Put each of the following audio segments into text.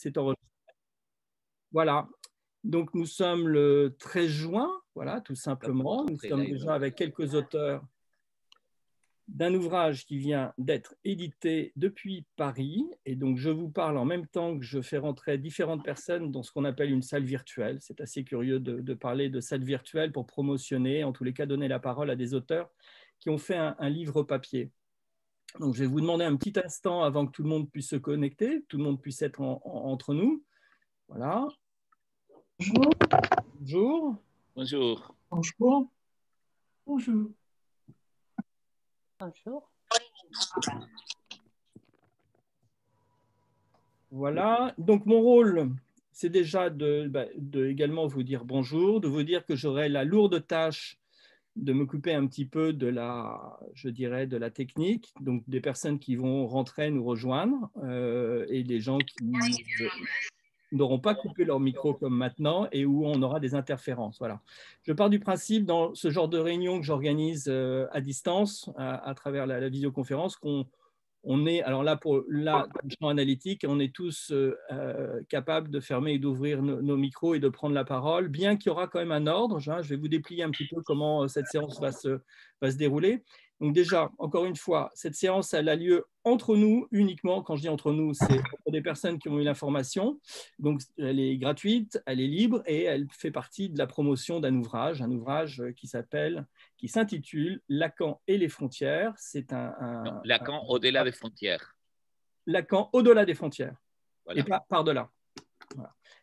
c'est enregistré. Voilà. Donc, nous sommes le 13 juin, voilà, tout simplement. Nous sommes déjà avec quelques auteurs d'un ouvrage qui vient d'être édité depuis Paris. Et donc, je vous parle en même temps que je fais rentrer différentes personnes dans ce qu'on appelle une salle virtuelle. C'est assez curieux de, parler de salle virtuelle pour promotionner, en tous les cas, donner la parole à des auteurs qui ont fait un, livre papier. Donc, je vais vous demander un petit instant avant que tout le monde puisse se connecter, tout le monde puisse être entre nous. Voilà. Bonjour. Bonjour. Bonjour. Bonjour. Bonjour. Bonjour. Voilà, donc mon rôle, c'est déjà bah, de, également vous dire bonjour, de vous dire que j'aurai la lourde tâche de m'occuper un petit peu de la, je dirais, de la technique, donc des personnes qui vont rentrer nous rejoindre euh, et des gens qui n'auront pas coupé leur micro comme maintenant et où on aura des interférences. Voilà. Je pars du principe dans ce genre de réunion que j'organise euh, à distance à, travers la, visioconférence qu'on on est, alors là, pour la champ analytique, on est tous euh, euh, capables de fermer et d'ouvrir nos, micros et de prendre la parole, bien qu'il y aura quand même un ordre. Hein. je vais vous déplier un petit peu comment cette séance va se, va se dérouler. Donc déjà, encore une fois, cette séance, elle a lieu entre nous uniquement. Quand je dis entre nous, c'est pour des personnes qui ont eu l'information. Donc elle est gratuite, elle est libre et elle fait partie de la promotion d'un ouvrage, un ouvrage qui s'appelle, qui s'intitule Lacan et les frontières. C'est un, Lacan au-delà des frontières. Lacan au-delà des frontières et pas par-delà.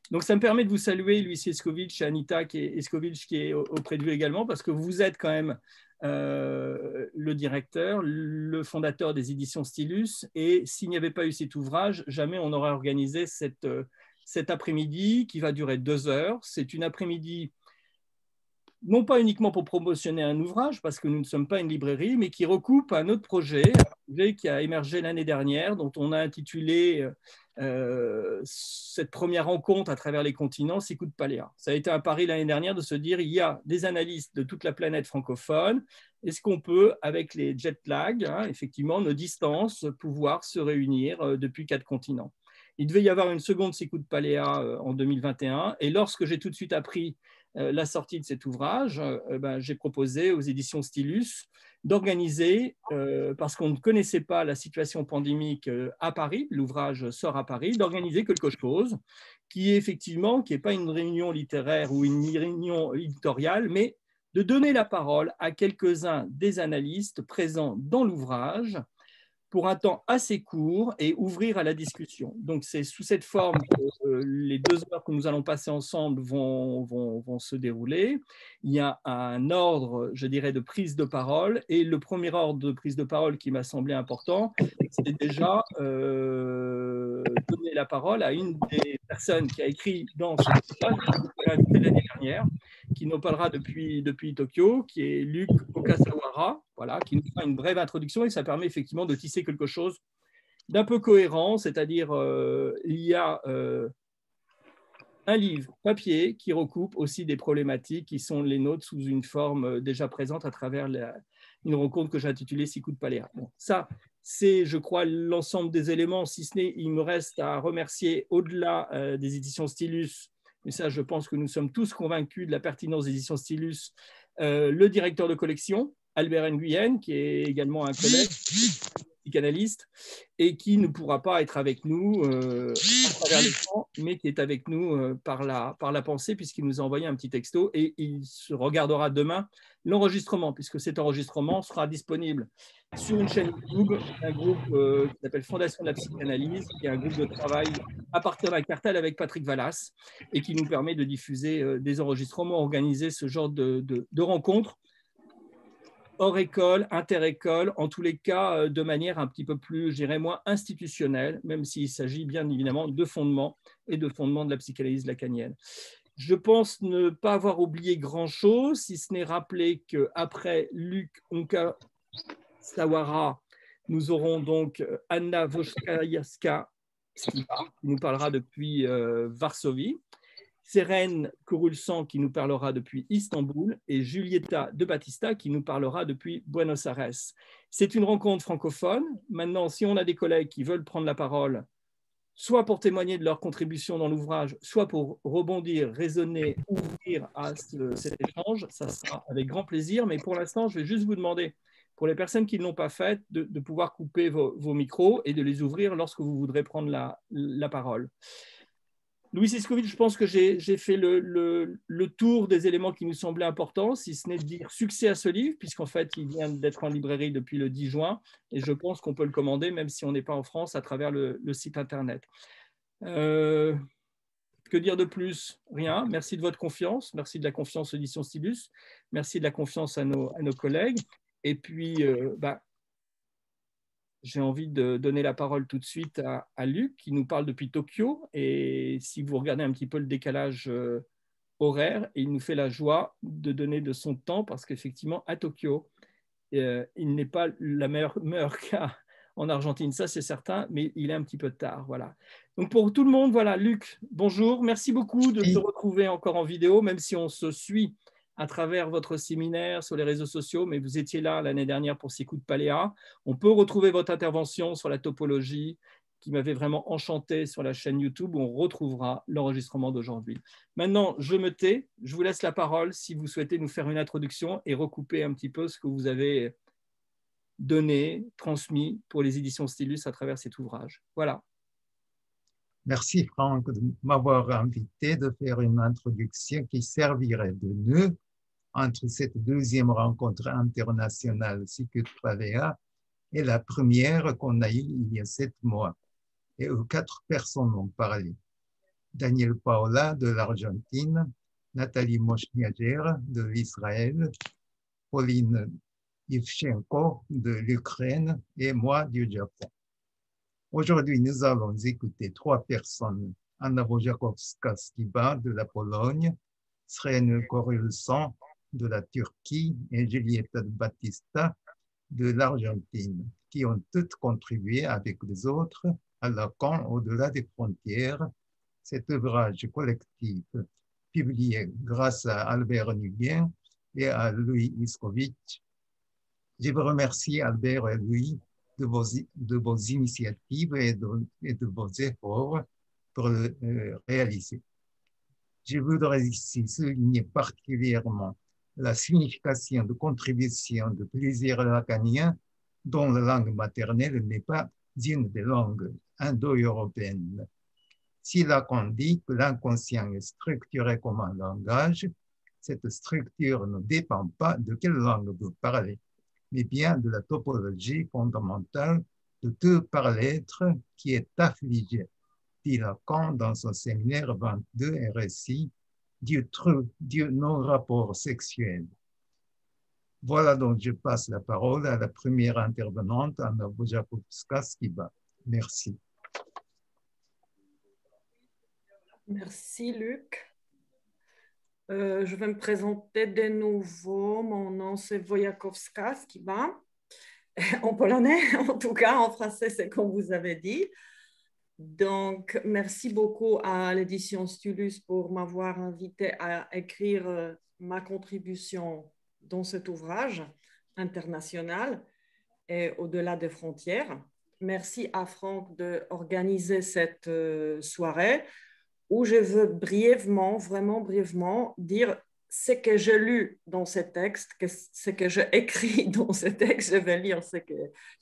Donc, ça me permet de vous saluer, Luis Escovitch, Anita qui est, Escovitch, qui est auprès de vous également, parce que vous êtes quand même euh, le directeur, le fondateur des éditions Stylus. Et s'il n'y avait pas eu cet ouvrage, jamais on n'aurait organisé cette, euh, cet après-midi qui va durer deux heures. C'est une après-midi non pas uniquement pour promotionner un ouvrage, parce que nous ne sommes pas une librairie, mais qui recoupe un autre projet, un projet qui a émergé l'année dernière, dont on a intitulé euh, cette première rencontre à travers les continents, Sicoup Paléa. Ça a été un pari l'année dernière de se dire, il y a des analystes de toute la planète francophone, est-ce qu'on peut, avec les jet lag, hein, effectivement, nos distances, pouvoir se réunir euh, depuis quatre continents? Il devait y avoir une seconde Sicoup Paléa euh, en 2021, et lorsque j'ai tout de suite appris la sortie de cet ouvrage, euh, ben, j'ai proposé aux éditions Stylus d'organiser, euh, parce qu'on ne connaissait pas la situation pandémique à Paris, l'ouvrage sort à Paris, d'organiser quelque chose qui est effectivement, qui n'est pas une réunion littéraire ou une réunion éditoriale, mais de donner la parole à quelques-uns des analystes présents dans l'ouvrage pour un temps assez court et ouvrir à la discussion. Donc c'est sous cette forme que euh, les deux heures que nous allons passer ensemble vont, se dérouler. Il y a un ordre, je dirais, de prise de parole. Et le premier ordre de prise de parole qui m'a semblé important, c'est déjà euh, donner la parole à une des personnes qui a écrit dans ce livre l'année dernière, qui nous parlera depuis, depuis Tokyo, qui est Luc Okasawara, voilà, qui nous fera une brève introduction et ça permet effectivement de tisser quelque chose d'un peu cohérent, c'est-à-dire euh, il y a euh, un livre papier qui recoupe aussi des problématiques qui sont les nôtres sous une forme euh, déjà présente à travers une rencontre que j'ai intitulée Six coups de paléa. Ça, c'est, je crois, l'ensemble des éléments, si ce n'est, il me reste à remercier au-delà des éditions Stylus mais ça, je pense que nous sommes tous convaincus de la pertinence des éditions Stylus, euh, le directeur de collection, Albert Nguyen, qui est également un collègue psychanalyste et qui ne pourra pas être avec nous euh, à travers l'écran, mais qui est avec nous euh, par, la, par la pensée, puisqu'il nous a envoyé un petit texto et il se regardera demain l'enregistrement, puisque cet enregistrement sera disponible sur une chaîne YouTube un groupe euh, qui s'appelle Fondation de la psychanalyse, qui est un groupe de travail à partir d'un cartel avec Patrick Vallas et qui nous permet de diffuser des enregistrements, organiser ce genre de, de rencontres hors école, inter-école, en tous les cas euh, de manière un petit peu plus, je dirais, moins institutionnelle, même s'il s'agit bien évidemment de fondements et de fondements de la psychanalyse lacanienne. Je pense ne pas avoir oublié grand-chose, si ce n'est rappeler qu'après Luc Onka Sawara, nous aurons donc euh, Anna Voskayaska qui nous parlera depuis euh, Varsovie. Sérène Kourulsan qui nous parlera depuis Istanbul et Julieta de Batista qui nous parlera depuis Buenos Aires. C'est une rencontre francophone. Maintenant, si on a des collègues qui veulent prendre la parole, soit pour témoigner de leur contribution dans l'ouvrage, soit pour rebondir, raisonner, ouvrir à cet échange. Ça sera avec grand plaisir. Mais pour l'instant, je vais juste vous demander, pour les personnes qui ne l'ont pas fait, de, pouvoir couper vos, micros et de les ouvrir lorsque vous voudrez prendre la parole. Louis Siskovic, je pense que j'ai fait le, tour des éléments qui nous semblaient importants, si ce n'est de dire succès à ce livre, puisqu'en fait, il vient d'être en librairie depuis le 10 juin, et je pense qu'on peut le commander, même si on n'est pas en France, à travers le, site Internet. Euh, que dire de plus? Rien. Merci de votre confiance. Merci de la confiance Audition Stylus. Merci de la confiance à nos, collègues. Et puis, euh, bah, j'ai envie de donner la parole tout de suite à, Luc, qui nous parle depuis Tokyo. Et si vous regardez un petit peu le décalage euh, horaire, il nous fait la joie de donner de son temps, parce qu'effectivement, à Tokyo, euh, il n'est pas la meilleure, meilleure en Argentine, ça c'est certain, mais il est un petit peu tard. Voilà. Donc pour tout le monde, voilà, Luc, bonjour. Merci beaucoup de se retrouver encore en vidéo, même si on se suit à travers votre séminaire sur les réseaux sociaux, mais vous étiez là l'année dernière pour coups de Paléa. On peut retrouver votre intervention sur la topologie qui m'avait vraiment enchanté sur la chaîne YouTube on retrouvera l'enregistrement d'aujourd'hui. Maintenant, je me tais, je vous laisse la parole si vous souhaitez nous faire une introduction et recouper un petit peu ce que vous avez donné, transmis pour les éditions Stylus à travers cet ouvrage. Voilà. Merci Franck de m'avoir invité de faire une introduction qui servirait de nœud entre cette deuxième rencontre internationale Sicut Pavea et la première qu'on a eue il y a sept mois, et où quatre personnes ont parlé. Daniel Paola de l'Argentine, Nathalie Moshniager de l'Israël, Pauline Ivchenko de l'Ukraine et moi du Japon. Aujourd'hui, nous allons écouter trois personnes. Anna Wojakowska-Skiba de la Pologne, Sren Korulsan de la Turquie et Julieta Battista de l'Argentine, qui ont toutes contribué avec les autres à Lacan au-delà des frontières, cet ouvrage collectif publié grâce à Albert Nuguien et à Louis Iskovic. Je vous remercie Albert et Louis de vos, de vos initiatives et de, de vos efforts pour le euh, réaliser. Je voudrais ici souligner particulièrement la signification de contribution de plusieurs lacaniens dont la langue maternelle n'est pas une des langues indo-européennes. Si Lacan dit que l'inconscient est structuré comme un langage, cette structure ne dépend pas de quelle langue vous parlez, mais bien de la topologie fondamentale de tout par l'être qui est affligé, dit Lacan dans son séminaire 22 RSI, Dieu non-rapport sexuel. Voilà donc je passe la parole à la première intervenante, Anna Bojakowska-Skiba. Merci. Merci Luc. Euh, je vais me présenter de nouveau. Mon nom, c'est Wojakowska Skiba. En polonais, en tout cas, en français, c'est comme vous avez dit. Donc, merci beaucoup à l'édition Stulus pour m'avoir invité à écrire euh, ma contribution dans cet ouvrage international et au-delà des frontières. Merci à Franck d'organiser cette euh, soirée où je veux brièvement, vraiment brièvement, dire ce que j'ai lu dans ce texte, ce que j'ai écrit dans ce texte. Je vais lire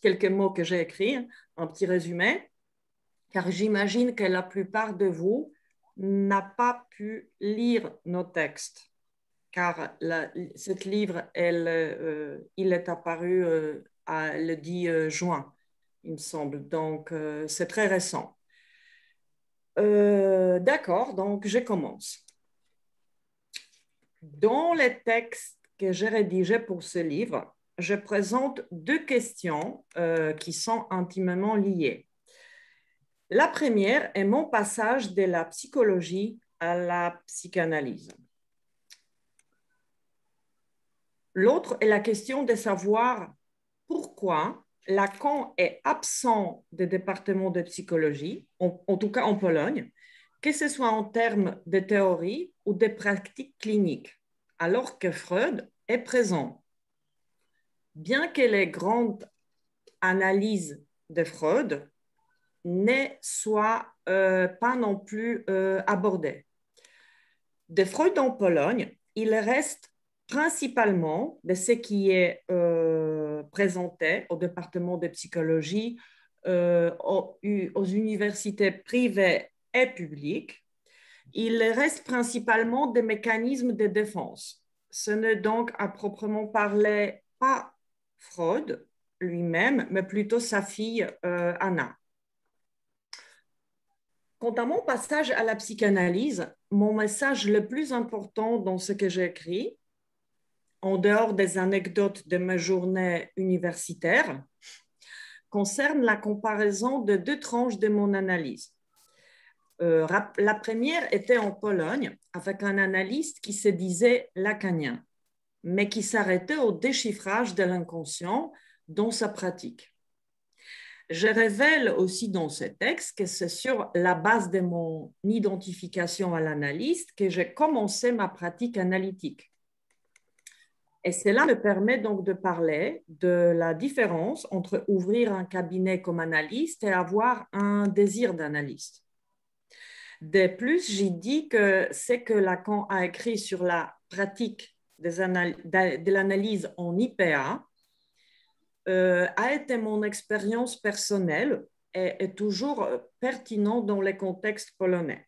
quelques mots que j'ai écrits, un petit résumé, car j'imagine que la plupart de vous n'a pas pu lire nos textes, car ce livre, elle, euh, il est apparu euh, le 10 euh, juin, il me semble, donc c'est très récent. D'accord, donc je commence. Dans les textes que j'ai rédigés pour ce livre, je présente deux questions qui sont intimement liées. La première est mon passage de la psychologie à la psychanalyse. L'autre est la question de savoir pourquoi Lacan est absent des départements de psychologie, en, tout cas en Pologne, que ce soit en termes de théorie ou de pratiques cliniques, alors que Freud est présent. Bien que les grandes analyses de Freud ne soit euh, pas non plus euh, abordé. De Freud en Pologne, il reste principalement de ce qui est euh, présenté au département de psychologie, aux, aux, universités privées et publiques. Il reste principalement des mécanismes de défense. Ce n'est donc à proprement parler pas Freud lui-même, mais plutôt sa fille Anna. Quant à mon passage à la psychanalyse, mon message le plus important dans ce que j'ai écrit, en dehors des anecdotes de ma journée universitaire, concerne la comparaison de deux tranches de mon analyse. Euh, la première était en Pologne avec un analyste qui se disait lacanien, mais qui s'arrêtait au déchiffrage de l'inconscient dans sa pratique. Je révèle aussi dans ce texte que c'est sur la base de mon identification à l'analyste que j'ai commencé ma pratique analytique. Et cela me permet donc de parler de la différence entre ouvrir un cabinet comme analyste et avoir un désir d'analyste. De plus, j'ai dit que ce que Lacan a écrit sur la pratique de l'analyse en IPA euh, a été mon expérience personnelle et est toujours pertinent dans les contextes polonais.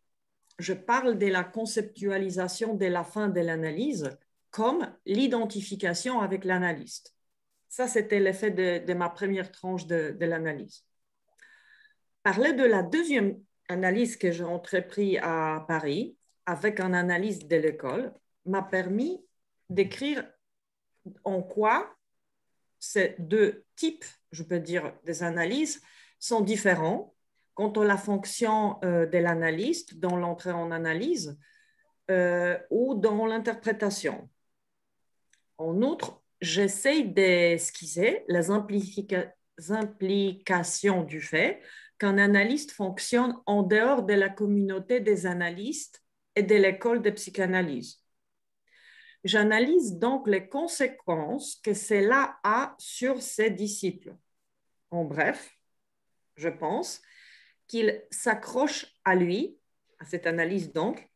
Je parle de la conceptualisation de la fin de l'analyse comme l'identification avec l'analyste. Ça, c'était l'effet de, ma première tranche de, de l'analyse. Parler de la deuxième analyse que j'ai entrepris à Paris avec un analyste de l'école m'a permis d'écrire en quoi ces deux types, je peux dire, des analyses sont différents quant à la fonction euh, de l'analyste dans l'entrée en analyse euh, ou dans l'interprétation. En outre, j'essaie d'esquisser les implications du fait qu'un analyste fonctionne en dehors de la communauté des analystes et de l'école de psychanalyse. J'analyse donc les conséquences que cela a sur ses disciples. En bref, je pense qu'il s'accroche à lui, à cette analyse donc,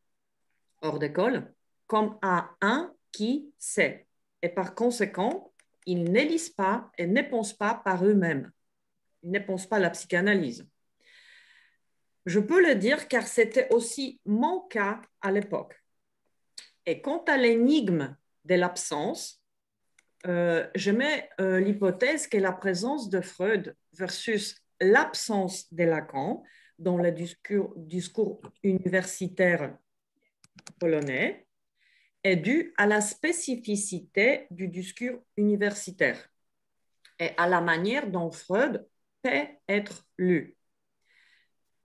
hors d'école, comme à un qui sait. Et par conséquent, ils n'élisent pas et ne pensent pas par eux-mêmes. Ils ne pensent pas la psychanalyse. Je peux le dire car c'était aussi mon cas à l'époque. Et quant à l'énigme de l'absence, euh, je mets euh, l'hypothèse que la présence de Freud versus l'absence de Lacan dans le discours, universitaire polonais est due à la spécificité du discours universitaire et à la manière dont Freud peut être lu.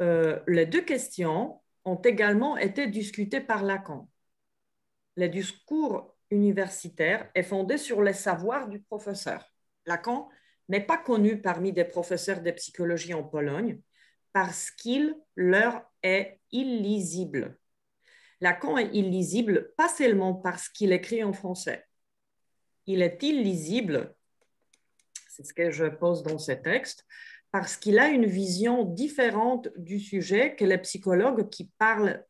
Euh, les deux questions ont également été discutées par Lacan le discours universitaire est fondé sur le savoir du professeur. Lacan n'est pas connu parmi des professeurs de psychologie en Pologne parce qu'il leur est illisible. Lacan est illisible pas seulement parce qu'il écrit en français. Il est illisible, c'est ce que je pose dans ce texte, parce qu'il a une vision différente du sujet que les psychologues qui parlent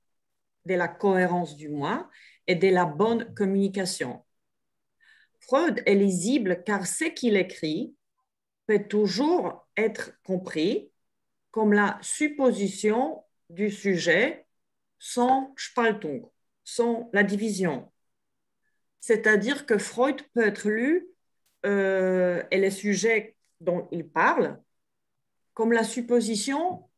de la cohérence du moi et de la bonne communication. Freud est lisible car ce qu'il écrit peut toujours être compris comme la supposition du sujet sans Spaltung, sans la division. C'est-à-dire que Freud peut être lu euh, et les sujets dont il parle comme la supposition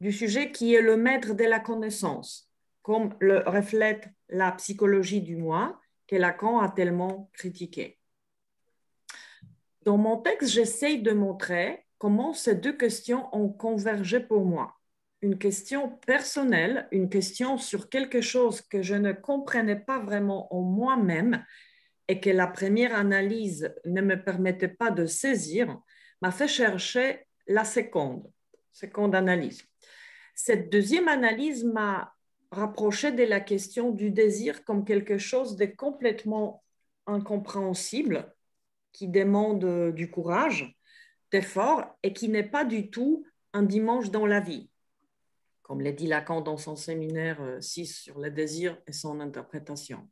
du sujet qui est le maître de la connaissance, comme le reflète la psychologie du moi que Lacan a tellement critiqué. Dans mon texte, j'essaye de montrer comment ces deux questions ont convergé pour moi. Une question personnelle, une question sur quelque chose que je ne comprenais pas vraiment en moi-même et que la première analyse ne me permettait pas de saisir, m'a fait chercher la seconde, seconde analyse. Cette deuxième analyse m'a rapprocher de la question du désir comme quelque chose de complètement incompréhensible, qui demande du courage, d'effort et qui n'est pas du tout un dimanche dans la vie, comme l'a dit Lacan dans son séminaire 6 euh, sur le désir et son interprétation.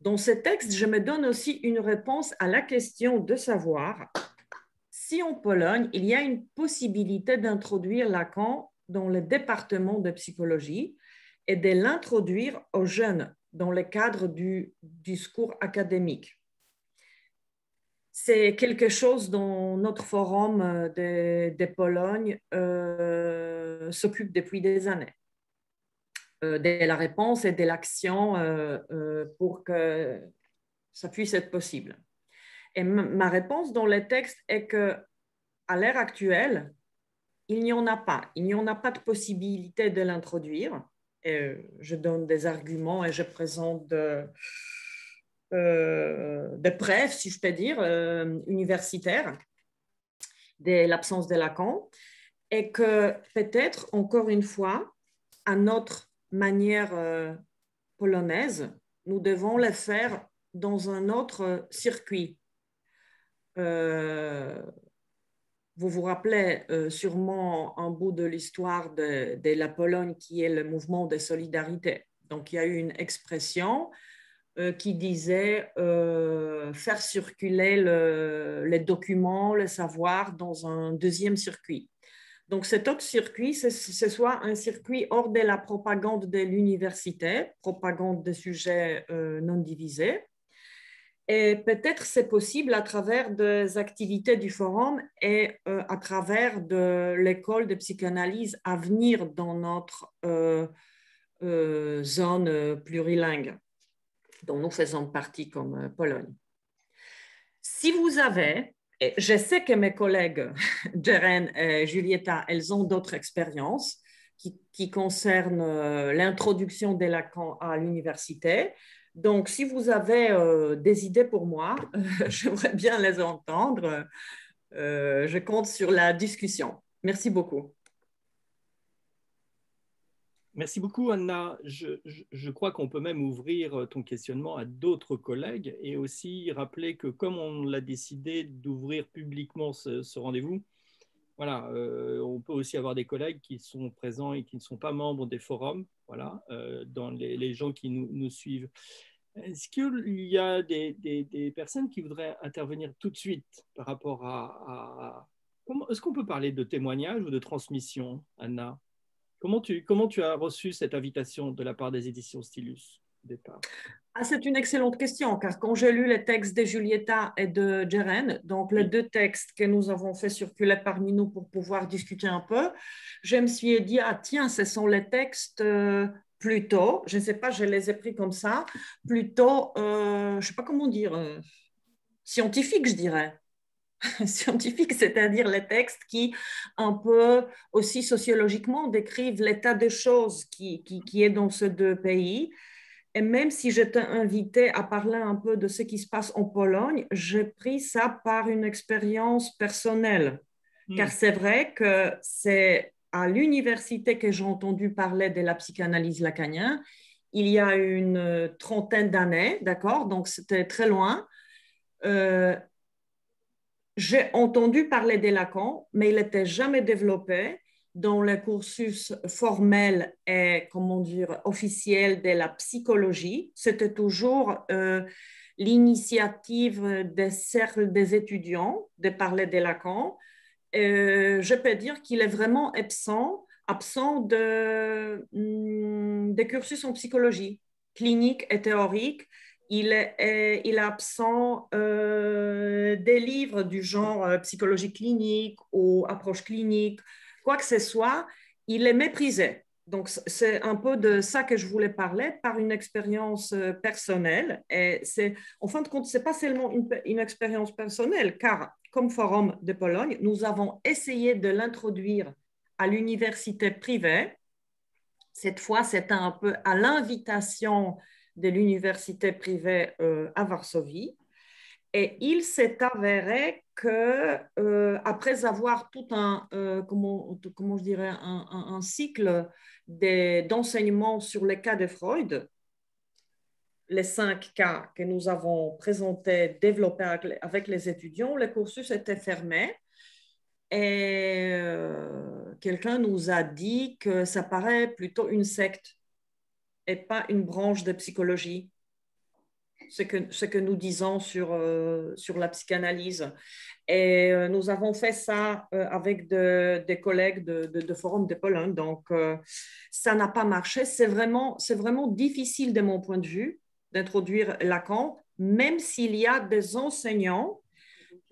Dans ce texte, je me donne aussi une réponse à la question de savoir si en Pologne, il y a une possibilité d'introduire Lacan dans le département de psychologie et de l'introduire aux jeunes dans le cadre du discours académique. C'est quelque chose dont notre forum euh, de, de Pologne euh, s'occupe depuis des années. Euh, de la réponse et de l'action pour que ça puisse être possible. Et ma réponse dans le texte est que à l'ère actuelle, il n'y en a pas. Il n'y en a pas de possibilité de l'introduire. je donne des arguments et je présente euh, des preuves, si je peux dire, euh, universitaires de l'absence de Lacan. Et que peut-être, encore une fois, à notre manière euh, polonaise, nous devons le faire dans un autre circuit. Vous vous rappelez euh, sûrement un bout de l'histoire de, la Pologne qui est le mouvement de solidarité. Donc, il y a eu une expression euh, qui disait euh, faire circuler les documents, le savoir dans un deuxième circuit. Donc, cet autre circuit, ce soit un circuit hors de la propagande de l'université, propagande de sujets non divisés, et peut-être c'est possible à travers des activités du forum et euh, à travers de l'école de psychanalyse à venir dans notre euh, euh, zone plurilingue dont nous faisons partie comme Pologne. Si vous avez, et je sais que mes collègues Jeren et Julieta, elles ont d'autres expériences qui, qui concernent l'introduction des Lacan à l'université, donc, si vous avez euh, des idées pour moi, j'aimerais bien les entendre. Euh, je compte sur la discussion. Merci beaucoup. Merci beaucoup, Anna. Je, crois qu'on peut même ouvrir ton questionnement à d'autres collègues et aussi rappeler que comme on l'a décidé d'ouvrir publiquement ce, rendez-vous, voilà, euh, on peut aussi avoir des collègues qui sont présents et qui ne sont pas membres des forums, voilà, dans les, gens qui nous suivent. Est-ce qu'il y a des, personnes qui voudraient intervenir tout de suite par rapport à... Est-ce qu'on peut parler de témoignage ou de transmission, Anna? Comment tu, comment tu as reçu cette invitation de la part des éditions Stylus au départ? Ah, c'est une excellente question, car quand j'ai lu les textes de Julieta et de Jeren, donc les deux textes que nous avons fait circuler parmi nous pour pouvoir discuter un peu, je me suis dit, ah tiens, ce sont les textes euh, plutôt, je ne sais pas, je les ai pris comme ça, plutôt, euh, je ne sais pas comment dire, euh, scientifique, je dirais. scientifique, c'est-à-dire les textes qui, un peu aussi sociologiquement, décrivent l'état des choses qui, qui, est dans ces deux pays. Et même si j'étais invitée à parler un peu de ce qui se passe en Pologne, j'ai pris ça par une expérience personnelle. Hmm. Car c'est vrai que c'est à l'université que j'ai entendu parler de la psychanalyse lacanienne, il y a une trentaine d'années, d'accord? Donc c'était très loin. Euh, j'ai entendu parler de Lacan, mais il n'était jamais développé dans le cursus formel et, comment dire, officiel de la psychologie. C'était toujours euh, l'initiative des cercles des étudiants de parler de Lacan euh, je peux dire qu'il est vraiment absent, absent de, hmm, cursus en psychologie clinique et théorique. Il est, absent euh, des livres du genre euh, psychologie clinique ou approche clinique, quoi que ce soit, il est méprisé. Donc, c'est un peu de ça que je voulais parler par une expérience personnelle. Et c'est, en fin de compte, ce n'est pas seulement une expérience personnelle, car comme Forum de Pologne, nous avons essayé de l'introduire à l'université privée. Cette fois, c'est un peu à l'invitation de l'université privée euh, à Varsovie. Et il s'est avéré que euh, après avoir tout un, euh, comment, comment, je dirais, un, un cycle d'enseignement sur les cas de Freud, les cinq cas que nous avons présentés, développés avec les étudiants, le cursus était fermé. et euh, quelqu'un nous a dit que ça paraît plutôt une secte et pas une branche de psychologie. Ce que, ce que nous disons sur, euh, sur la psychanalyse. Et euh, nous avons fait ça avec des collègues de, de, Forum de Pologne. Donc, ça n'a pas marché. C'est vraiment, vraiment difficile, de mon point de vue, d'introduire Lacan, même s'il y a des enseignants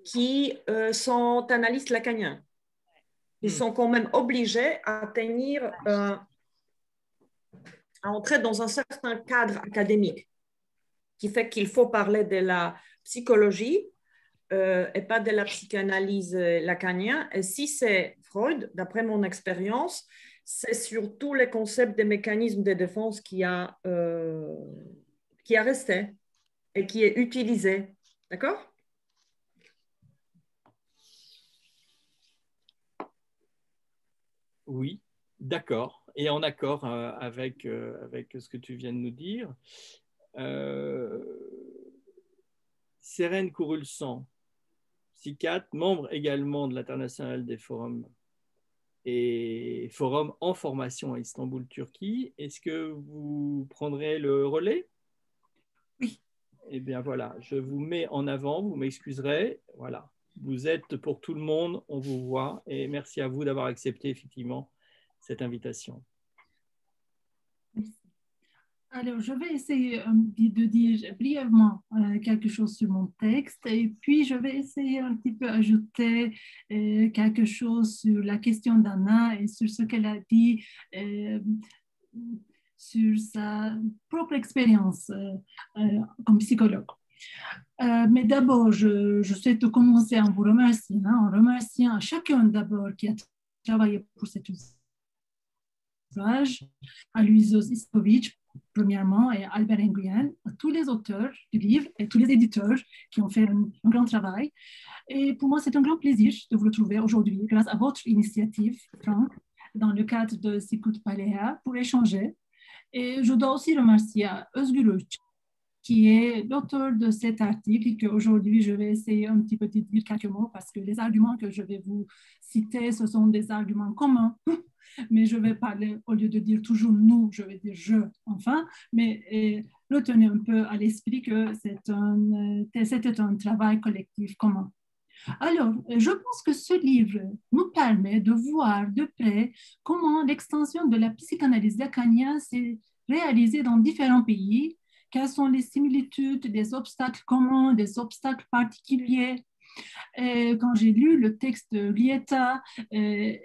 qui euh, sont analystes lacaniens. Ils hmm. sont quand même obligés à tenir, euh, à entrer dans un certain cadre académique, qui fait qu'il faut parler de la psychologie euh, et pas de la psychanalyse lacanienne. Et si c'est Freud, d'après mon expérience, c'est surtout les concepts des mécanismes de défense qui a, qui a resté et qui est utilisé. D'accord? Oui, d'accord. Et en accord euh, avec, euh, avec ce que tu viens de nous dire. Euh, Sérène Courulsan, psychiatre, membre également de l'International des forums et forum en formation à Istanbul, Turquie. Est-ce que vous prendrez le relais? Oui. Eh bien voilà, je vous mets en avant, vous m'excuserez. Voilà. Vous êtes pour tout le monde, on vous voit et merci à vous d'avoir accepté effectivement cette invitation. Alors, je vais essayer euh, de dire brièvement euh, quelque chose sur mon texte et puis je vais essayer un petit peu ajouter euh, quelque chose sur la question d'Anna et sur ce qu'elle a dit sur sa propre expérience comme psychologue. Euh, mais d'abord, je, je, souhaite commencer en vous remerciant, hein, en remerciant chacun d'abord qui a travaillé pour cet ouvrage, à Louise Iskovic, premièrement, et Albert Nguyen, à tous les auteurs du livre et tous les éditeurs qui ont fait un, grand travail. Et pour moi, c'est un grand plaisir de vous retrouver aujourd'hui grâce à votre initiative, Franck, dans le cadre de Sikut Palea, pour échanger. Et je dois aussi remercier Özgür qui est l'auteur de cet article, que aujourd'hui je vais essayer un petit peu de dire quelques mots parce que les arguments que je vais vous citer, ce sont des arguments communs, mais je vais parler, au lieu de dire toujours nous, je vais dire je, enfin, mais retenez un peu à l'esprit que c'était un, un travail collectif commun. Alors, je pense que ce livre nous permet de voir de près comment l'extension de la psychanalyse lacanienne s'est réalisée dans différents pays quelles sont les similitudes, des obstacles communs, des obstacles particuliers. quand j'ai lu le texte de Lieta, euh,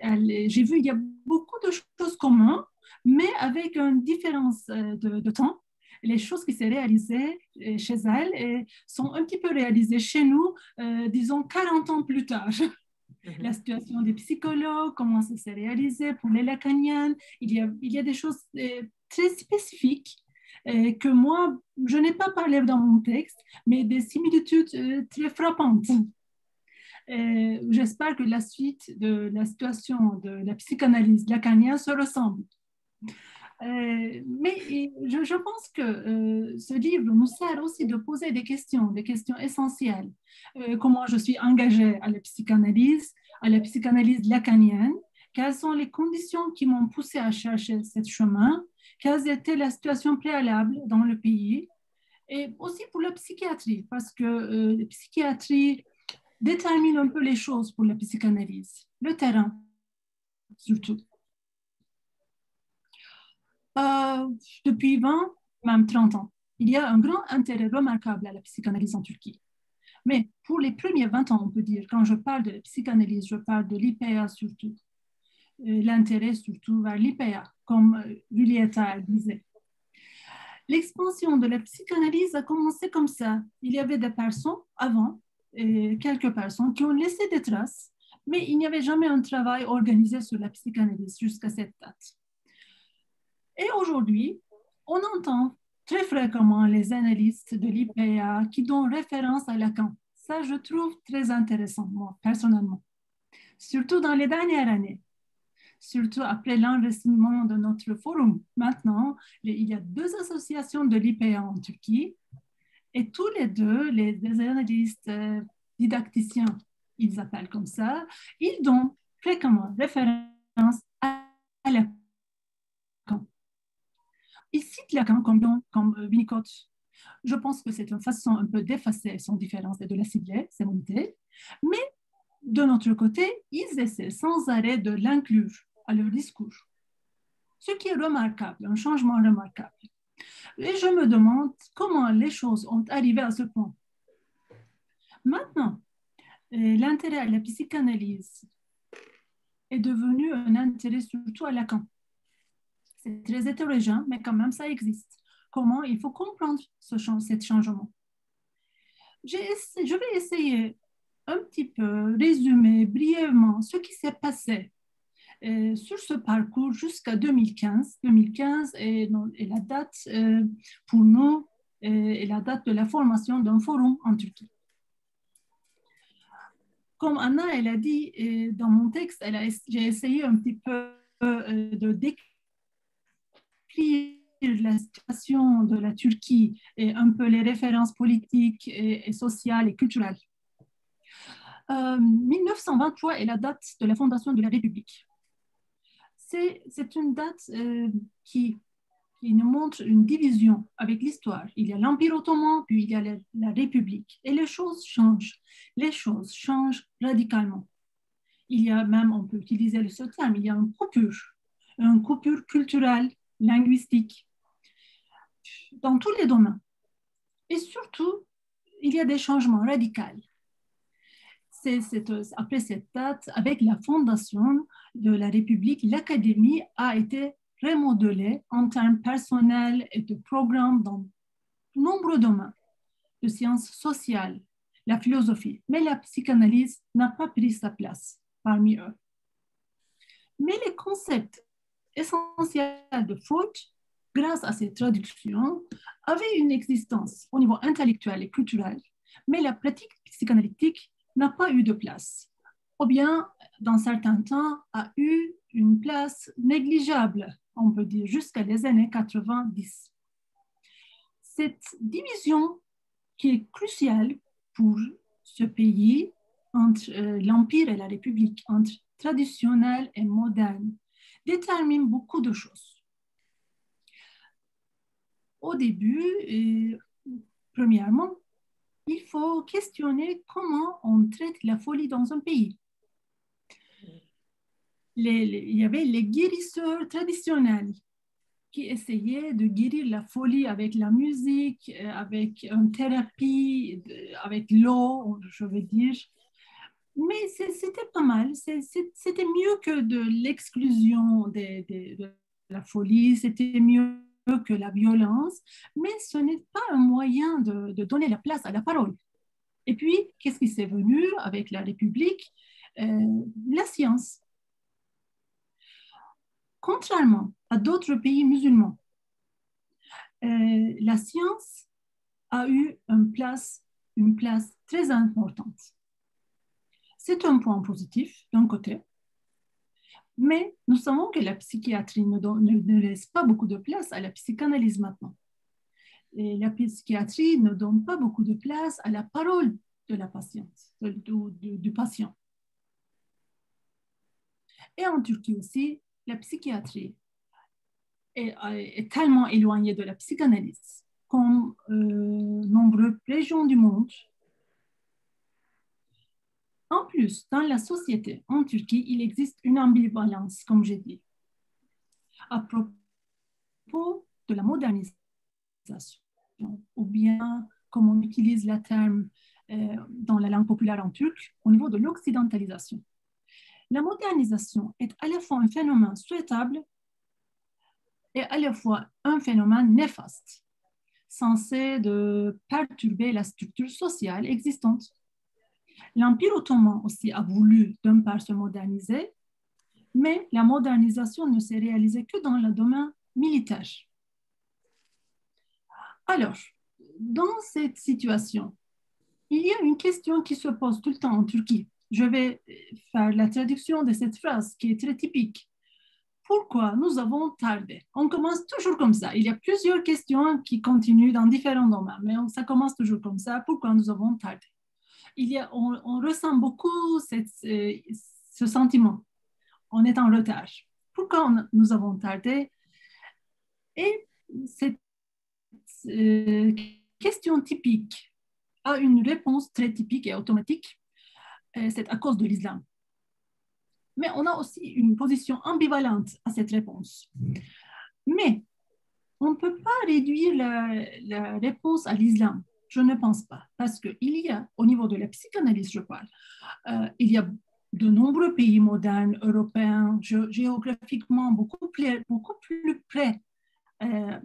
j'ai vu qu'il y a beaucoup de choses communes, mais avec une différence euh, de, temps. Les choses qui s'est réalisées euh, chez elle sont un petit peu réalisées chez nous, disons 40 ans plus tard. Mhm. La situation des psychologues, comment ça s'est réalisé pour les lacaniennes. Il y a, il y a des choses très spécifiques euh, que moi, je n'ai pas parlé dans mon texte, mais des similitudes euh, très frappantes. Euh, j'espère que la suite de la situation de la psychanalyse lacanienne se ressemble. Mais je, je, pense que ce livre nous sert aussi de poser des questions, des questions essentielles. comment je suis engagée à la psychanalyse, à la psychanalyse lacanienne, quelles sont les conditions qui m'ont poussé à chercher ce chemin, quelle était la situation préalable dans le pays, et aussi pour la psychiatrie, parce que euh, la psychiatrie détermine un peu les choses pour la psychanalyse, le terrain surtout. Euh, depuis 20, même 30 ans, il y a un grand intérêt remarquable à la psychanalyse en Turquie. Mais pour les premiers 20 ans, on peut dire, quand je parle de la psychanalyse, je parle de l'IPA surtout, euh, l'intérêt surtout vers l'IPA, comme Julieta disait. L'expansion de la psychanalyse a commencé comme ça. Il y avait des personnes avant, quelques personnes qui ont laissé des traces, mais il n'y avait jamais un travail organisé sur la psychanalyse jusqu'à cette date. Et aujourd'hui, on entend très fréquemment les analystes de l'IPA qui donnent référence à Lacan. Ça, je trouve très intéressant, moi, personnellement. Surtout dans les dernières années surtout après l'enregistrement de notre forum. Maintenant, il y a deux associations de l'IPA en Turquie et tous les deux, les, analystes euh, didacticiens ils appellent comme ça, ils donnent fréquemment référence à Lacan. Ils citent Lacan comme, comme Winnicott. Je pense que c'est une façon un peu d'effacer son différence et de la cibler, c'est mon idée. Mais de notre côté, ils essaient sans arrêt de l'inclure à leur discours. Ce qui est remarquable, un changement remarquable. Et je me demande comment les choses ont arrivé à ce point. Maintenant, euh, l'intérêt à la psychanalyse est devenu un intérêt surtout à Lacan. Très hétérogène, mais quand même ça existe. Comment il faut comprendre ce, changement? Je vais essayer un petit peu résumer brièvement ce qui s'est passé euh, sur ce parcours jusqu'à 2015. 2015 est, la date euh, pour nous est la date de la formation d'un forum en Turquie. Comme Anna, elle a dit euh, dans mon texte, j'ai essayé un petit peu de décrire la situation de la Turquie et un peu les références politiques et sociales et culturelles 1923 euh, est la date de la fondation de la République. C'est une date euh, qui, qui, nous montre une division avec l'histoire. Il y a l'Empire ottoman, puis il y a la, République. Et les choses changent. Les choses changent radicalement. Il y a même, on peut utiliser ce terme, il y a une coupure, une coupure culturelle, linguistique, dans tous les domaines. Et surtout, il y a des changements radicaux après cette date, avec la fondation de la République, l'Académie a été remodelée en termes personnels et de programmes dans de nombreux domaines, de sciences sociales, la philosophie, mais la psychanalyse n'a pas pris sa place parmi eux. Mais les concepts essentiels de Freud, grâce à ces traductions, avaient une existence au niveau intellectuel et culturel, mais la pratique psychanalytique n'a pas eu de place, ou bien, dans certains temps, a eu une place négligeable, on peut dire, jusqu'à les années 90. Cette division qui est cruciale pour ce pays entre euh, l'Empire et la République, entre traditionnel et moderne, détermine beaucoup de choses. Au début, et, premièrement, il faut questionner comment on traite la folie dans un pays. il y avait les guérisseurs traditionnels qui essayaient de guérir la folie avec la musique, euh, avec une thérapie, avec l'eau, je veux dire. Mais c'était pas mal, c'était mieux que de l'exclusion de la folie, c'était mieux que la violence, mais ce n'est pas un moyen de, donner la place à la parole. Et puis, qu'est-ce qui s'est venu avec la République? Euh, La science. Contrairement à d'autres pays musulmans, euh, la science a eu une place, une place très importante. C'est un point positif d'un côté, mais nous savons que la psychiatrie ne, laisse pas beaucoup de place à la psychanalyse maintenant. Et la psychiatrie ne donne pas beaucoup de place à la parole de la patiente, du, patient. Et en Turquie aussi, la psychiatrie est, tellement éloignée de la psychanalyse comme euh, nombreuses régions du monde en plus, dans la société en Turquie, il existe une ambivalence, comme j'ai dit. À propos de la modernisation, ou bien comme on utilise le terme euh, dans la langue populaire en turc, au niveau de l'occidentalisation. La modernisation est à la fois un phénomène souhaitable et à la fois un phénomène néfaste, censé perturber la structure sociale existante. L'Empire ottoman aussi a voulu d'un part se moderniser, mais la modernisation ne s'est réalisée que dans le domaine militaire. Alors, dans cette situation, il y a une question qui se pose tout le temps en Turquie. Je vais faire la traduction de cette phrase qui est très typique. Pourquoi nous avons tardé? On commence toujours comme ça. Il y a plusieurs questions qui continuent dans différents domaines, mais ça commence toujours comme ça. Pourquoi nous avons tardé? On, ressent beaucoup ce sentiment. On est en retard. Pourquoi nous avons tardé? Et cette euh, question typique a une réponse très typique et automatique. Euh, c'est à cause de l'islam. Mais on a aussi une position ambivalente à cette réponse. Mais on ne peut pas réduire la, réponse à l'islam. Je ne pense pas. Parce qu'il y a, au niveau de la psychanalyse, je parle, euh, il y a de nombreux pays modernes, européens, géographiquement beaucoup plus, près euh,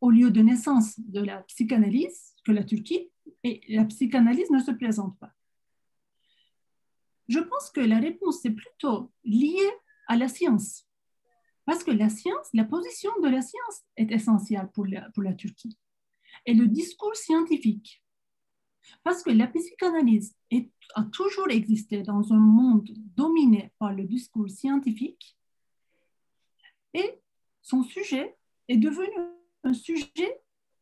au lieu de naissance de la psychanalyse que la Turquie, et la psychanalyse ne se présente pas. Je pense que la réponse est plutôt liée à la science. Parce que la science, la position de la science est essentielle pour la Turquie. Et le discours scientifique. Parce que la psychanalyse a toujours existé dans un monde dominé par le discours scientifique. Et son sujet est devenu un sujet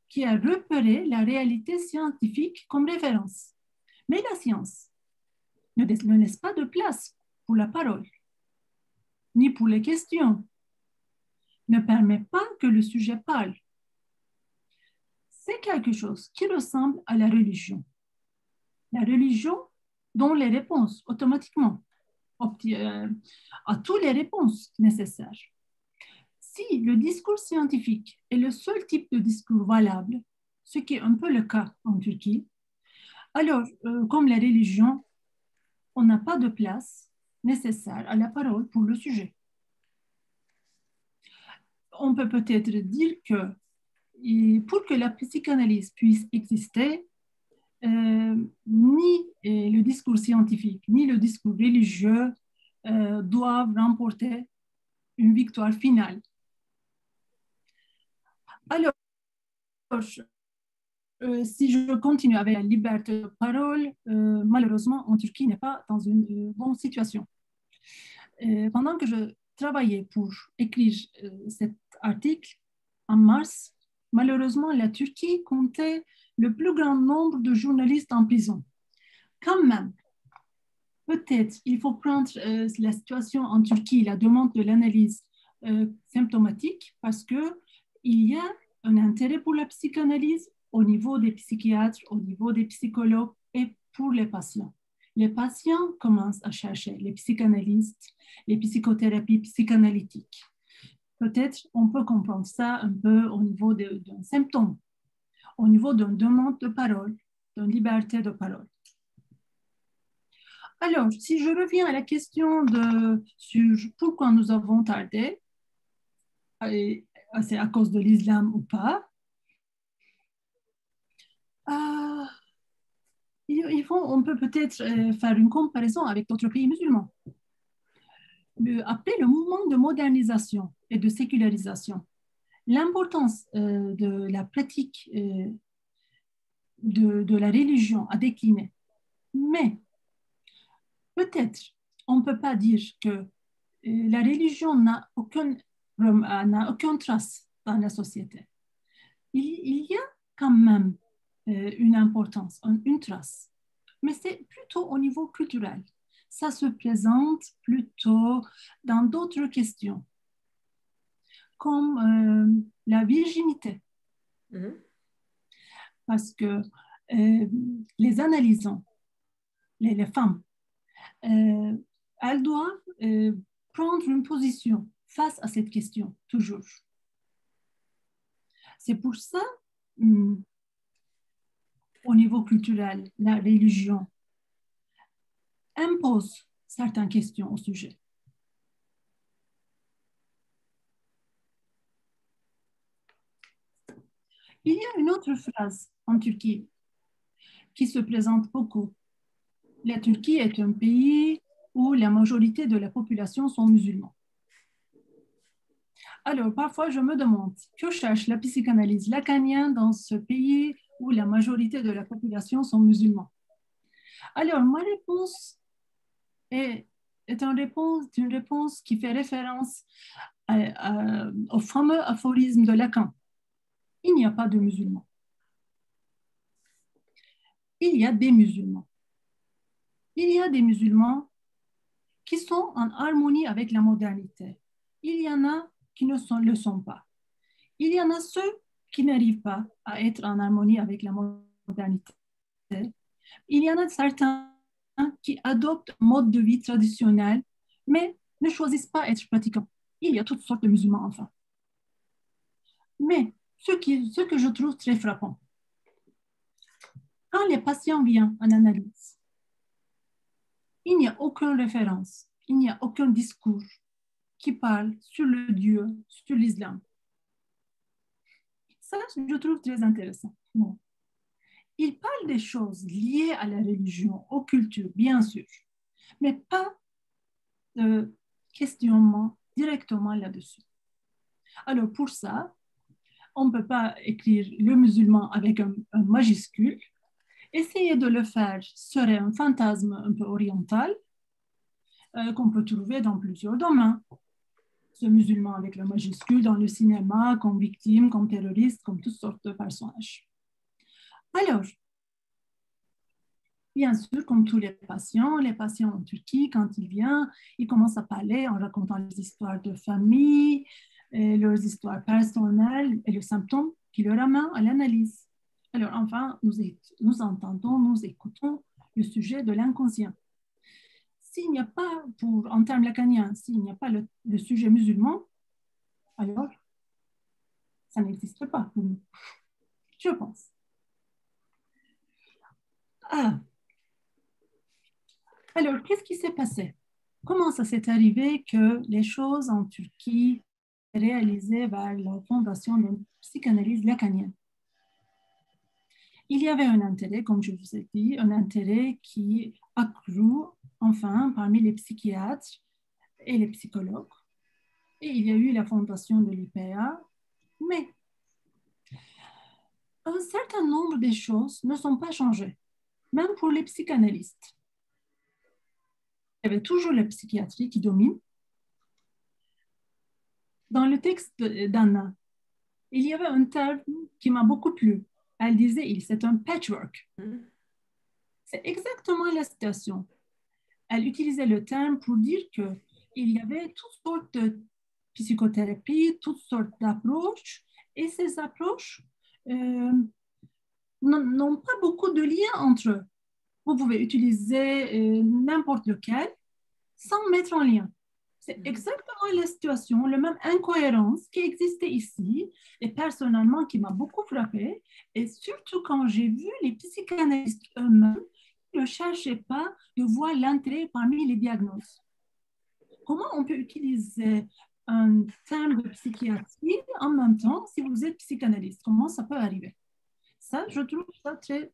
qui a repéré la réalité scientifique comme référence. Mais la science ne laisse pas de place pour la parole, ni pour les questions, ne permet pas que le sujet parle. C'est quelque chose qui ressemble à la religion. La religion donne les réponses automatiquement, euh, à toutes les réponses nécessaires. Si le discours scientifique est le seul type de discours valable, ce qui est un peu le cas en Turquie, alors, euh, comme la religion, on n'a pas de place nécessaire à la parole pour le sujet on peut peut-être dire que pour que la psychanalyse puisse exister, euh, ni euh, le discours scientifique, ni le discours religieux euh, doivent remporter une victoire finale. Alors, si je continue avec la liberté de parole, malheureusement, en Turquie n'est pas dans une bonne situation. pendant que je travaillais pour écrire cet article, en mars, malheureusement, la Turquie comptait le plus grand nombre de journalistes en prison. Quand même, peut-être il faut prendre euh, la situation en Turquie, la demande de l'analyse euh, symptomatique, parce qu'il y a un intérêt pour la psychanalyse au niveau des psychiatres, au niveau des psychologues et pour les patients. Les patients commencent à chercher les psychanalystes, les psychothérapies psychanalytiques peut-être on peut comprendre ça un peu au niveau d'un symptôme, au niveau d'une demande de parole, d'une liberté de parole. Alors, si je reviens à la question de sur pourquoi nous avons tardé, c'est à cause de l'islam ou pas, euh, il faut, on peut peut-être euh, faire une comparaison avec d'autres pays musulmans après le mouvement de modernisation et de sécularisation, l'importance euh, de la pratique euh, de, la religion a décliné. Mais peut-être on ne peut pas dire que euh, la religion n'a aucun, n'a aucune trace dans la société. Il, y a quand même une importance, une trace, mais c'est plutôt au niveau culturel ça se présente plutôt dans d'autres questions, comme euh, la virginité. Mhm. Parce que euh, les analysants, les, femmes, euh, elles doivent prendre une position face à cette question, toujours. C'est pour ça, hum, au niveau culturel, la religion impose certaines questions au sujet. Il y a une autre phrase en Turquie qui se présente beaucoup. La Turquie est un pays où la majorité de la population sont musulmans. Alors, parfois, je me demande, que cherche la psychanalyse lacanienne dans ce pays où la majorité de la population sont musulmans? Alors, ma réponse est, une réponse qui fait référence au fameux aphorisme de Lacan. Il n'y a pas de musulmans. Il y a des musulmans. Il y a des musulmans qui sont en harmonie avec la modernité. Il y en a qui ne le sont pas. Il y en a ceux qui n'arrivent pas à être en harmonie avec la modernité. Il y en a certains qui adoptent un mode de vie traditionnel, mais ne choisissent pas d'être pratiquants. Il y a toutes sortes de musulmans, enfin. Mais ce, que je trouve très frappant, quand les patients viennent en analyse, il n'y a aucune référence, il n'y a aucun discours qui parle sur le Dieu, sur l'islam. Ça, je trouve très intéressant. Bon. Il parle des choses liées à la religion, aux cultures, bien sûr, mais pas de questionnement directement là-dessus. Alors pour ça, on ne peut pas écrire le musulman avec un, majuscule. Essayer de le faire serait un fantasme un peu oriental euh, qu'on peut trouver dans plusieurs domaines. Ce musulman avec le majuscule dans le cinéma, comme victime, comme terroriste, comme toutes sortes de personnages. Alors, bien sûr, comme tous les patients, les patients en Turquie, quand ils viennent, ils commencent à parler en racontant les histoires de famille, et leurs histoires personnelles et les symptômes qui leur amènent à l'analyse. Alors, enfin, nous, nous entendons, nous écoutons le sujet de l'inconscient. S'il n'y a pas, pour, en termes lacaniens, s'il n'y a pas le, le sujet musulman, alors ça n'existe pas pour nous, je pense. Ah. Alors, qu'est-ce qui s'est passé? Comment ça s'est arrivé que les choses en Turquie réalisées vers la fondation la psychanalyse lacanienne Il y avait un intérêt, comme je vous ai dit, un intérêt qui accru enfin parmi les psychiatres et les psychologues. Et il y a eu la fondation de l'IPA, mais un certain nombre de choses ne sont pas changées même pour les psychanalystes. Il y avait toujours la psychiatrie qui domine. Dans le texte d'Anna, il y avait un terme qui m'a beaucoup plu. Elle disait, c'est un patchwork. C'est exactement la situation. Elle utilisait le terme pour dire qu'il y avait toutes sortes de psychothérapie, toutes sortes d'approches, et ces approches euh, n'ont pas beaucoup de liens entre eux. Vous pouvez utiliser euh, n'importe lequel sans mettre en lien. C'est mhm. exactement la situation, la même incohérence qui existait ici et personnellement qui m'a beaucoup frappé. Et surtout quand j'ai vu les psychanalystes eux-mêmes ne cherchaient pas de voir l'intérêt parmi les diagnostics. Comment on peut utiliser un terme de psychiatrie en même temps si vous êtes psychanalyste? Comment ça peut arriver? Ça, je trouve ça très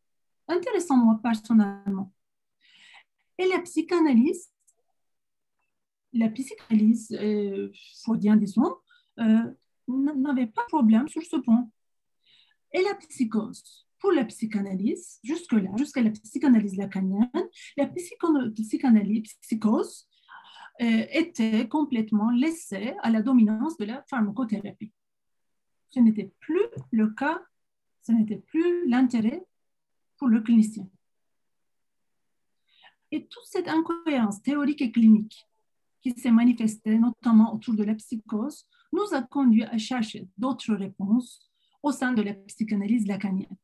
intéressant, moi, personnellement. Et la psychanalyse, la psychanalyse euh, freudienne, disons, euh, n'avait pas de problème sur ce point. Et la psychose, pour la psychanalyse, jusque-là, jusqu'à la psychanalyse lacanienne, la psychanalyse, psychose euh, était complètement laissée à la dominance de la pharmacothérapie. Ce n'était plus le cas ce n'était plus l'intérêt pour le clinicien. Et toute cette incohérence théorique et clinique qui s'est manifestée notamment autour de la psychose nous a conduit à chercher d'autres réponses au sein de la psychanalyse lacanienne.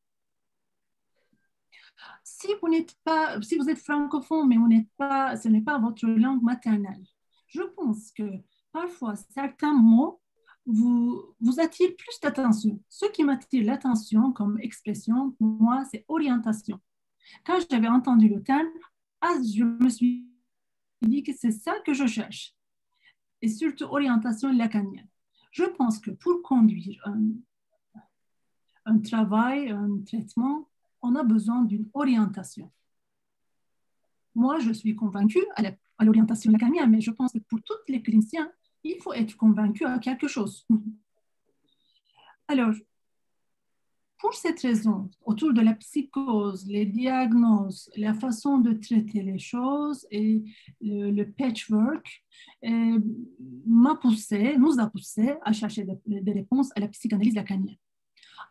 Si vous n'êtes pas, si vous êtes francophone, mais vous n'êtes pas, ce n'est pas votre langue maternelle, je pense que parfois certains mots vous, vous attire plus d'attention. Ce qui m'attire l'attention comme expression, pour moi, c'est orientation. Quand j'avais entendu le terme, ah, je me suis dit que c'est ça que je cherche. Et surtout orientation lacanienne. Je pense que pour conduire un, un travail, un traitement, on a besoin d'une orientation. Moi, je suis convaincue à l'orientation lacanienne, mais je pense que pour tous les cliniciens, il faut être convaincu à quelque chose. Alors, pour cette raison, autour de la psychose, les diagnostics, la façon de traiter les choses et le, patchwork euh, m'a poussé, nous a poussé à chercher des, réponses à la psychanalyse lacanienne.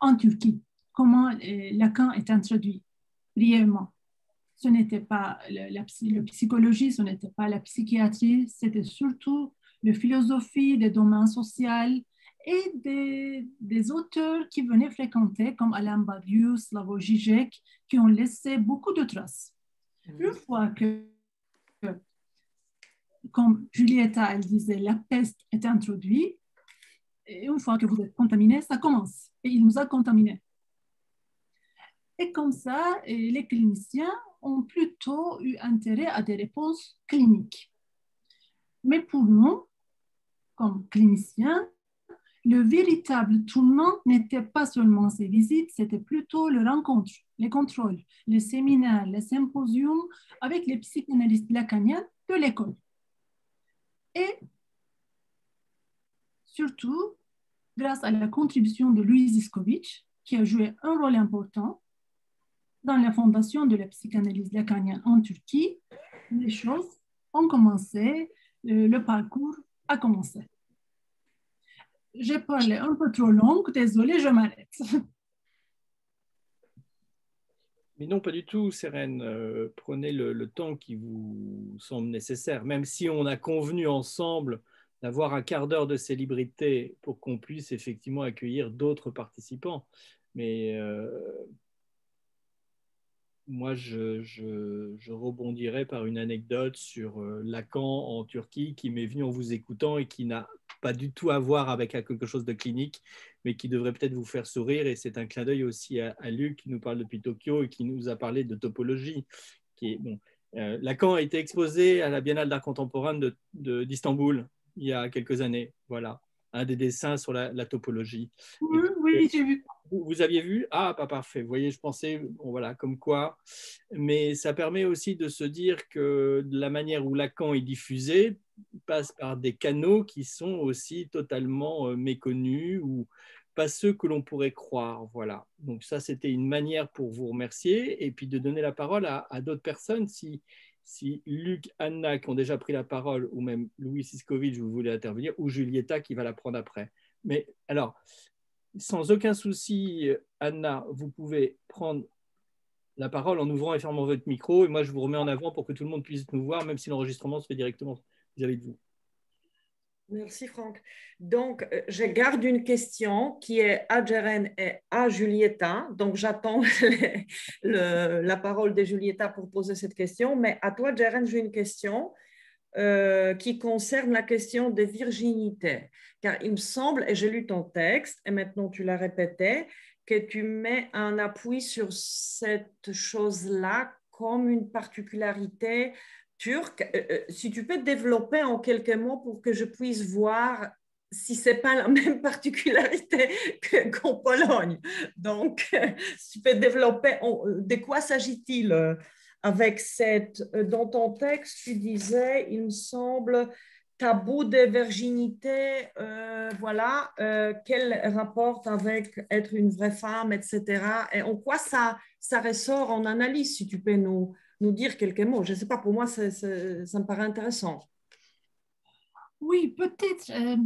En Turquie, comment euh, Lacan est introduit brièvement ce n'était pas la, la, psychologie, ce n'était pas la psychiatrie, c'était surtout la philosophie des domaines sociaux et des, des, auteurs qui venaient fréquenter, comme Alain Badiou, Slavoj Žižek, qui ont laissé beaucoup de traces. Mm-hmm. Une fois que, comme Julieta, elle disait, la peste est introduite, et une fois que vous êtes contaminé, ça commence. Et il nous a contaminés. Et comme ça, les cliniciens ont plutôt eu intérêt à des réponses cliniques. Mais pour nous, comme cliniciens, le véritable tournant n'était pas seulement ces visites, c'était plutôt le rencontre, les contrôles, les séminaires, les symposiums avec les psychanalystes lacaniens de l'école. Et surtout, grâce à la contribution de Louis Iskovic, qui a joué un rôle important dans la fondation de la psychanalyse lacanienne en Turquie, les choses ont commencé, euh, le parcours a commencé. J'ai parlé un peu trop long, désolé, je m'arrête. Mais non, pas du tout, Sérène. Euh, prenez le, le, temps qui vous semble nécessaire, même si on a convenu ensemble d'avoir un quart d'heure de célébrité pour qu'on puisse effectivement accueillir d'autres participants. Mais euh, moi, je, je, rebondirai par une anecdote sur euh, Lacan en Turquie qui m'est venue en vous écoutant et qui n'a pas du tout à voir avec quelque chose de clinique, mais qui devrait peut-être vous faire sourire. Et c'est un clin d'œil aussi à, Luc qui nous parle depuis Tokyo et qui nous a parlé de topologie. Qui est, bon, euh, Lacan a été exposé à la Biennale d'art contemporain d'Istanbul de, il y a quelques années. Voilà, un des dessins sur la, topologie. Oui, oui j'ai vu. Vous, aviez vu? Ah, pas parfait. Vous voyez, je pensais, bon, voilà, comme quoi. Mais ça permet aussi de se dire que la manière où Lacan est diffusé passe par des canaux qui sont aussi totalement euh, méconnus ou pas ceux que l'on pourrait croire. Voilà. Donc ça, c'était une manière pour vous remercier et puis de donner la parole à, à d'autres personnes si si Luc, Anna qui ont déjà pris la parole, ou même Louis Siskovic, vous voulez intervenir, ou Julieta qui va la prendre après. Mais alors, sans aucun souci, Anna, vous pouvez prendre la parole en ouvrant et fermant votre micro, et moi je vous remets en avant pour que tout le monde puisse nous voir, même si l'enregistrement se fait directement vis-à-vis de vous. Merci Franck. Donc, euh, je garde une question qui est à Jeren et à Julieta. Donc, j'attends la parole de Julieta pour poser cette question. Mais à toi, Jeren, j'ai une question euh, qui concerne la question de virginité. Car il me semble, et j'ai lu ton texte, et maintenant tu l'as répété, que tu mets un appui sur cette chose-là comme une particularité turc. Euh, euh, si tu peux développer en quelques mots pour que je puisse voir si ce n'est pas la même particularité qu'en Pologne. Donc, si tu peux développer, de quoi s'agit-il euh, avec cette, dans ton texte, tu disais, il me semble, tabou de virginité, voilà, quel rapport avec être une vraie femme, etc. Et en quoi ça, ça ressort en analyse, si tu peux nous, nous dire quelques mots. Je ne sais pas, pour moi, ça, me paraît intéressant. Oui, peut-être. Euh,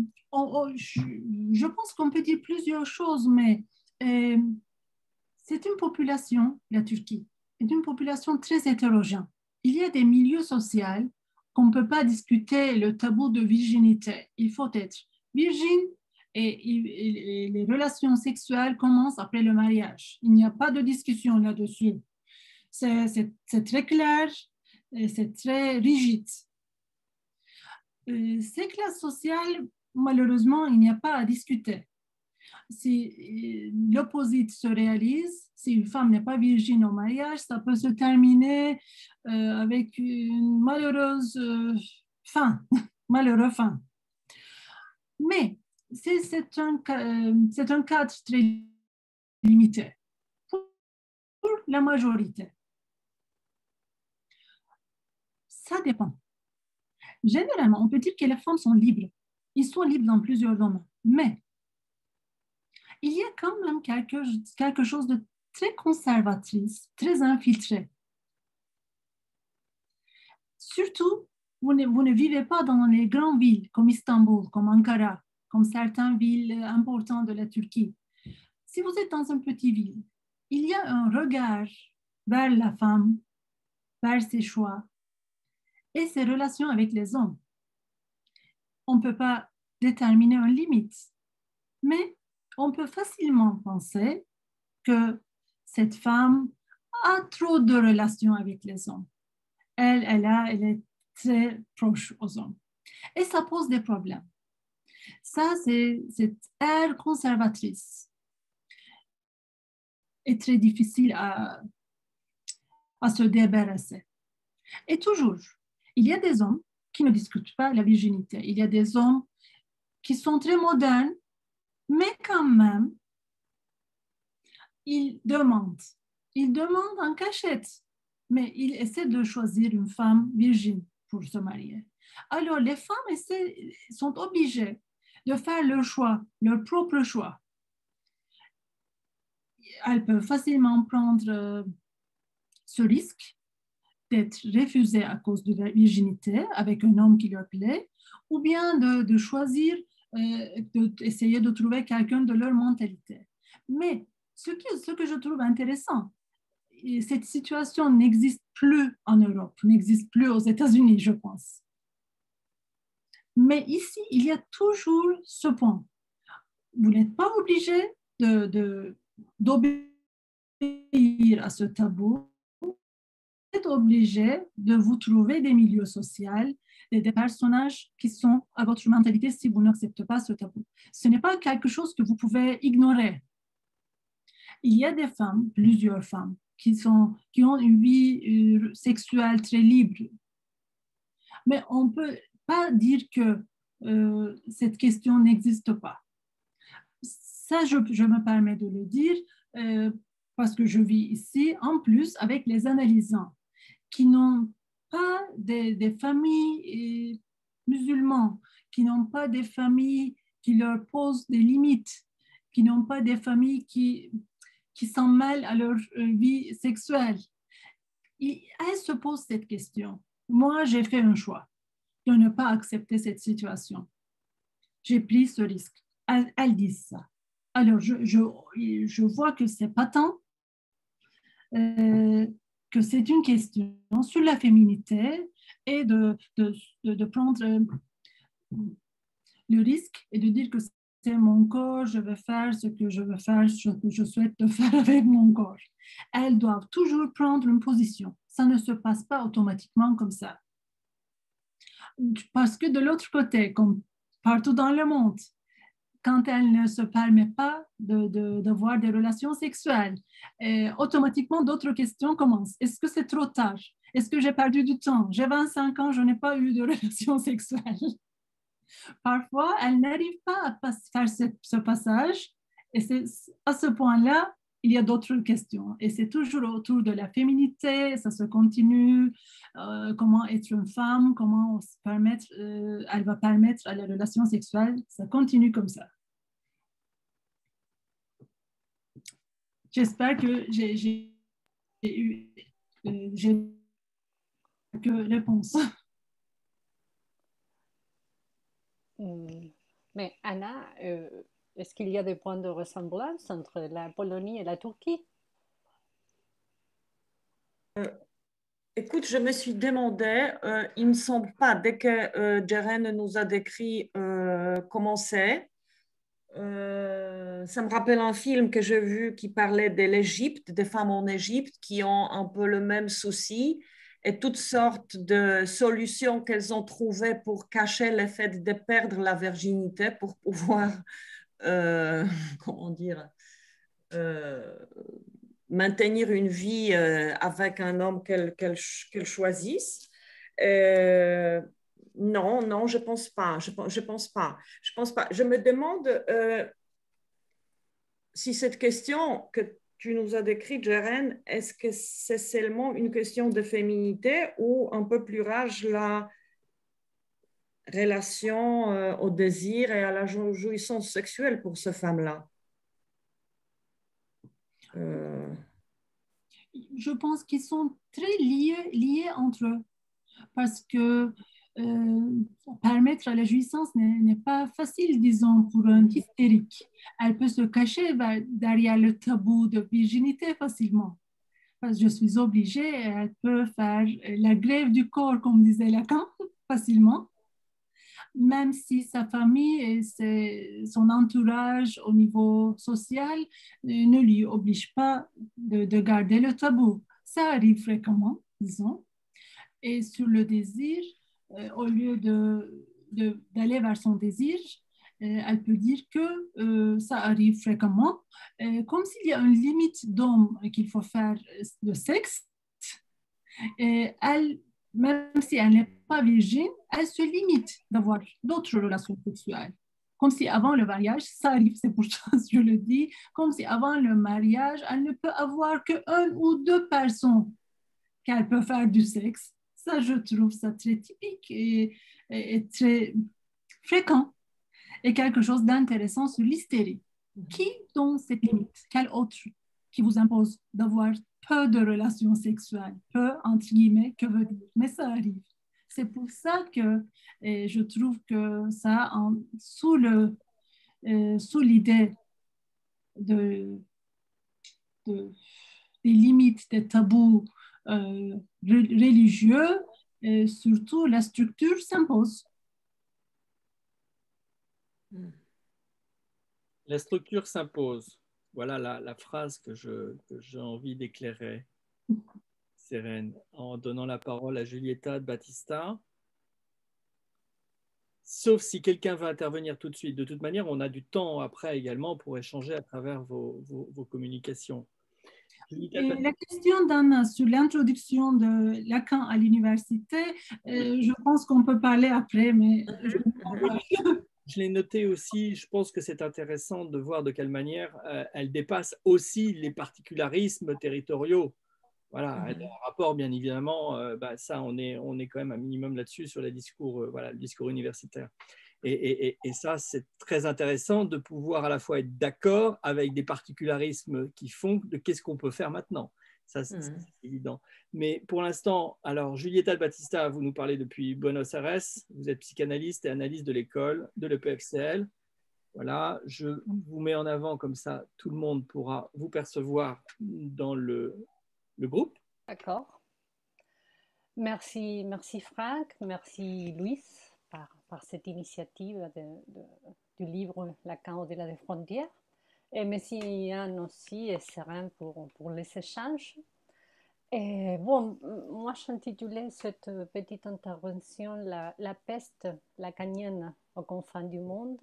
je, pense qu'on peut dire plusieurs choses, mais euh, c'est une population, la Turquie, est une population très hétérogène. Il y a des milieux sociaux qu'on ne peut pas discuter le tabou de virginité. Il faut être virgine et les relations sexuelles commencent après le mariage. Il n'y a pas de discussion là-dessus c'est très clair, c'est très rigide. Euh, ces classes sociales, malheureusement, il n'y a pas à discuter. Si euh, l'opposite se réalise, si une femme n'est pas virgine au mariage, ça peut se terminer euh, avec une malheureuse fin, malheureux fin. Mais c'est un, un cadre très limité pour la majorité. Ça dépend. Généralement, on peut dire que les femmes sont libres. Ils sont libres dans plusieurs domaines. Mais il y a quand même quelque, quelque chose de très conservatrice, très infiltré. Surtout, vous ne, vous ne vivez pas dans les grandes villes comme Istanbul, comme Ankara, comme certaines villes importantes de la Turquie. Si vous êtes dans une petite ville, il y a un regard vers la femme faire ses choix et ses relations avec les hommes. On ne peut pas déterminer une limite, mais on peut facilement penser que cette femme a trop de relations avec les hommes. Elle, elle, a, elle est très proche aux hommes. Et ça pose des problèmes. Ça, c'est cette ère conservatrice est très difficile à, à se débarrasser. Et toujours, il y a des hommes qui ne discutent pas la virginité. Il y a des hommes qui sont très modernes, mais quand même, ils demandent. Ils demandent en cachette, mais ils essaient de choisir une femme virgine pour se marier. Alors, les femmes sont obligées de faire leur choix, leur propre choix. Elles peuvent facilement prendre euh, ce risque d'être refusées à cause de la virginité avec un homme qui leur plaît, ou bien de, choisir, euh, d'essayer de trouver quelqu'un de leur mentalité. Mais ce, ce que je trouve intéressant, cette situation n'existe plus en Europe, n'existe plus aux États-Unis, je pense. Mais ici, il y a toujours ce point. Vous n'êtes pas obligé d'obéir de, à ce tabou. Êtes obligé de vous trouver des milieux sociaux, des, des personnages qui sont à votre mentalité si vous n'acceptez pas ce tabou. Ce n'est pas quelque chose que vous pouvez ignorer. Il y a des femmes, plusieurs femmes, qui, sont, qui ont une vie euh, sexuelle très libre. Mais on peut pas dire que euh, cette question n'existe pas. Ça, je, je, me permets de le dire euh, parce que je vis ici, en plus, avec les analysants qui n'ont pas des, familles euh, musulmanes, qui n'ont pas des familles qui leur posent des limites, qui n'ont pas des familles qui, qui s'en mêlent à leur vie sexuelle. Elles se posent cette question. Moi, j'ai fait un choix de ne pas accepter cette situation. J'ai pris ce risque. Elles, disent ça. Alors, je, je, je vois que c'est pas tant, euh, que c'est une question sur la féminité et de, de, de, prendre euh, le risque et de dire que c'est mon corps, je vais faire ce que je veux faire, ce que je souhaite de faire avec mon corps. Elles doivent toujours prendre une position. Ça ne se passe pas automatiquement comme ça parce que de l'autre côté, comme partout dans le monde, quand elle ne se permet pas de, de, voir des relations sexuelles, et automatiquement d'autres questions commencent. Est-ce que c'est trop tard? Est-ce que j'ai perdu du temps? J'ai 25 ans, je n'ai pas eu de relations sexuelles. Parfois, elle n'arrive pas à faire ce, passage et à ce point-là il y a d'autres questions. Et c'est toujours autour de la féminité, ça se continue, euh, comment être une femme, comment se permettre, euh, elle va permettre à la relation sexuelle, ça continue comme ça. J'espère que j'ai eu euh, quelques réponses. Mais Anna, est-ce qu'il y a des points de ressemblance entre la Pologne et la Turquie? Euh, Écoute, je me suis demandé, euh, il ne me semble pas, dès que euh, Jeren nous a décrit comment c'est, ça me rappelle un film que j'ai vu qui parlait de l'Égypte, des femmes en Égypte qui ont un peu le même souci et toutes sortes de solutions qu'elles ont trouvées pour cacher le fait de perdre la virginité, pour pouvoir euh, comment dire, euh, maintenir une vie euh, avec un homme qu'elle choisisse. Non, non, je pense pas. Je, je pense pas. Je pense pas. Je me demande si cette question que tu nous as décrite, Jérène, est-ce que c'est seulement une question de féminité ou un peu plus large la relation euh, au désir et à la jouissance sexuelle pour ces femmes-là euh. Je pense qu'ils sont très liés, entre eux parce que euh, permettre à la jouissance n'est pas facile, disons, pour un hystérique. Elle peut se cacher derrière le tabou de virginité facilement. je suis obligée, elle peut faire la grève du corps, comme disait Lacan, facilement, même si sa famille et son entourage au niveau social ne lui obligent pas de, de garder le tabou. Ça arrive fréquemment, disons. Et sur le désir, euh, au lieu d'aller vers son désir, euh, elle peut dire que euh, ça arrive fréquemment, comme s'il y a une limite d'homme qu'il faut faire de sexe. Elle, même si elle n'est pas virgin, elle se limite d'avoir d'autres relations sexuelles. Comme si avant le mariage, ça arrive, c'est pour ça que je le dis, comme si avant le mariage, elle ne peut avoir qu'une ou deux personnes qu'elle peut faire du sexe. Ça, je trouve ça très typique et, très fréquent. Et quelque chose d'intéressant sur l'hystérie. Mhm. Qui donne cette limite Quel autre qui vous impose d'avoir peu de relations sexuelles Peu, entre guillemets, que veut dire? Mais ça arrive. C'est pour ça que je trouve que ça, en, sous le euh, sous l'idée de, de, des limites, des tabous religieux, et surtout la structure s'impose. Hmm. La structure s'impose. Voilà la, la, phrase que j'ai envie d'éclairer, Sérène, en donnant la parole à Julieta de Battista. Sauf si quelqu'un va intervenir tout de suite. De toute manière, on a du temps après également pour échanger à travers vos, vos communications la question d'Anna sur l'introduction de Lacan à l'université, euh, je pense qu'on peut parler après, mais je, je l'ai noté aussi, je pense que c'est intéressant de voir de quelle manière euh, elle dépasse aussi les particularismes territoriaux. Voilà, un rapport, bien évidemment, euh, bah, ça, on est, on est quand même un minimum là-dessus sur les discours, voilà, le discours universitaire. Et, ça, c'est très intéressant de pouvoir à la fois être d'accord avec des particularismes qui font de qu'est-ce qu'on peut faire maintenant. Ça, c'est mmh. évident. Mais pour l'instant, alors, Julieta Batista, vous nous parlez depuis Buenos Aires. Vous êtes psychanalyste et analyste de l'école, de l'EPFCL. Voilà, je vous mets en avant comme ça, tout le monde pourra vous percevoir dans le, le groupe. D'accord. Merci, merci Franck, merci Louis par, cette initiative du livre Lacan au-delà des frontières. Et merci Yann aussi et Serein pour, pour les échanges. Et bon, moi j'intitulais cette petite intervention la, la peste lacanienne aux confins du monde.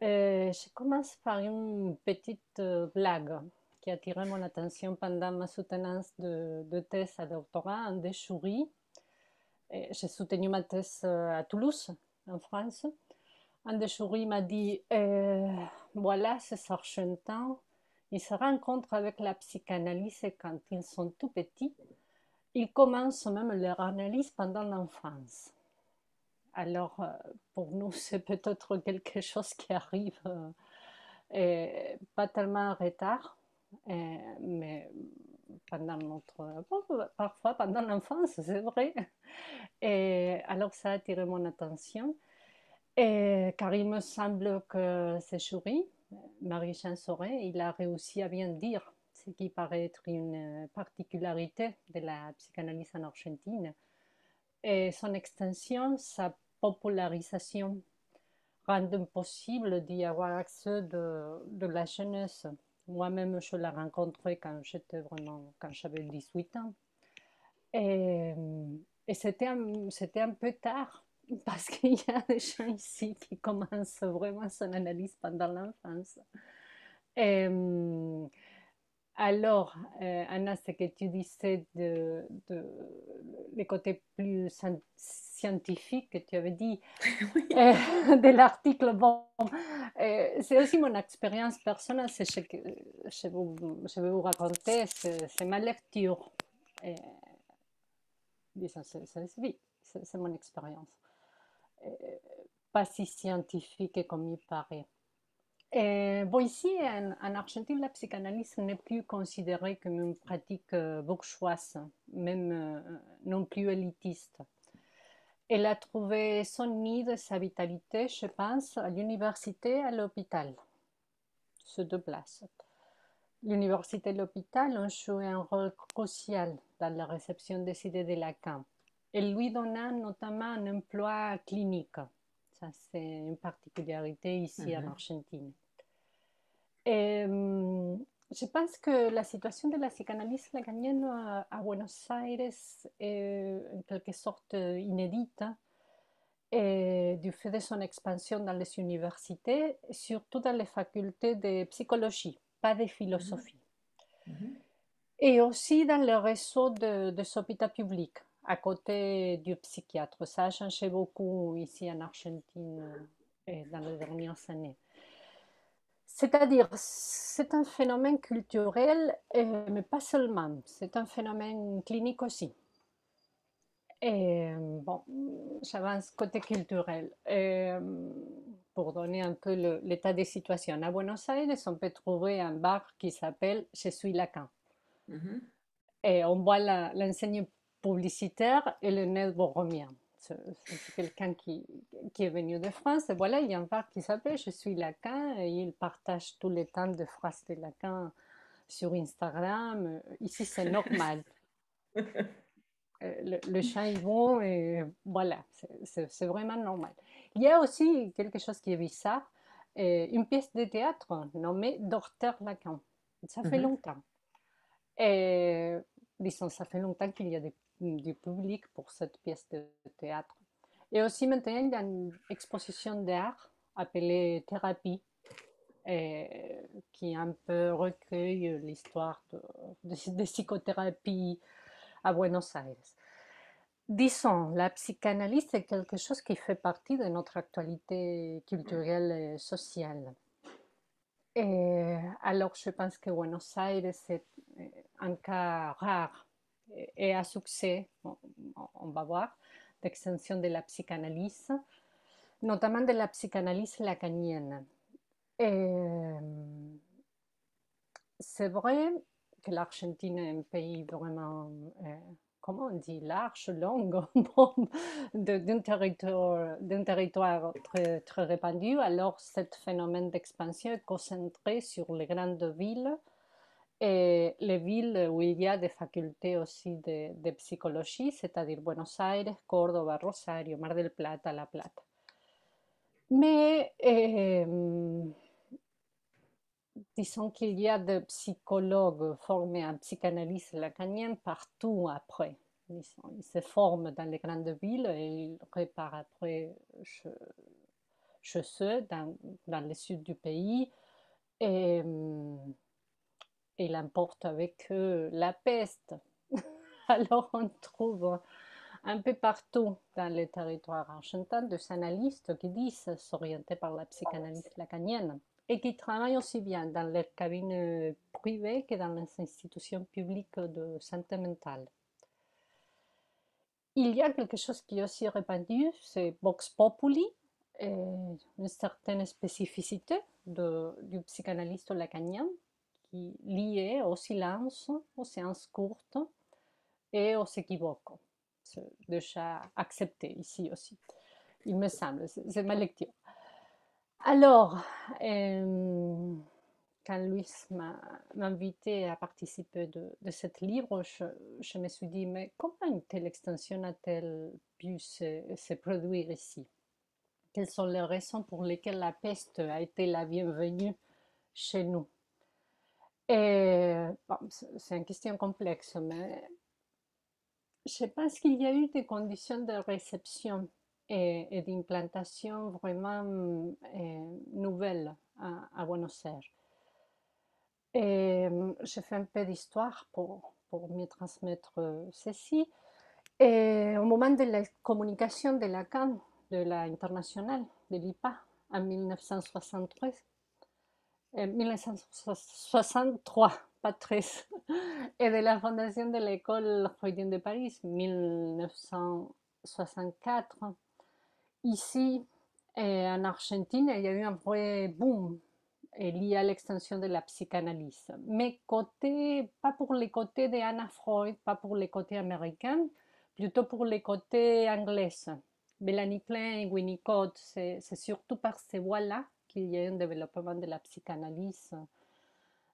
Je commence par une petite blague qui a attiré mon attention pendant ma soutenance de, de thèse à doctorat en déchourie j'ai soutenu ma thèse euh, à Toulouse, en France. Un des jurys m'a dit euh, Voilà, ces argentins, ils se rencontrent avec la psychanalyse quand ils sont tout petits. Ils commencent même leur analyse pendant l'enfance. Alors, euh, pour nous, c'est peut-être quelque chose qui arrive pas tellement en retard, mais pendant notre, parfois pendant l'enfance, c'est vrai. Et alors ça a attiré mon attention, et, car il me semble que c'est Choury, Marie-Jean il a réussi à bien dire ce qui paraît être une particularité de la psychanalyse en Argentine, et son extension, sa popularisation rendent impossible d'y avoir accès de la jeunesse moi-même, je l'ai rencontré quand j'étais vraiment, quand j'avais 18 ans. Et, et c'était un, c'était un peu tard parce qu'il y a des gens ici qui commencent vraiment son analyse pendant l'enfance. alors, euh, Anna, ce que tu disais de, de les côtés plus scientifique que tu avais dit euh, de l'article. Bon, euh, c'est aussi mon expérience personnelle, c'est ce que je, vous, je vais vous raconter, c'est ma lecture. Et, c'est mon expérience. Euh, pas si scientifique comme il paraît. Et, bon, ici, en, en, Argentine, la psychanalyse n'est plus considérée comme une pratique bourgeoise, même non plus élitiste. Elle a trouvé son nid de sa vitalité, je pense, à l'université et à l'hôpital. Ces deux places. l'université et l'hôpital ont joué un rôle crucial dans la réception des idées de Lacan et lui donnant notamment un emploi clinique. Ça, c'est une particularité ici en Mhm. Argentine. Et, hum, je pense que la situation de la psychanalyse lacanienne à, à Buenos Aires est en quelque sorte inédite et du fait de son expansion dans les universités, surtout dans les facultés de psychologie, pas de philosophie. Et aussi dans le réseau de, des hôpitaux publics, à côté du psychiatre. Ça a changé beaucoup ici en Argentine euh, dans les dernières années. C'est-à-dire, c'est un phénomène culturel, euh, mais pas seulement, c'est un phénomène clinique aussi. Et bon, j'avance côté culturel. Euh, pour donner un peu l'état des situations. À Buenos Aires, on peut trouver un bar qui s'appelle Je suis Lacan. Mhm. Et on voit l'enseigne publicitaire et le nez borromien. C'est quelqu'un qui, qui est venu de France. Et voilà, il y a un bar qui s'appelle Je suis Lacan et il partage tout le temps des phrases de Lacan sur Instagram. Ici, c'est normal. Euh, le, le chant est bon et voilà, c'est vraiment normal. Il y a aussi quelque chose qui est bizarre, euh, une pièce de théâtre nommée Docteur Lacan. Ça fait Mhm. longtemps. Et disons, ça fait longtemps qu'il y a des- du public pour cette pièce de théâtre. Et aussi maintenant, il y a une exposition d'art appelée Thérapie, euh, qui un peu recueille l'histoire de, de, de psychothérapie à Buenos Aires. Disons, la psychanalyse est quelque chose qui fait partie de notre actualité culturelle et sociale. Et alors, je pense que Buenos Aires est euh, un cas rare et à succès, on, va voir, d'extension de la psychanalyse, notamment de la psychanalyse lacanienne. Et c'est vrai que l'Argentine est un pays vraiment, euh, comment on dit, large, long, d'un territoire très, très répandu. Alors, ce phénomène d'expansion est concentré sur les grandes villes et les villes où il y a des facultés aussi de, psychologie, c'est-à-dire Buenos Aires, Córdoba, Rosario, Mar del Plata, La Plata. Mais disons qu'il y a des psychologues formés en psychanalyse lacanienne partout après. Ils se forment dans les grandes villes et ils repartent après chez, chez eux, dans, dans le sud du pays. Et, euh, ils emportent avec eux la peste. Alors on trouve un peu partout dans le territoire argentin des analystes qui disent s'orienter par la psychanalyse lacanienne et qui travaillent aussi bien dans les cabines privées que dans les institutions publiques de santé mentale. Il y a quelque chose qui est aussi répandu, c'est Vox Populi, et une certaine spécificité du psychanalyste lacanien qui au silence, aux séances courtes et aux équivoques. C'est déjà accepté ici aussi, il me semble, c'est ma lecture. Alors, euh, quand Louis m'a invité à participer de, de ce livre, je, me suis dit, mais comment une telle extension a-t-elle pu se, se, produire ici? Quelles sont les raisons pour lesquelles la peste a été la bienvenue chez nous? Bon, c'est une question complexe, mais je pense qu'il y a eu des conditions de réception et, d'implantation vraiment euh, nouvelles à, Buenos Aires. Et je fais un peu d'histoire pour, pour mieux transmettre ceci. Au moment de la communication de Lacan, de la de l'IPA, en 1973, euh, 1963, pas 13, et de la fondation de l'école freudienne de Paris, 1964, ici en Argentine, il y a eu un vrai boom lié à l'extension de la psychanalyse. Mais côté, pas pour les côtés d'Anna Freud, pas pour les côtés américains, plutôt pour les côtés anglais. Melanie Klein, Winnicott, c'est surtout par ces voies-là qu'il y a eu un développement de la psychanalyse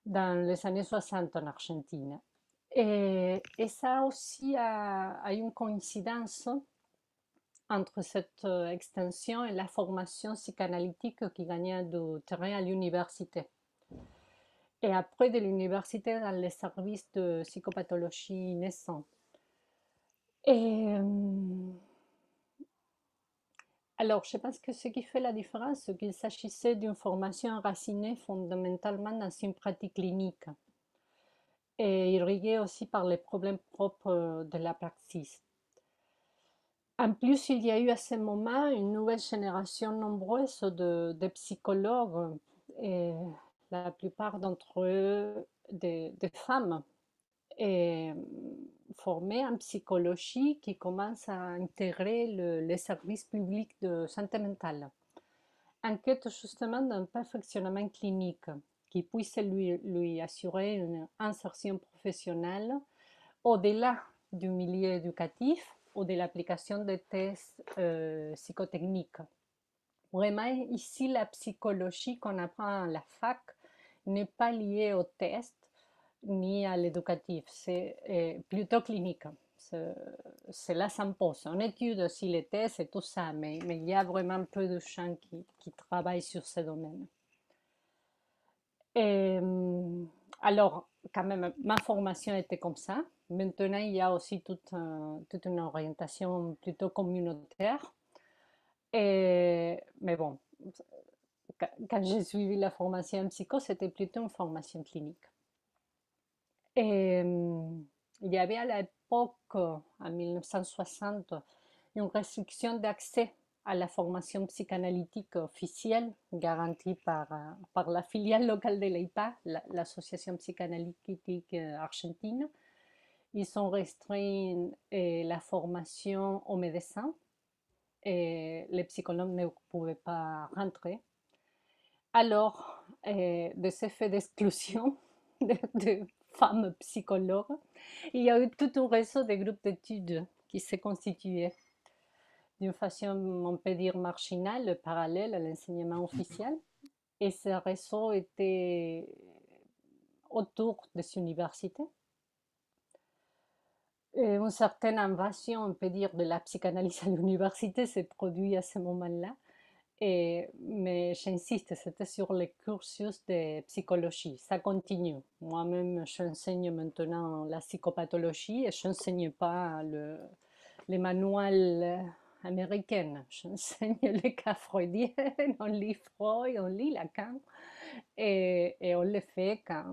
dans les années 60 en Argentine. Et, ça aussi a, a, une coïncidence entre cette extension et la formation psychanalytique qui gagnait du terrain à l'université. Et après de l'université dans les services de psychopathologie naissante. Et alors, je pense que ce qui fait la différence, c'est qu'il s'agissait d'une formation enracinée fondamentalement dans une pratique clinique et irriguée aussi par les problèmes propres de la praxis. En plus, il y a eu à ce moment une nouvelle génération nombreuse de, psychologues, et la plupart d'entre eux des femmes, et formés en psychologie qui commencent à intégrer le, les services publics de santé mentale. Enquête justement d'un perfectionnement clinique qui puisse lui, assurer une insertion professionnelle au-delà du milieu éducatif ou de l'application des tests euh, psychotechniques. Vraiment, ici, la psychologie qu'on apprend à la fac n'est pas liée aux tests, ni à l'éducatif, c'est euh, plutôt clinique. Cela s'impose. On étude aussi les tests et tout ça, mais, il y a vraiment peu de gens qui, qui travaillent sur ce domaine. Et, alors, quand même, ma formation était comme ça. Maintenant, il y a aussi toute, toute une orientation plutôt communautaire. Mais bon, quand j'ai suivi la formation en psycho, c'était plutôt une formation clinique. Il y avait à l'époque, en 1960, une restriction d'accès à la formation psychanalytique officielle garantie par, par la filiale locale de l'EIPA, l'Association psychanalytique argentine. Ils ont restreint la formation aux médecins et les psychologues ne pouvaient pas rentrer. Alors, de ces faits d'exclusion de, de, femmes psychologues, il y a eu tout un réseau de groupes d'études qui s'est constitué d'une façon, on peut dire, marginale, parallèle à l'enseignement officiel. Et ce réseau était autour des universités. Et une certaine invasion, on peut dire, de la psychanalyse à l'université s'est produite à ce moment-là. Et, mais j'insiste, c'était sur le cursus de psychologie. Ça continue. Moi-même, j'enseigne maintenant la psychopathologie et je n'enseigne pas le, les manuels américains. J'enseigne les cas freudiens, on lit Freud, on lit Lacan. Et, et on le fait quand,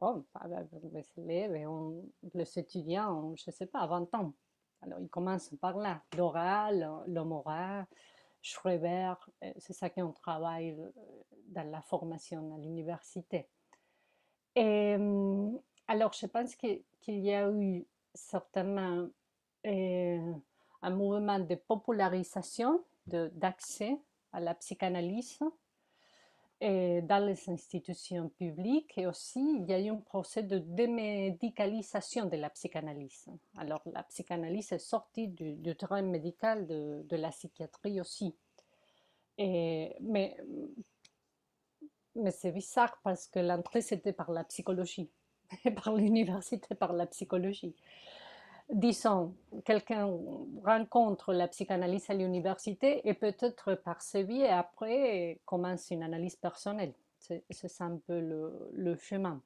bon, les élèves, on, les étudiants, je ne sais pas, à 20 ans. Alors, ils commencent par là, l'oral, le Schreiber, euh, c'est ça qu'on travaille euh, dans la formation à l'université. Et hum, alors, je pense qu'il y a eu certainement euh, un mouvement de popularisation d'accès à la psychanalyse dans les institutions publiques et aussi il y a eu un procès de démédicalisation de la psychanalyse. Alors la psychanalyse est sortie du, terrain médical de, la psychiatrie aussi. Mais mais c'est bizarre parce que l'entrée c'était par la psychologie, par l'université, par la psychologie disons, quelqu'un rencontre la psychanalyse à l'université et peut-être par ce biais, après, commence une analyse personnelle. C'est un peu le, le chemin.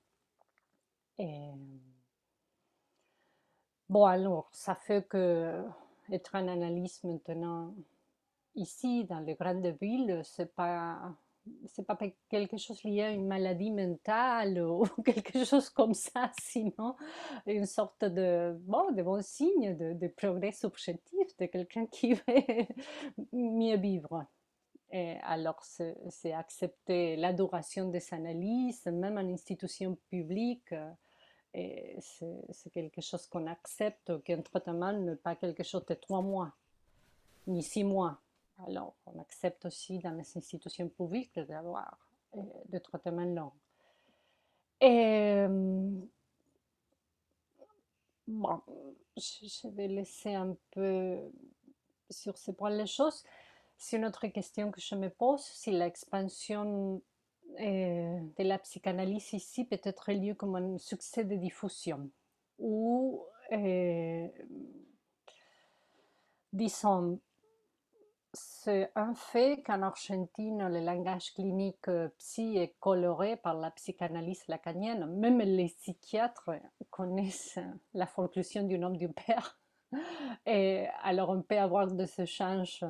Bon, alors, ça fait que être un analyste maintenant ici, dans les grandes villes, c'est pas c'est pas quelque chose lié à une maladie mentale ou quelque chose comme ça, sinon une sorte de bon, de bon signe de, de progrès subjectif de quelqu'un qui veut mieux vivre. Alors, c'est accepter l'adoration des analyses, même en institution publique, c'est quelque chose qu'on accepte, qu'un traitement n'est pas quelque chose de trois mois, ni six mois. Alors, on accepte aussi dans les institutions publiques d'avoir euh, des traitements longs. Et bon, je vais laisser un peu sur ce point les choses. C'est une autre question que je me pose, si l'expansion de la psychanalyse ici peut être lieu comme un succès de diffusion, ou disons, c'est un fait qu'en Argentine, le langage clinique psy est coloré par la psychanalyse lacanienne. Même les psychiatres connaissent la conclusion du nom du père. Et alors, on peut avoir des échanges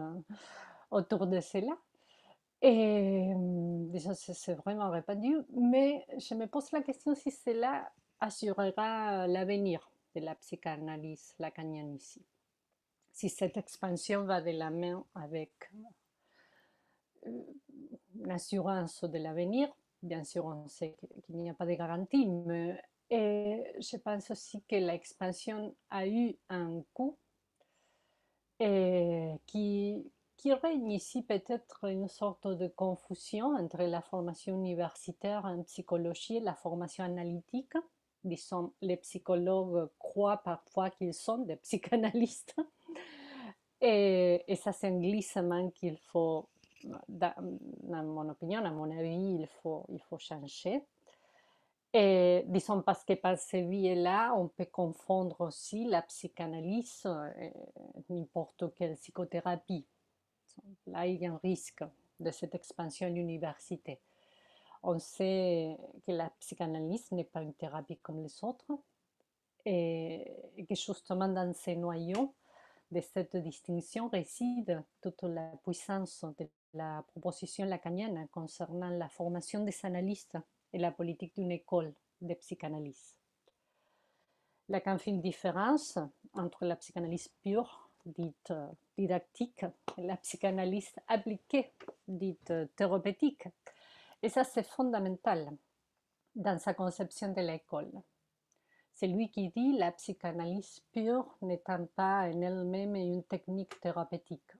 autour de cela. Et déjà, c'est vraiment répandu. Mais je me pose la question si cela assurera l'avenir de la psychanalyse lacanienne ici si cette expansion va de la main avec l'assurance de l'avenir, bien sûr, on sait qu'il n'y a pas de garantie, mais et je pense aussi que l'expansion a eu un coût et qui règne ici peut-être une sorte de confusion entre la formation universitaire en psychologie et la formation analytique. Disons, les psychologues croient parfois qu'ils sont des psychanalystes et, et ça, c'est un glissement qu'il faut, dans, mon opinion, à mon avis, il faut, il faut changer. Et disons parce que par ce biais-là, on peut confondre aussi la psychanalyse et n'importe quelle psychothérapie. Là, il y a un risque de cette expansion à l'université. On sait que la psychanalyse n'est pas une thérapie comme les autres et que justement dans ces noyaux, de cette distinction réside toute la puissance de la proposition lacanienne concernant la formation des analystes et la politique d'une école de psychanalyse. Lacan fait différence entre la psychanalyse pure, dite didactique, et la psychanalyse appliquée, dite thérapeutique. Et ça, c'est fondamental dans sa conception de l'école. C'est lui qui dit la psychanalyse pure n'étant pas en elle-même une technique thérapeutique.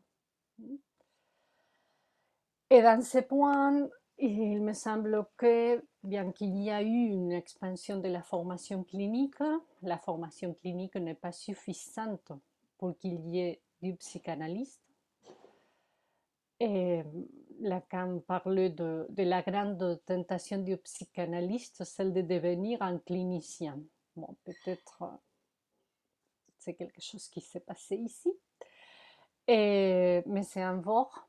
Et dans ce point, il me semble que, bien qu'il y a eu une expansion de la formation clinique, la formation clinique n'est pas suffisante pour qu'il y ait du psychanalyste. Et Lacan parlait de, de la grande tentation du psychanalyste, celle de devenir un clinicien. Bon, peut-être euh, c'est quelque chose qui s'est passé ici. Mais c'est un vor.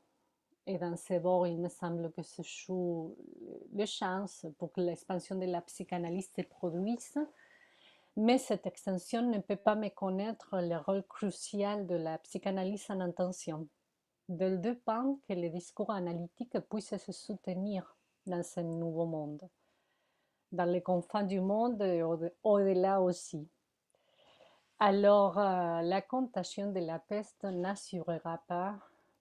Et dans ce vor, il me semble que se joue les chances pour que l'expansion de la psychanalyse se produise. Mais cette extension ne peut pas méconnaître le rôle crucial de la psychanalyse en intention. De dépend que les discours analytiques puissent se soutenir dans ce nouveau monde dans les confins du monde et au-delà aussi. Alors, euh, la contagion de la peste n'assurera pas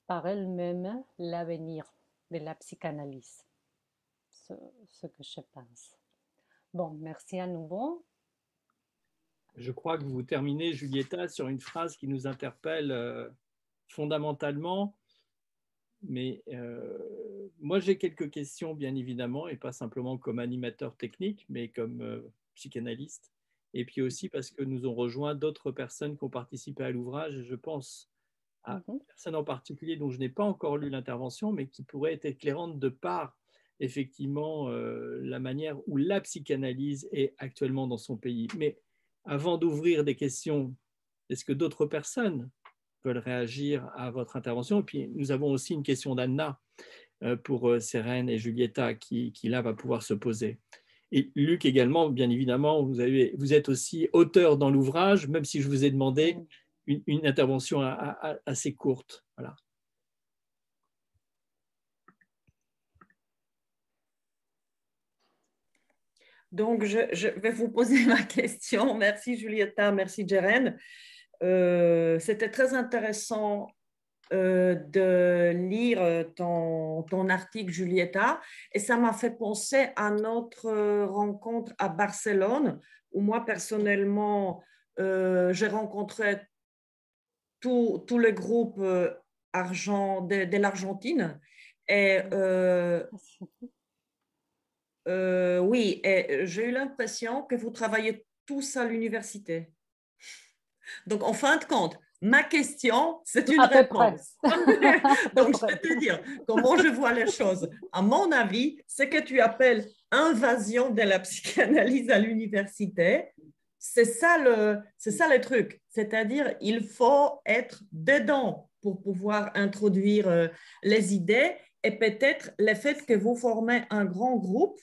par elle-même l'avenir de la psychanalyse. Ce, ce, que je pense. Bon, merci à nouveau. Je crois que vous terminez, Julieta, sur une phrase qui nous interpelle euh, fondamentalement mais euh, moi, j'ai quelques questions, bien évidemment, et pas simplement comme animateur technique, mais comme euh, psychanalyste. Et puis aussi parce que nous ont rejoint d'autres personnes qui ont participé à l'ouvrage. Je pense à une personne en particulier dont je n'ai pas encore lu l'intervention, mais qui pourrait être éclairante de par effectivement euh, la manière où la psychanalyse est actuellement dans son pays. Mais avant d'ouvrir des questions, est-ce que d'autres personnes veulent réagir à votre intervention. Et puis, nous avons aussi une question d'Anna euh, pour euh, Sérène et Julieta qui, qui, là, va pouvoir se poser. Et Luc également, bien évidemment, vous, êtes aussi auteur dans l'ouvrage, même si je vous ai demandé une, intervention assez courte. Voilà. Donc, je, je, vais vous poser ma question. Merci Julieta, merci Jérène. Euh, c'était très intéressant euh, de lire ton, ton, article, Julieta, et ça m'a fait penser à notre rencontre à Barcelone, où moi, personnellement, euh, j'ai rencontré tout, tout, le groupe argent de, de l'Argentine. Et oui, j'ai eu l'impression que vous travaillez tous à l'université. Donc, en fin de compte, ma question, c'est une réponse. Donc, je vais te dire comment je vois les choses. À mon avis, ce que tu appelles invasion de la psychanalyse à l'université, c'est ça le, c'est ça le truc. C'est-à-dire, il faut être dedans pour pouvoir introduire euh, les idées et peut-être le fait que vous formez un grand groupe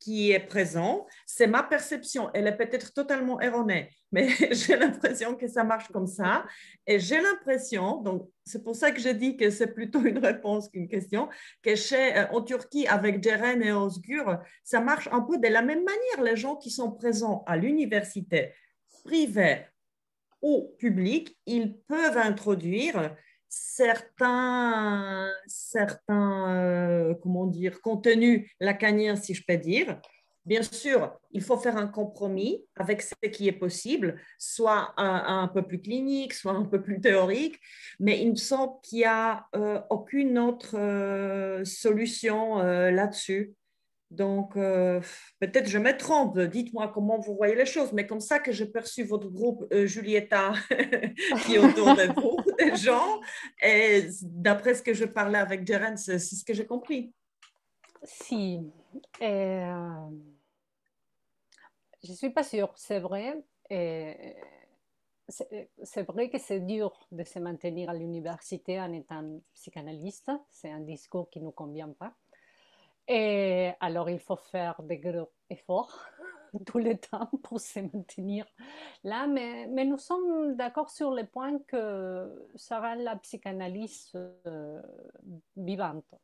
qui est présent, c'est ma perception. Elle est peut-être totalement erronée, mais j'ai l'impression que ça marche comme ça. Et j'ai l'impression, donc c'est pour ça que je dis que c'est plutôt une réponse qu'une question, que chez, euh, en Turquie, avec Jeren et Osgur, ça marche un peu de la même manière. Les gens qui sont présents à l'université privée ou publique, ils peuvent introduire certains, certains euh, comment dire, contenus lacaniens, si je peux dire. Bien sûr, il faut faire un compromis avec ce qui est possible, soit un, peu plus clinique, soit un peu plus théorique, mais il me semble qu'il n'y a euh, aucune autre euh, solution là-dessus. Donc, peut-être je me trompe, dites-moi comment vous voyez les choses, mais comme ça que j'ai perçu votre groupe, Julieta, qui est autour de vous, des gens, et d'après ce que je parlais avec Jeren, c'est ce que j'ai compris. Si. Euh, je ne suis pas sûre, c'est vrai. C'est vrai que c'est dur de se maintenir à l'université en étant psychanalyste. C'est un discours qui ne nous convient pas. Et alors, il faut faire des gros efforts tout le temps pour se maintenir là, mais, mais nous sommes d'accord sur le point que ça rend la psychanalyse euh, vivante.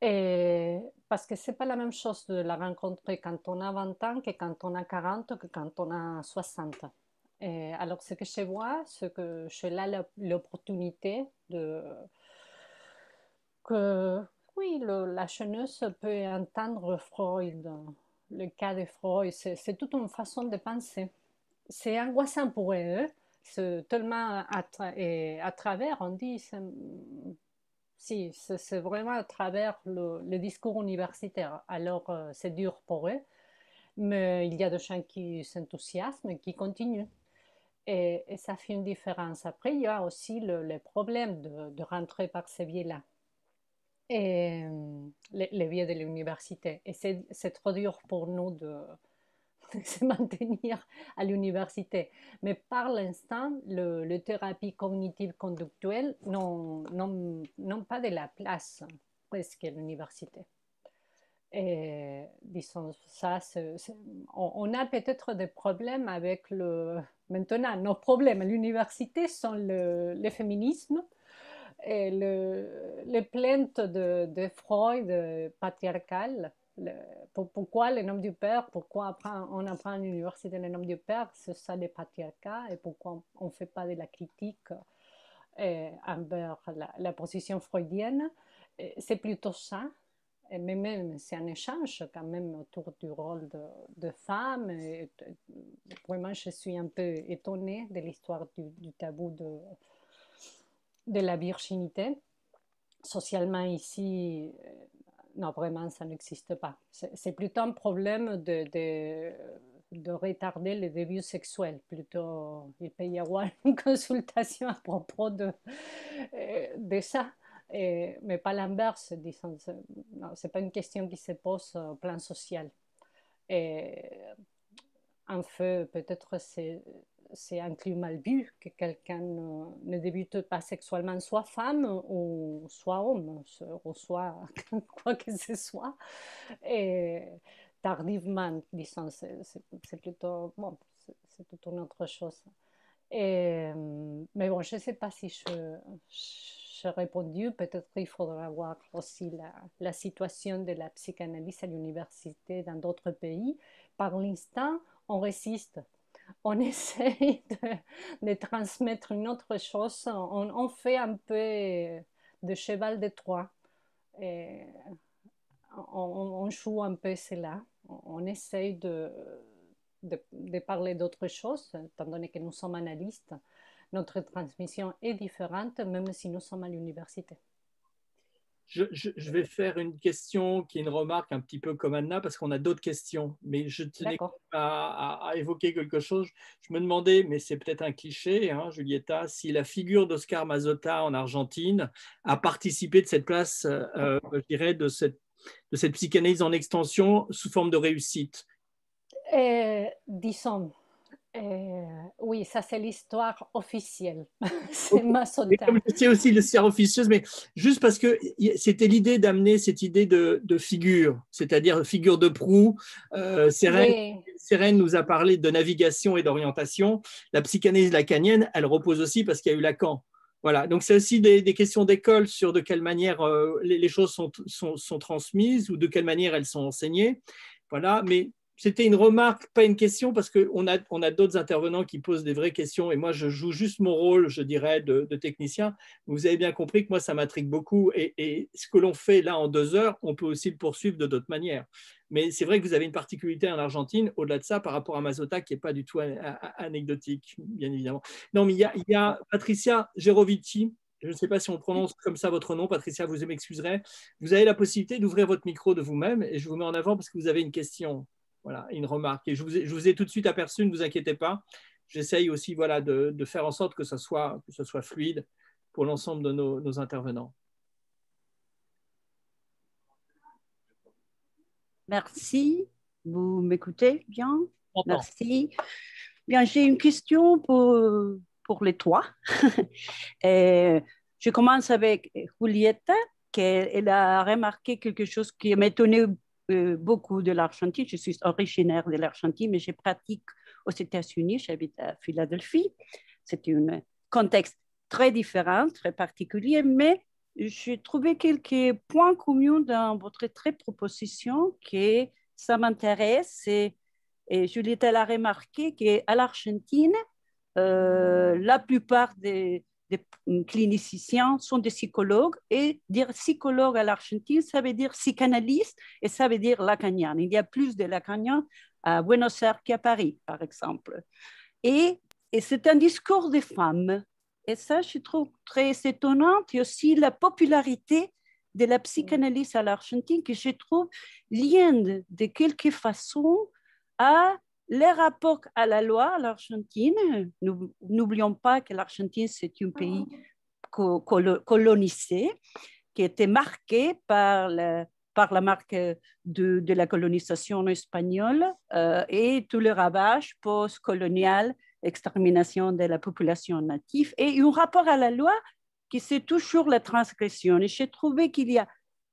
Et parce que ce n'est pas la même chose de la rencontrer quand on a 20 ans que quand on a 40 que quand on a 60. Et alors, ce que je vois, ce que j'ai là l'opportunité de que oui, la jeunesse peut entendre Freud. Le cas de Freud, c'est toute une façon de penser. C'est angoissant pour eux. C'est tellement à, travers, on dit, si, c'est vraiment à travers le, discours universitaire. Alors, euh, c'est dur pour eux, mais il y a des gens qui s'enthousiasment, qui continuent. Et, ça fait une différence. Après, il y a aussi le, problème de, de rentrer par ces biais-là et les, les de l'université. Et c'est trop dur pour nous de, se maintenir à l'université. Mais par l'instant, le, le, thérapie cognitive conductuelle n'ont pas de la place presque à l'université. Et disons ça, on, a peut-être des problèmes avec le... Maintenant, nos problèmes à l'université sont le, le féminisme, et le, les plaintes de, Freud euh, patriarcal, pourquoi le nom du père, pourquoi on apprend à l'université le nom du père, c'est ça le patriarcat, et pourquoi on ne fait pas de la critique euh, envers la, position freudienne, c'est plutôt ça. Et même c'est un échange quand même autour du rôle de, femme. Vraiment, je suis un peu étonnée de l'histoire du, tabou de, de la virginité. Socialement, ici, euh, non, vraiment, ça n'existe pas. C'est plutôt un problème de, de, retarder le début sexuel. Plutôt, il peut y avoir une consultation à propos de, euh, de ça. mais pas l'inverse, disons. Ce n'est pas une question qui se pose au plan social. En fait, peut-être c'est c'est inclus mal vu que quelqu'un ne, débute pas sexuellement, soit femme ou soit homme, ou soit quoi que ce soit. Et tardivement, disons, c'est plutôt, bon, c'est toute une autre chose. Et, mais bon, je ne sais pas si je, j'ai répondu. Peut-être qu'il faudra voir aussi la, la, situation de la psychanalyse à l'université dans d'autres pays. Par l'instant, on résiste on essaie de, transmettre une autre chose. On, fait un peu de cheval de Troie. Et on, joue un peu cela. On, essaie de, de, parler d'autre chose, étant donné que nous sommes analystes. Notre transmission est différente, même si nous sommes à l'université. Je, vais faire une question qui est une remarque un petit peu comme Anna, parce qu'on a d'autres questions. Mais je tenais à, à, évoquer quelque chose. Je me demandais, mais c'est peut-être un cliché, hein, Julieta, si la figure d'Oscar Mazota en Argentine a participé de cette place, euh, je dirais, de cette, de cette psychanalyse en extension sous forme de réussite. Euh, disons, euh, oui, ça c'est l'histoire officielle. c'est ma C'est aussi l'histoire officieuse, mais juste parce que c'était l'idée d'amener cette idée de, figure, c'est-à-dire figure de proue. Euh, Sérène, nous a parlé de navigation et d'orientation. La psychanalyse lacanienne, elle repose aussi parce qu'il y a eu Lacan. Voilà, donc c'est aussi des, questions d'école sur de quelle manière euh, les, choses sont, sont, sont, transmises ou de quelle manière elles sont enseignées. Voilà, mais c'était une remarque, pas une question, parce qu'on a, on a d'autres intervenants qui posent des vraies questions et moi, je joue juste mon rôle, je dirais, de, technicien. Vous avez bien compris que moi, ça m'intrigue beaucoup et, ce que l'on fait là en deux heures, on peut aussi le poursuivre de d'autres manières. Mais c'est vrai que vous avez une particularité en Argentine, au-delà de ça, par rapport à Mazota, qui n'est pas du tout anecdotique, bien évidemment. Non, mais il y a, il y a Patricia Gerovici, je ne sais pas si on prononce comme ça votre nom, Patricia, vous m'excuserez. Vous avez la possibilité d'ouvrir votre micro de vous-même et je vous mets en avant parce que vous avez une question. Voilà, une remarque. Et je vous ai, je vous ai tout de suite aperçu, ne vous inquiétez pas. J'essaye aussi voilà, de, de, faire en sorte que ce soit, que ce soit fluide pour l'ensemble de nos, nos, intervenants. Merci. Vous m'écoutez bien? Merci. Bien, j'ai une question pour, pour les trois. Et je commence avec Juliette, qui elle a remarqué quelque chose qui m'étonnait euh, beaucoup de l'Argentine. Je suis originaire de l'Argentine, mais je pratique aux États-Unis. J'habite à Philadelphie. C'est un contexte très différent, très particulier, mais j'ai trouvé quelques points communs dans votre très proposition que ça m'intéresse. Et, et Juliette a remarqué qu'à l'Argentine, euh, la plupart des, des cliniciens sont des psychologues et dire psychologue à l'Argentine, ça veut dire psychanalyste et ça veut dire lacanien. Il y a plus de lacaniens à Buenos Aires qu'à Paris, par exemple. Et, c'est un discours des femmes. Et ça, je trouve très étonnant. Et aussi la popularité de la psychanalyse à l'Argentine que je trouve liée de quelque façon à les rapports à la loi, l'Argentine, n'oublions pas que l'Argentine, c'est un pays colonisé, qui était marqué par, par la marque de, de, la colonisation espagnole euh, et tout le ravage post-colonial, extermination de la population native, et un rapport à la loi qui c'est toujours la transgression. Et j'ai trouvé qu'il y a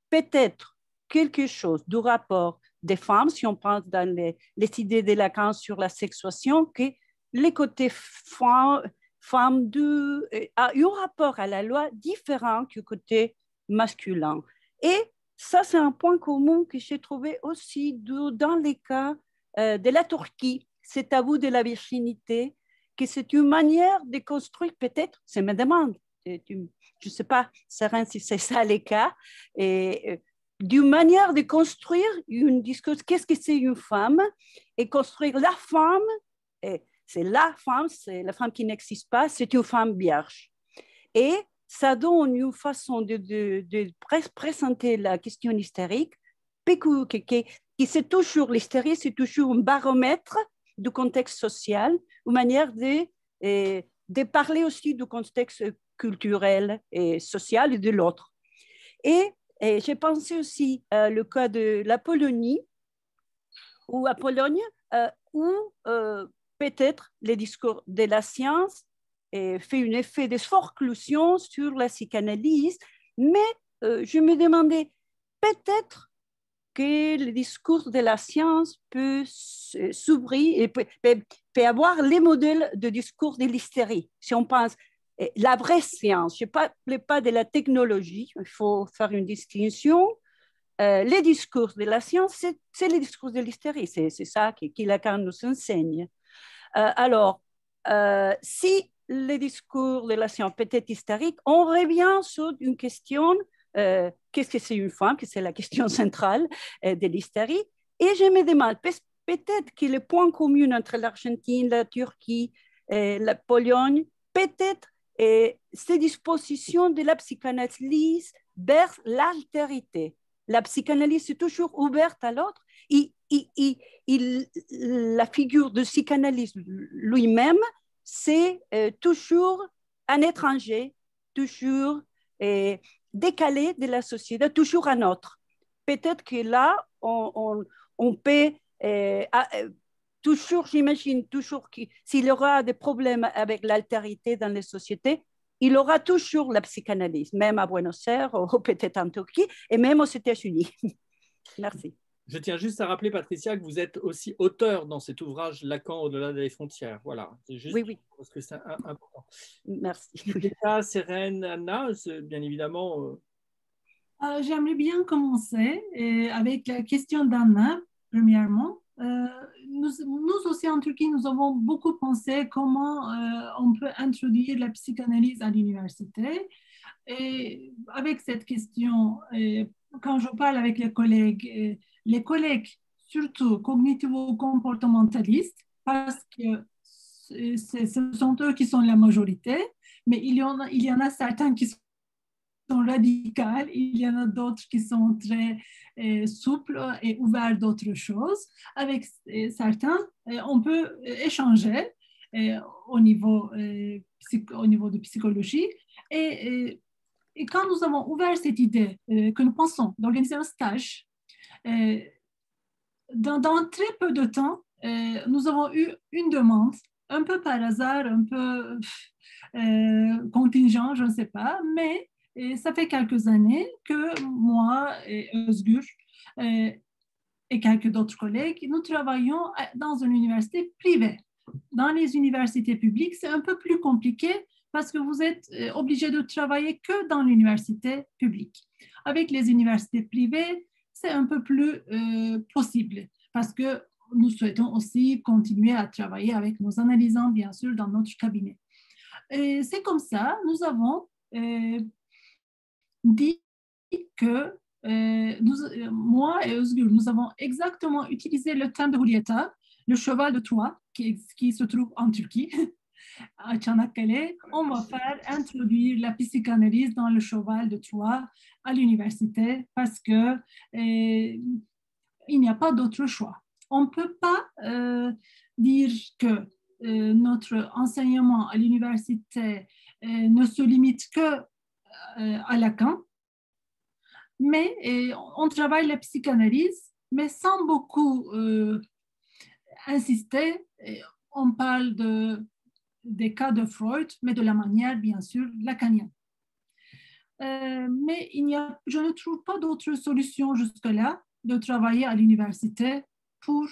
peut-être quelque chose du rapport des femmes, si on pense dans les, idées de Lacan sur la sexuation, que les côtés femmes, femme de, a eu un rapport à la loi différent du côté masculin. Et ça, c'est un point commun que j'ai trouvé aussi dans les cas euh, de la Turquie, c'est tabou de la virginité, que c'est une manière de construire, peut-être, c'est ma demande, je ne sais pas, si c'est ça le cas, et euh, d'une manière de construire une discours, qu'est-ce que c'est une femme, et construire la femme, et c'est la femme, c'est la femme qui n'existe pas, c'est une femme vierge. Et ça donne une façon de, de, présenter la question hystérique, qui, c'est toujours, l'hystérie, c'est toujours un baromètre du contexte social, une manière de, de parler aussi du contexte culturel et social de l'autre. Et et j'ai pensé aussi euh, le cas de la Pologne, ou à Pologne, euh, où euh, peut-être les discours de la science fait un effet de forclusion sur la psychanalyse, mais je me demandais peut-être que le discours de la science peut s'ouvrir et peut, peut, avoir les modèles de discours de l'hystérie. Si on pense la vraie science, je ne parle pas de la technologie, il faut faire une distinction. Euh, les discours de la science, c'est les discours de l'hystérie, c'est ça que, que, Lacan nous enseigne. Euh, alors, euh, si les discours de la science peut être hystériques, on revient sur une question, qu'est-ce que c'est une femme, que c'est la question centrale de l'hystérie, et je me demande, peut-être que le point commun entre l'Argentine, la Turquie et la Pologne, peut-être et ces dispositions de la psychanalyse vers l'altérité. La psychanalyse est toujours ouverte à l'autre. La figure de psychanalyste lui-même, c'est euh, toujours un étranger, toujours euh, décalé de la société, toujours un autre. Peut-être que là, on, peut euh, toujours, j'imagine, toujours s'il y aura des problèmes avec l'altérité dans les sociétés, il aura toujours la psychanalyse, même à Buenos Aires ou peut-être en Turquie et même aux États-Unis. Merci. Je tiens juste à rappeler, Patricia, que vous êtes aussi auteur dans cet ouvrage Lacan au-delà des frontières. Voilà, c'est juste oui, oui. parce que c'est important. Merci. Julieta, Sérène, Anna, bien évidemment. Euh, euh, j'aimerais bien commencer avec la question d'Anna, premièrement. Euh, nous, aussi en Turquie, nous avons beaucoup pensé comment euh, on peut introduire la psychanalyse à l'université. Et avec cette question, euh, quand je parle avec les collègues, les collègues surtout cognitivo-comportementalistes, parce que ce sont eux qui sont la majorité, mais il y en il y en a certains qui sont radicales, il y en a d'autres qui sont très euh, souples et ouverts d'autres choses. Avec euh, certains, euh, on peut échanger au, niveau, au niveau de psychologie. Et, quand nous avons ouvert cette idée que nous pensons d'organiser un stage, dans, très peu de temps, nous avons eu une demande un peu par hasard, un peu contingent, je ne sais pas, mais et ça fait quelques années que moi et Özgür euh, et quelques d'autres collègues, nous travaillons dans une université privée. Dans les universités publiques, c'est un peu plus compliqué parce que vous êtes euh, obligé de travailler que dans l'université publique. Avec les universités privées, c'est un peu plus euh, possible parce que nous souhaitons aussi continuer à travailler avec nos analysants, bien sûr, dans notre cabinet. Et c'est comme ça, nous avons dit que euh, nous, euh, moi et Özgür, nous avons exactement utilisé le thème de Julieta, le cheval de Troie, qui, se trouve en Turquie, à Çanakkale. On va faire introduire la psychanalyse dans le cheval de Troie à l'université parce que euh, il n'y a pas d'autre choix. On ne peut pas dire que notre enseignement à l'université ne se limite que à Lacan. Mais on travaille la psychanalyse, mais sans beaucoup euh, insister. On parle de, des cas de Freud, mais de la manière, bien sûr, lacanienne. Euh, mais il y a, je ne trouve pas d'autre solution jusque-là de travailler à l'université pour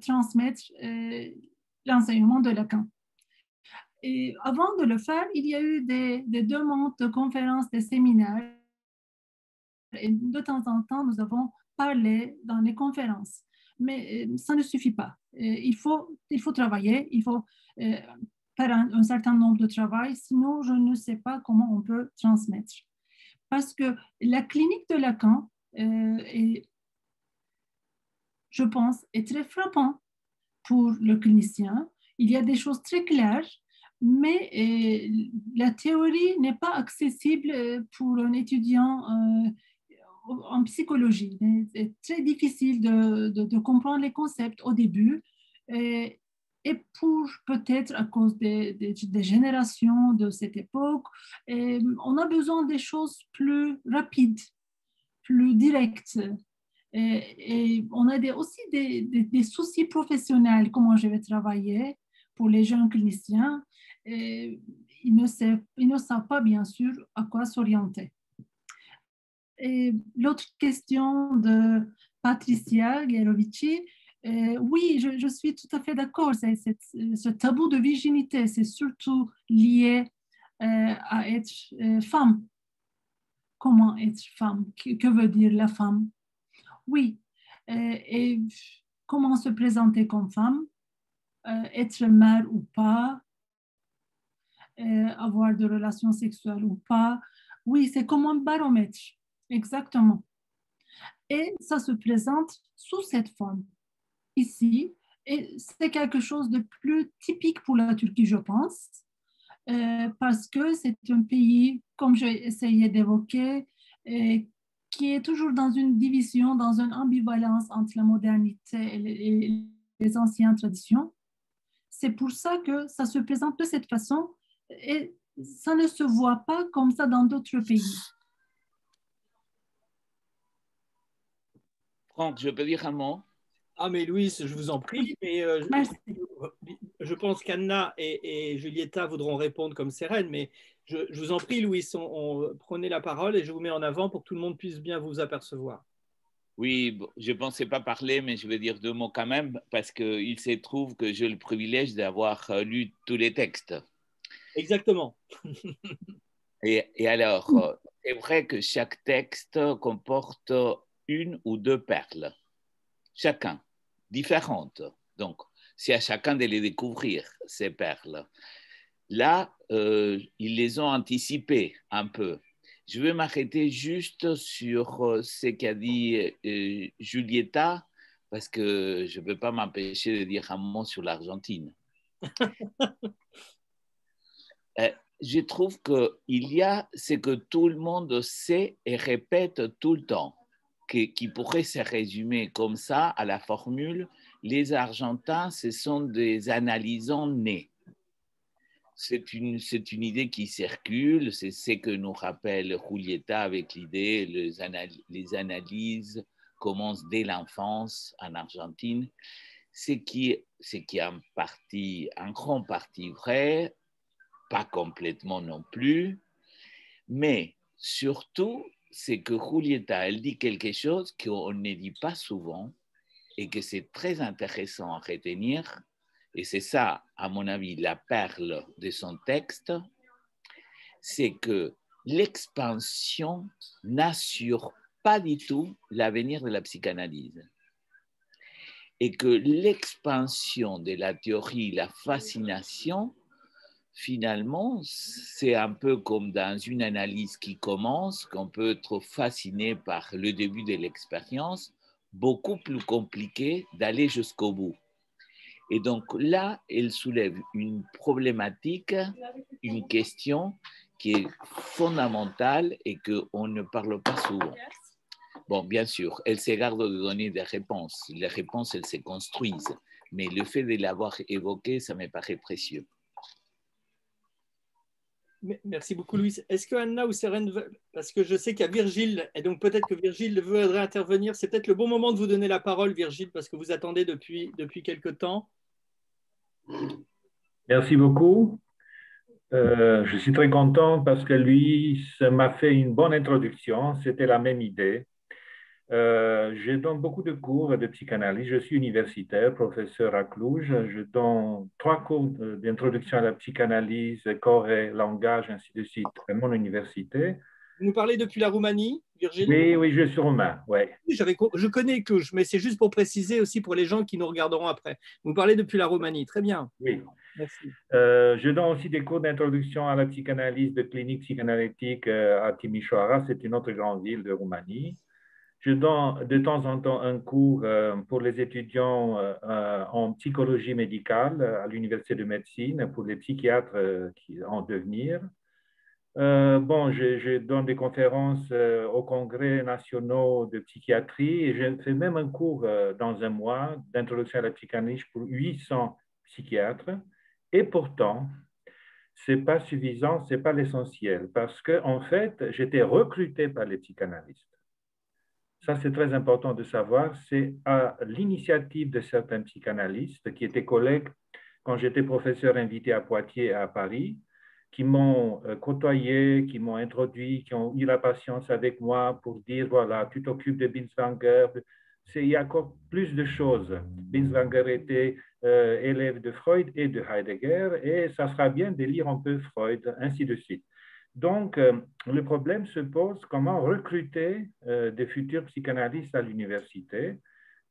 transmettre l'enseignement de Lacan. Avant de le faire, il y a eu des, demandes de conférences, des séminaires. De temps en temps, nous avons parlé dans les conférences. Mais euh, ça ne suffit pas. Euh, il faut, il faut travailler, il faut euh, faire un, certain nombre de travail, sinon je ne sais pas comment on peut transmettre. Parce que la clinique de Lacan, je pense, est très frappant pour le clinicien. Il y a des choses très claires mais euh, la théorie n'est pas accessible euh, pour un étudiant euh, en psychologie. C'est très difficile de, comprendre les concepts au début. Et, pour peut-être à cause des, générations de cette époque, on a besoin des choses plus rapides, plus directes. Et, on a aussi des, soucis professionnels, comment je vais travailler pour les jeunes cliniciens et ils ne, savent, ils ne savent pas bien sûr à quoi s'orienter. Et l'autre question de Patricia Gerovici, euh, oui, je, suis tout à fait d'accord. Ce tabou de virginité, c'est surtout lié euh, à être euh, femme. Comment être femme? Que, veut dire la femme? Oui. et comment se présenter comme femme? Être mère ou pas? euh, avoir de relations sexuelles ou pas. Oui, c'est comme un baromètre, exactement. Et ça se présente sous cette forme, ici. Et c'est quelque chose de plus typique pour la Turquie, je pense, euh, parce que c'est un pays, comme j'ai essayé d'évoquer, et qui est toujours dans une division, dans une ambivalence entre la modernité et les, anciennes traditions. C'est pour ça que ça se présente de cette façon et ça ne se voit pas comme ça dans d'autres pays. Franck, je peux dire un mot? Ah, mais Louise, je vous en prie. Mais, euh, je, pense qu'Anna et, Julietta voudront répondre comme Sérène, mais je, vous en prie, Louise, on, prenez la parole et je vous mets en avant pour que tout le monde puisse bien vous apercevoir. Oui, je ne pensais pas parler, mais je vais dire deux mots quand même, parce qu'il se trouve que j'ai le privilège d'avoir euh, lu tous les textes. Exactement. et, et, alors, euh, c'est vrai que chaque texte comporte une ou deux perles chacun, différentes. Donc, c'est à chacun de les découvrir, ces perles. Là, euh, ils les ont anticipées un peu. Je vais m'arrêter juste sur euh, ce qu'a dit euh, Julieta, parce que je ne peux pas m'empêcher de dire un mot sur l'Argentine. je trouve qu'il y a ce que tout le monde sait et répète tout le temps qui pourrait se résumer comme ça à la formule les Argentins, ce sont des analysants nés. C'est une, c'est une idée qui circule, c'est ce que nous rappelle Julieta avec l'idée les, les analyses commencent dès l'enfance en Argentine, ce qui, ce qui est en partie, en grande partie vrai, pas complètement non plus, mais surtout c'est que Julieta, elle dit quelque chose qu'on ne dit pas souvent et que c'est très intéressant à retenir. Et c'est ça, à mon avis, la perle de son texte, c'est que l'expansion n'assure pas du tout l'avenir de la psychanalyse. Et que l'expansion de la théorie, la fascination, finalement, c'est un peu comme dans une analyse qui commence, qu'on peut être fasciné par le début de l'expérience, beaucoup plus compliqué d'aller jusqu'au bout. Et donc là, elle soulève une problématique, une question qui est fondamentale et qu'on ne parle pas souvent. Bon, bien sûr, elle se garde de donner des réponses. Les réponses, elles se construisent. Mais le fait de l'avoir évoqué, ça me paraît précieux. Merci beaucoup, Louise. Est-ce que Anna ou Sérène veulent, parce que je sais qu'il y a Virgile, et donc peut-être que Virgile voudrait intervenir. C'est peut-être le bon moment de vous donner la parole, Virgile, parce que vous attendez depuis, depuis quelque temps. Merci beaucoup. Euh, je suis très content parce que lui, m'a fait une bonne introduction. C'était la même idée. Euh, je donne beaucoup de cours de psychanalyse. Je suis universitaire, professeur à Cluj. Je donne trois cours d'introduction à la psychanalyse, corps et langage, ainsi de suite, à mon université. Vous nous parlez depuis la Roumanie, Virginie? Oui, oui, je suis roumain, ouais. Je connais Cluj, mais c'est juste pour préciser aussi pour les gens qui nous regarderont après. Vous parlez depuis la Roumanie, très bien. Oui. Merci. Euh, je donne aussi des cours d'introduction à la psychanalyse de clinique psychanalytique euh, à Timișoara, c'est une autre grande ville de Roumanie. Je donne de temps en temps un cours euh, pour les étudiants euh, en psychologie médicale à l'Université de médecine pour les psychiatres euh, qui en devenir. bon, je, donne des conférences au congrès nationaux de psychiatrie et je fais même un cours dans un mois d'introduction à la psychanalyse pour 800 psychiatres. Et pourtant, c'est pas suffisant, c'est pas l'essentiel parce que en fait, j'étais recruté par les psychanalystes ça c'est très important de savoir, c'est à l'initiative de certains psychanalystes qui étaient collègues quand j'étais professeur invité à Poitiers et à Paris, qui m'ont euh, côtoyé, qui m'ont introduit, qui ont eu la patience avec moi pour dire, voilà, tu t'occupes de Binswanger, il y a encore plus de choses. Binswanger était euh, élève de Freud et de Heidegger, et ça sera bien de lire un peu Freud, ainsi de suite. Donc, euh, le problème se pose comment recruter euh, des futurs psychanalystes à l'université,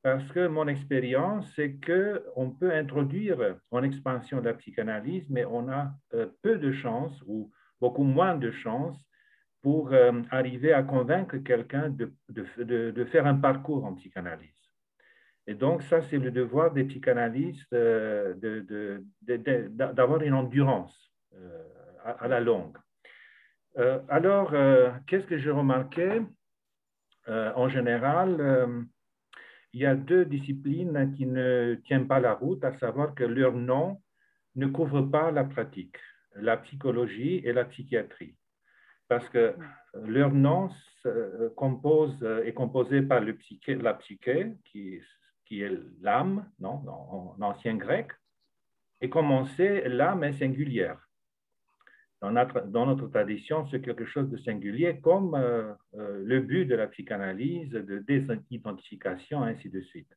parce que mon expérience, c'est qu'on peut introduire en expansion de la psychanalyse, mais on a euh, peu de chances ou beaucoup moins de chances pour arriver à convaincre quelqu'un de, de, faire un parcours en psychanalyse. Et donc, ça, c'est le devoir des psychanalystes d'avoir une endurance à la longue. Alors, qu'est-ce que j'ai remarqué En général, il y a deux disciplines qui ne tiennent pas la route, à savoir que leur nom ne couvre pas la pratique, la psychologie et la psychiatrie. Parce que leur nom compose, est composé par le psyché, la psyché, qui, qui est l'âme, non, en ancien grec, et comme on l'âme est singulière. Dans notre, tradition, c'est quelque chose de singulier, comme euh, euh, le but de la psychanalyse, de désidentification, ainsi de suite.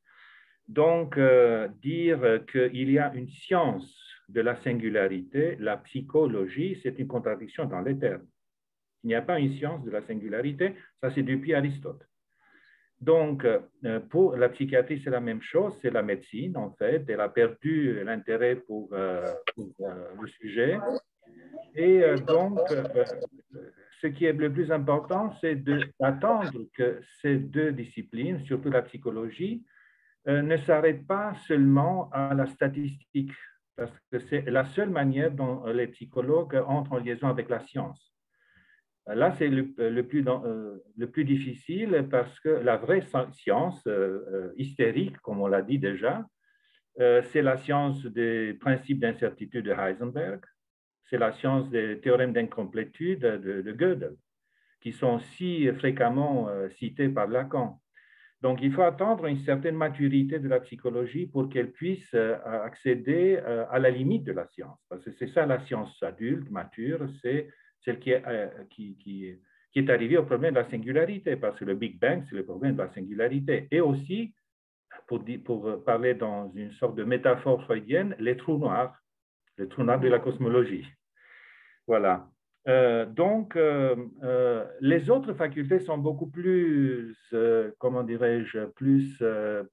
Donc, euh, dire qu'il y a une science de la singularité, la psychologie, c'est une contradiction dans les termes. Il n'y a pas une science de la singularité, ça c'est depuis Aristote. Donc, pour la psychiatrie, c'est la même chose, c'est la médecine, en fait. Elle a perdu l'intérêt pour, le sujet. Et donc, ce qui est le plus important, c'est d'attendre que ces deux disciplines, surtout la psychologie, ne s'arrêtent pas seulement à la statistique, parce que c'est la seule manière dont les psychologues entrent en liaison avec la science. Là, c'est le, euh, le, plus, euh, le, plus, difficile parce que la vraie science euh, hystérique, comme on l'a dit déjà, c'est la science des principes d'incertitude de Heisenberg, c'est la science des théorèmes d'incomplétude de, de, Gödel, qui sont si fréquemment cités par Lacan. Donc, il faut attendre une certaine maturité de la psychologie pour qu'elle puisse accéder à la limite de la science. Parce que c'est ça la science adulte, mature, c'est celle euh, qui est arrivée au problème de la singularité, parce que le Big Bang, c'est le problème de la singularité. Et aussi, pour, pour parler dans une sorte de métaphore freudienne, les trous noirs, trous noirs de la cosmologie. Voilà. Euh, donc, euh, les autres facultés sont beaucoup plus, comment dirais-je, plus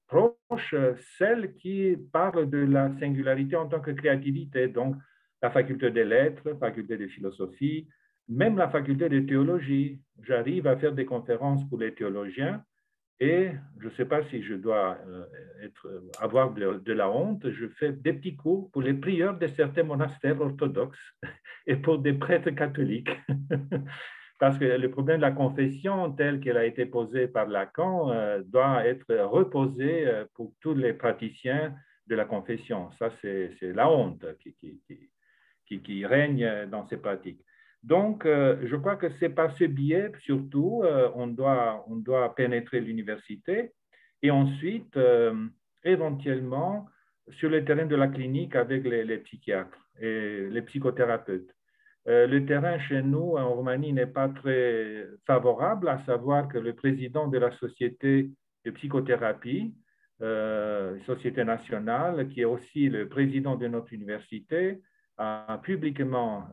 proches, celles qui parlent de la singularité en tant que créativité. Donc, la faculté des lettres, la faculté de philosophie, même la faculté de théologie, j'arrive à faire des conférences pour les théologiens et je ne sais pas si je dois euh, être, avoir de, la honte, je fais des petits cours pour les prieurs de certains monastères orthodoxes et pour des prêtres catholiques. Parce que le problème de la confession, tel qu'elle a été posée par Lacan, euh, doit être reposé euh, pour tous les praticiens de la confession. Ça, c'est la honte qui, règne dans ces pratiques. Donc, euh, je crois que c'est par ce biais, surtout, euh, on, doit, on doit pénétrer l'université et ensuite, euh, éventuellement, sur le terrain de la clinique avec les, psychiatres et les psychothérapeutes. le terrain chez nous, en Roumanie, n'est pas très favorable, à savoir que le président de la société de psychothérapie, société nationale, qui est aussi le président de notre université, a publiquement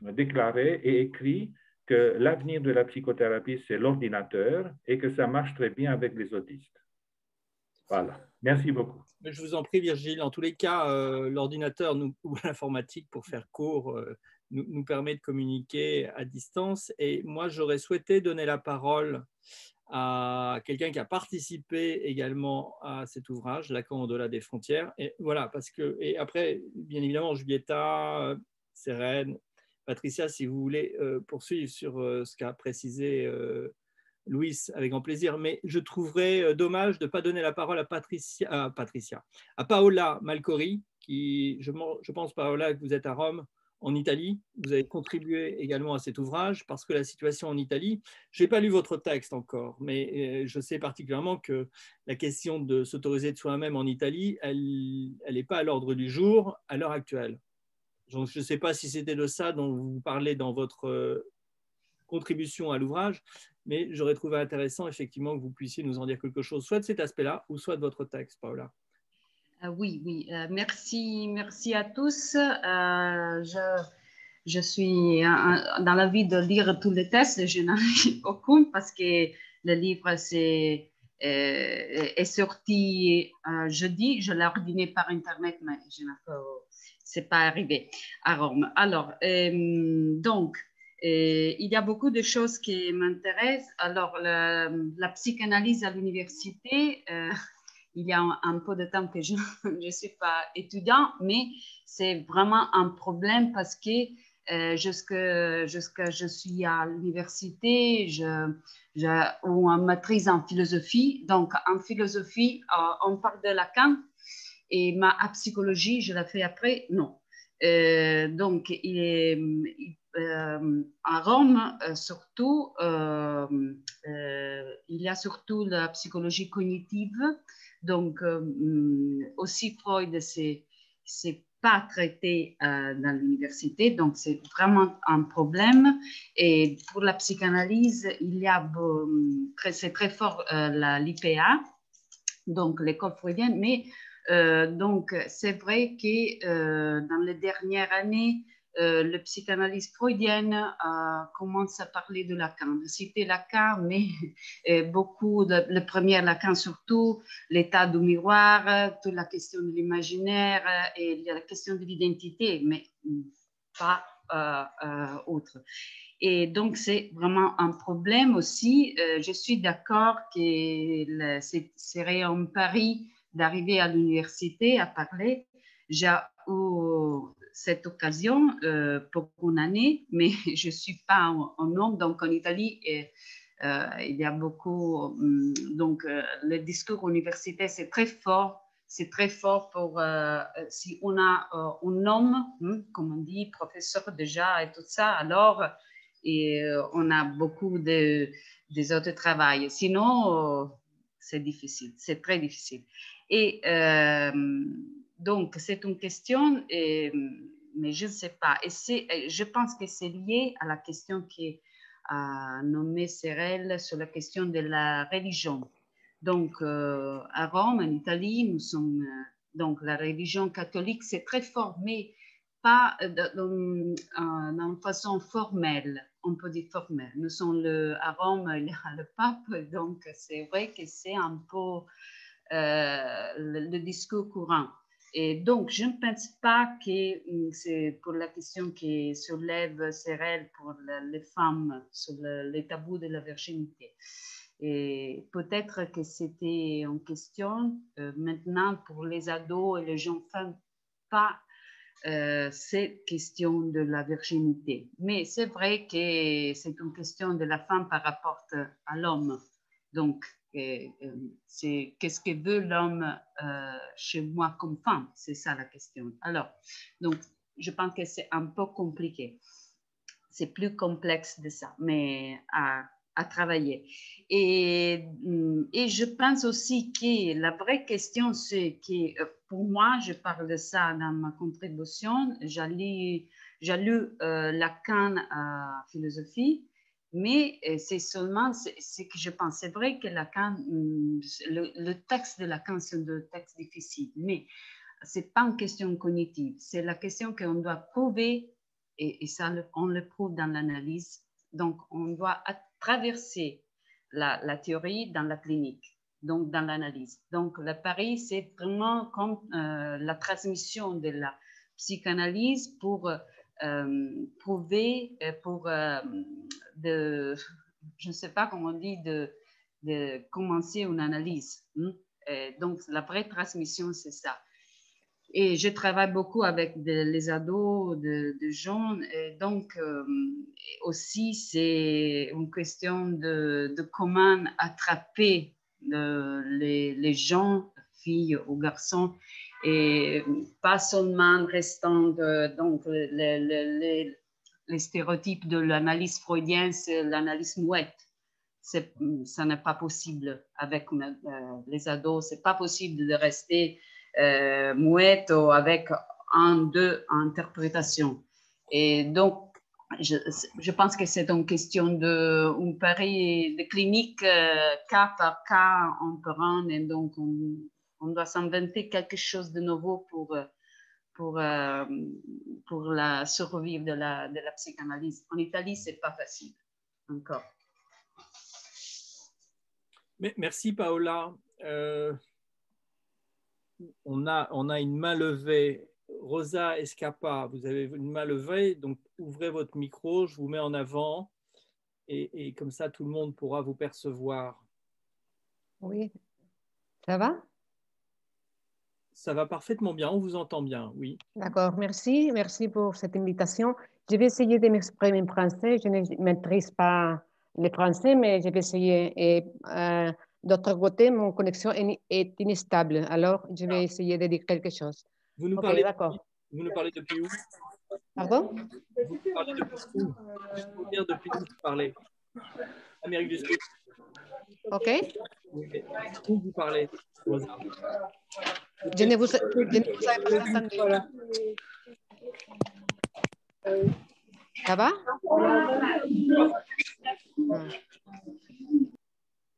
déclaré et écrit que l'avenir de la psychothérapie, c'est l'ordinateur et que ça marche très bien avec les autistes. Voilà. Merci beaucoup. Je vous en prie, Virgile. En tous les cas, euh, l'ordinateur ou l'informatique, pour faire court, euh, nous, permet de communiquer à distance. Et moi, j'aurais souhaité donner la parole à quelqu'un qui a participé également à cet ouvrage, Lacan au-delà des frontières. Et voilà, parce que, et après, bien évidemment, Julieta, euh, Sérène, Patricia, si vous voulez euh, poursuivre sur euh, ce qu'a précisé euh, Louis, avec grand plaisir, mais je trouverais dommage de ne pas donner la parole à Patricia, à, Patricia, à Paola Malcori, qui, je, je pense, Paola, que vous êtes à Rome, en Italie. Vous avez contribué également à cet ouvrage parce que la situation en Italie, je n'ai pas lu votre texte encore, mais je sais particulièrement que la question de s'autoriser de soi-même en Italie, elle n'est pas à l'ordre du jour à l'heure actuelle je ne sais pas si c'était de ça dont vous parlez dans votre euh, contribution à l'ouvrage, mais j'aurais trouvé intéressant effectivement que vous puissiez nous en dire quelque chose, soit de cet aspect-là ou soit de votre texte, Paola. Euh, oui, oui. Euh, merci, merci à tous. je, je, suis dans la vie de lire tous les textes. Je n'en ai aucun parce que le livre est, est sorti jeudi. Je l'ai ordonné par Internet, mais je n'ai pas c'est pas arrivé à Rome. Alors, euh, donc, euh, il y a beaucoup de choses qui m'intéressent. Alors, la, psychanalyse à l'université, euh, il y a un, peu de temps que je ne suis pas étudiant, mais c'est vraiment un problème parce que jusque, jusque je suis à l'université, je, je, ou en maîtrise en philosophie. Donc, en philosophie, on parle de Lacan et ma psychologie, je la fais après, non. donc, il est, euh, à Rome, euh, surtout, euh, il y a surtout la psychologie cognitive. Donc, aussi Freud, c'est pas traité dans l'université, donc c'est vraiment un problème. Et pour la psychanalyse, il y a c'est très fort l'IPA, donc l'école freudienne, mais donc c'est vrai que dans les dernières années, euh, le psychanalyste freudienne euh, commence à parler de Lacan, citer Lacan, mais euh, beaucoup, de, le premier Lacan surtout, l'état du miroir, toute la question de l'imaginaire et la question de l'identité, mais pas autre. Et donc, c'est vraiment un problème aussi. je suis d'accord que serait un pari d'arriver à l'université à parler. J'ai cette occasion euh, pour une année, mais je ne suis pas en, homme. Donc, en Italie, euh, il y a beaucoup. Hum, donc, euh, le discours universitaire, c'est très fort. C'est très fort pour si on a un homme, hum, comme on dit, professeur déjà et tout ça, alors et, on a beaucoup de, des autres travail. Sinon, c'est difficile, c'est très difficile. Et donc, c'est une question, mais je ne sais pas. Et je pense que c'est lié à la question qui a nommé Serrel sur la question de la religion. Donc, euh, à Rome, en Italie, nous sommes. Euh, donc, la religion catholique, c'est très fort, mais pas d'une façon formelle. On peut dire formelle. Nous sommes le, à Rome, il y a le pape, donc c'est vrai que c'est un peu euh, le, discours courant. Et donc, je ne pense pas que hum, c'est pour la question qui soulève Cérel pour les femmes sur le, tabou de la virginité. Et peut-être que c'était en question euh, maintenant pour les ados et les jeunes femmes, pas euh, cette question de la virginité. Mais c'est vrai que c'est une question de la femme par rapport à l'homme. Donc, euh, c'est qu'est-ce que veut l'homme euh, chez moi comme femme? C'est ça la question. Alors, donc, je pense que c'est un peu compliqué. C'est plus complexe de ça, mais à, à travailler. Et, mm, et, je pense aussi que la vraie question, c'est que euh, pour moi, je parle de ça dans ma contribution, j'ai lu, lu Lacan à philosophie, mais euh, c'est seulement ce que je pense. C'est vrai que Lacan, hum, le, texte de Lacan, c'est un texte difficile, mais ce n'est pas une question cognitive. C'est la question qu'on doit prouver, et, ça, on le prouve dans l'analyse. Donc, on doit traverser la, théorie dans la clinique, donc dans l'analyse. Donc, le pari, c'est vraiment comme euh, la transmission de la psychanalyse pour euh, prouver, pour de, je ne sais pas comment on dit, de, de commencer une analyse. Hein. donc, la vraie transmission, c'est ça. Et je travaille beaucoup avec les ados, de, de jeunes. Et donc, euh, aussi, c'est une question de, comment attraper les, les, gens, filles ou garçons, et pas seulement restant donc, les stéréotypes de l'analyse freudienne, c'est l'analyse mouette. Ça n'est pas possible avec euh, les ados, c'est pas possible de rester euh, ou avec un, deux interprétations. Et donc, je, pense que c'est une question de un pari de clinique euh, cas par cas on peut rendre et donc on, doit s'inventer quelque chose de nouveau pour pour, euh, pour la survivre de la, de la psychanalyse. En Italie, ce n'est pas facile encore. Merci Paola. Euh, on, a, on a une main levée. Rosa Escapa, vous avez une main levée, donc ouvrez votre micro, je vous mets en avant et, et comme ça tout le monde pourra vous percevoir. Oui, ça va? Ça va parfaitement bien, on vous entend bien, oui. D'accord, merci. Merci pour cette invitation Je vais essayer de m'exprimer en français. Je ne maîtrise pas le français, mais je vais essayer. Et euh, d'autre côté, mon connexion est, instable. Alors, je vais essayer de dire quelque chose. Vous nous, parlez, vous nous parlez depuis où? Pardon? Vous nous parlez depuis où? Je peux dire depuis où vous parlez. Amérique du Sud. OK. Où vous parlez? Je ne vous, je ne vous avais pas entendu. Ça va?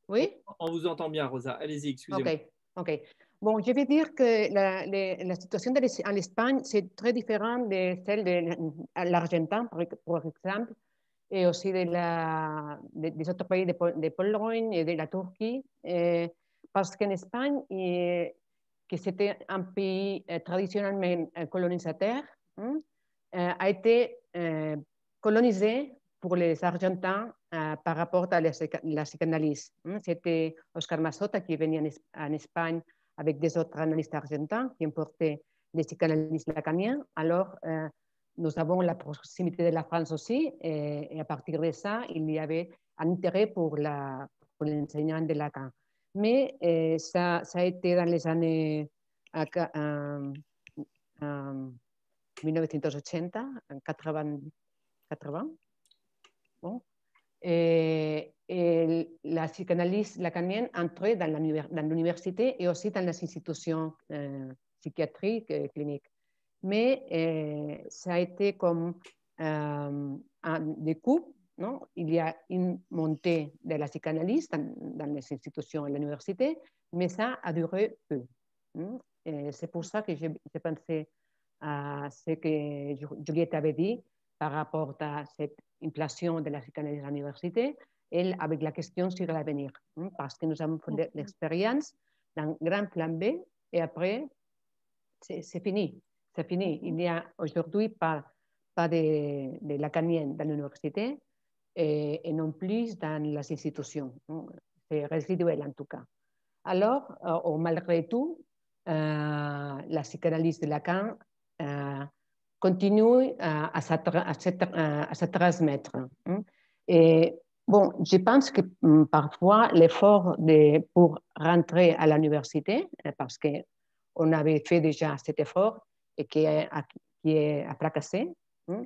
Oui On vous entend bien, Rosa. Allez-y, excusez-moi. OK. OK. Bon, je vais dire que la, la situation en Espagne, c'est très différent de celle de l'Argentin, par exemple, et aussi de la, de, des autres pays de, de, Pologne et de la Turquie, et, parce qu'en Espagne, et, que c'était un pays eh, traditionnellement eh, colonisateur, hein, eh, a été colonisé pour les Argentins par rapport à la, la psychanalyse. C'était Oscar Mazota qui venait en, en Espagne avec des autres analystes argentins qui importaient les psychanalystes lacaniens. Alors, euh, nous avons la proximité de la France aussi, et, et, à partir de ça, il y avait un intérêt pour l'enseignant de Lacan. Mais euh, ça, ça, a été dans les années euh, 1980, 80, 80 Et, et la psychanalyse lacanienne entrait dans l'université et aussi dans les institutions euh, psychiatriques et cliniques. Mais euh, ça a été comme euh, un des coups. Non Il y a une montée de la psychanalyse dans, dans les institutions et l'université, mais ça a duré peu. C'est pour ça que j'ai pensé à ce que Juliette avait dit par rapport à cette inflation de la psychanalyse à l'université et avec la question sur l'avenir, hein, parce que nous avons fait l'expérience d'un grand plan B et après, c'est fini. C'est fini. Il n'y a aujourd'hui pas, pas de, de dans l'université et, et, non plus dans les institutions. Hein. C'est résiduel en tout cas. Alors, euh, malgré tout, euh, la psychanalyse de Lacan euh, continue à, se, transmettre. Hein. Et Bon, je pense que mm, parfois l'effort pour rentrer à l'université, euh, parce qu'on avait fait déjà cet effort et qui, est, qui hein,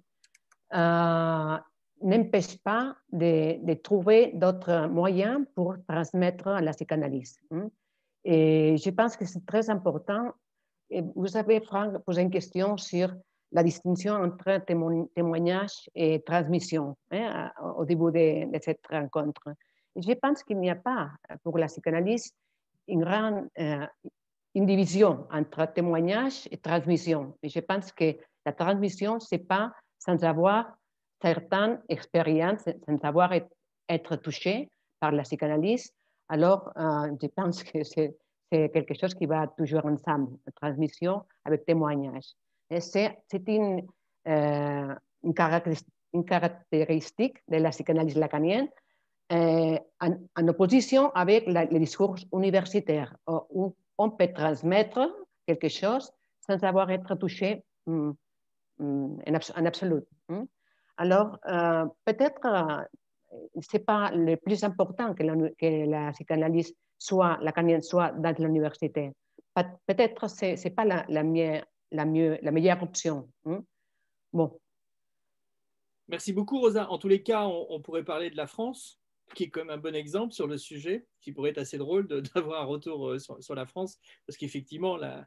euh, n'empêche pas de, trouver d'autres moyens pour transmettre la psychanalyse. Hein. Et je pense que c'est très important. Vous avez, Franck, posé une question sur la distinction entre témoignage et transmission hein, au début de, cette rencontre. je pense qu'il n'y a pas pour la psychanalyse une grande euh, une division entre témoignage et transmission. Et je pense que la transmission, ce n'est pas sans avoir certaines expériences, sans avoir être, être touché par la psychanalyse. Alors, euh, je pense que c'est quelque chose qui va toujours ensemble, transmission avec témoignage. C'est une, caractéristique de la psychanalyse lacanienne euh, en, opposition avec la, le discours universitaire, où on peut transmettre quelque chose sans avoir été touché mm, mm, en, en, absolu. Mm. Alors, euh, peut-être euh, ce n'est pas le plus important que la, psychanalyse soit lacanienne soit dans l'université. Peut-être ce n'est pas la, la, mieux, la, mieux, la meilleure option. Hein. Bon. Merci beaucoup, Rosa. En tous les cas, on, pourrait parler de la France, qui est comme un bon exemple sur le sujet, qui pourrait être assez drôle d'avoir un retour euh, sur, la France, parce qu'effectivement, la,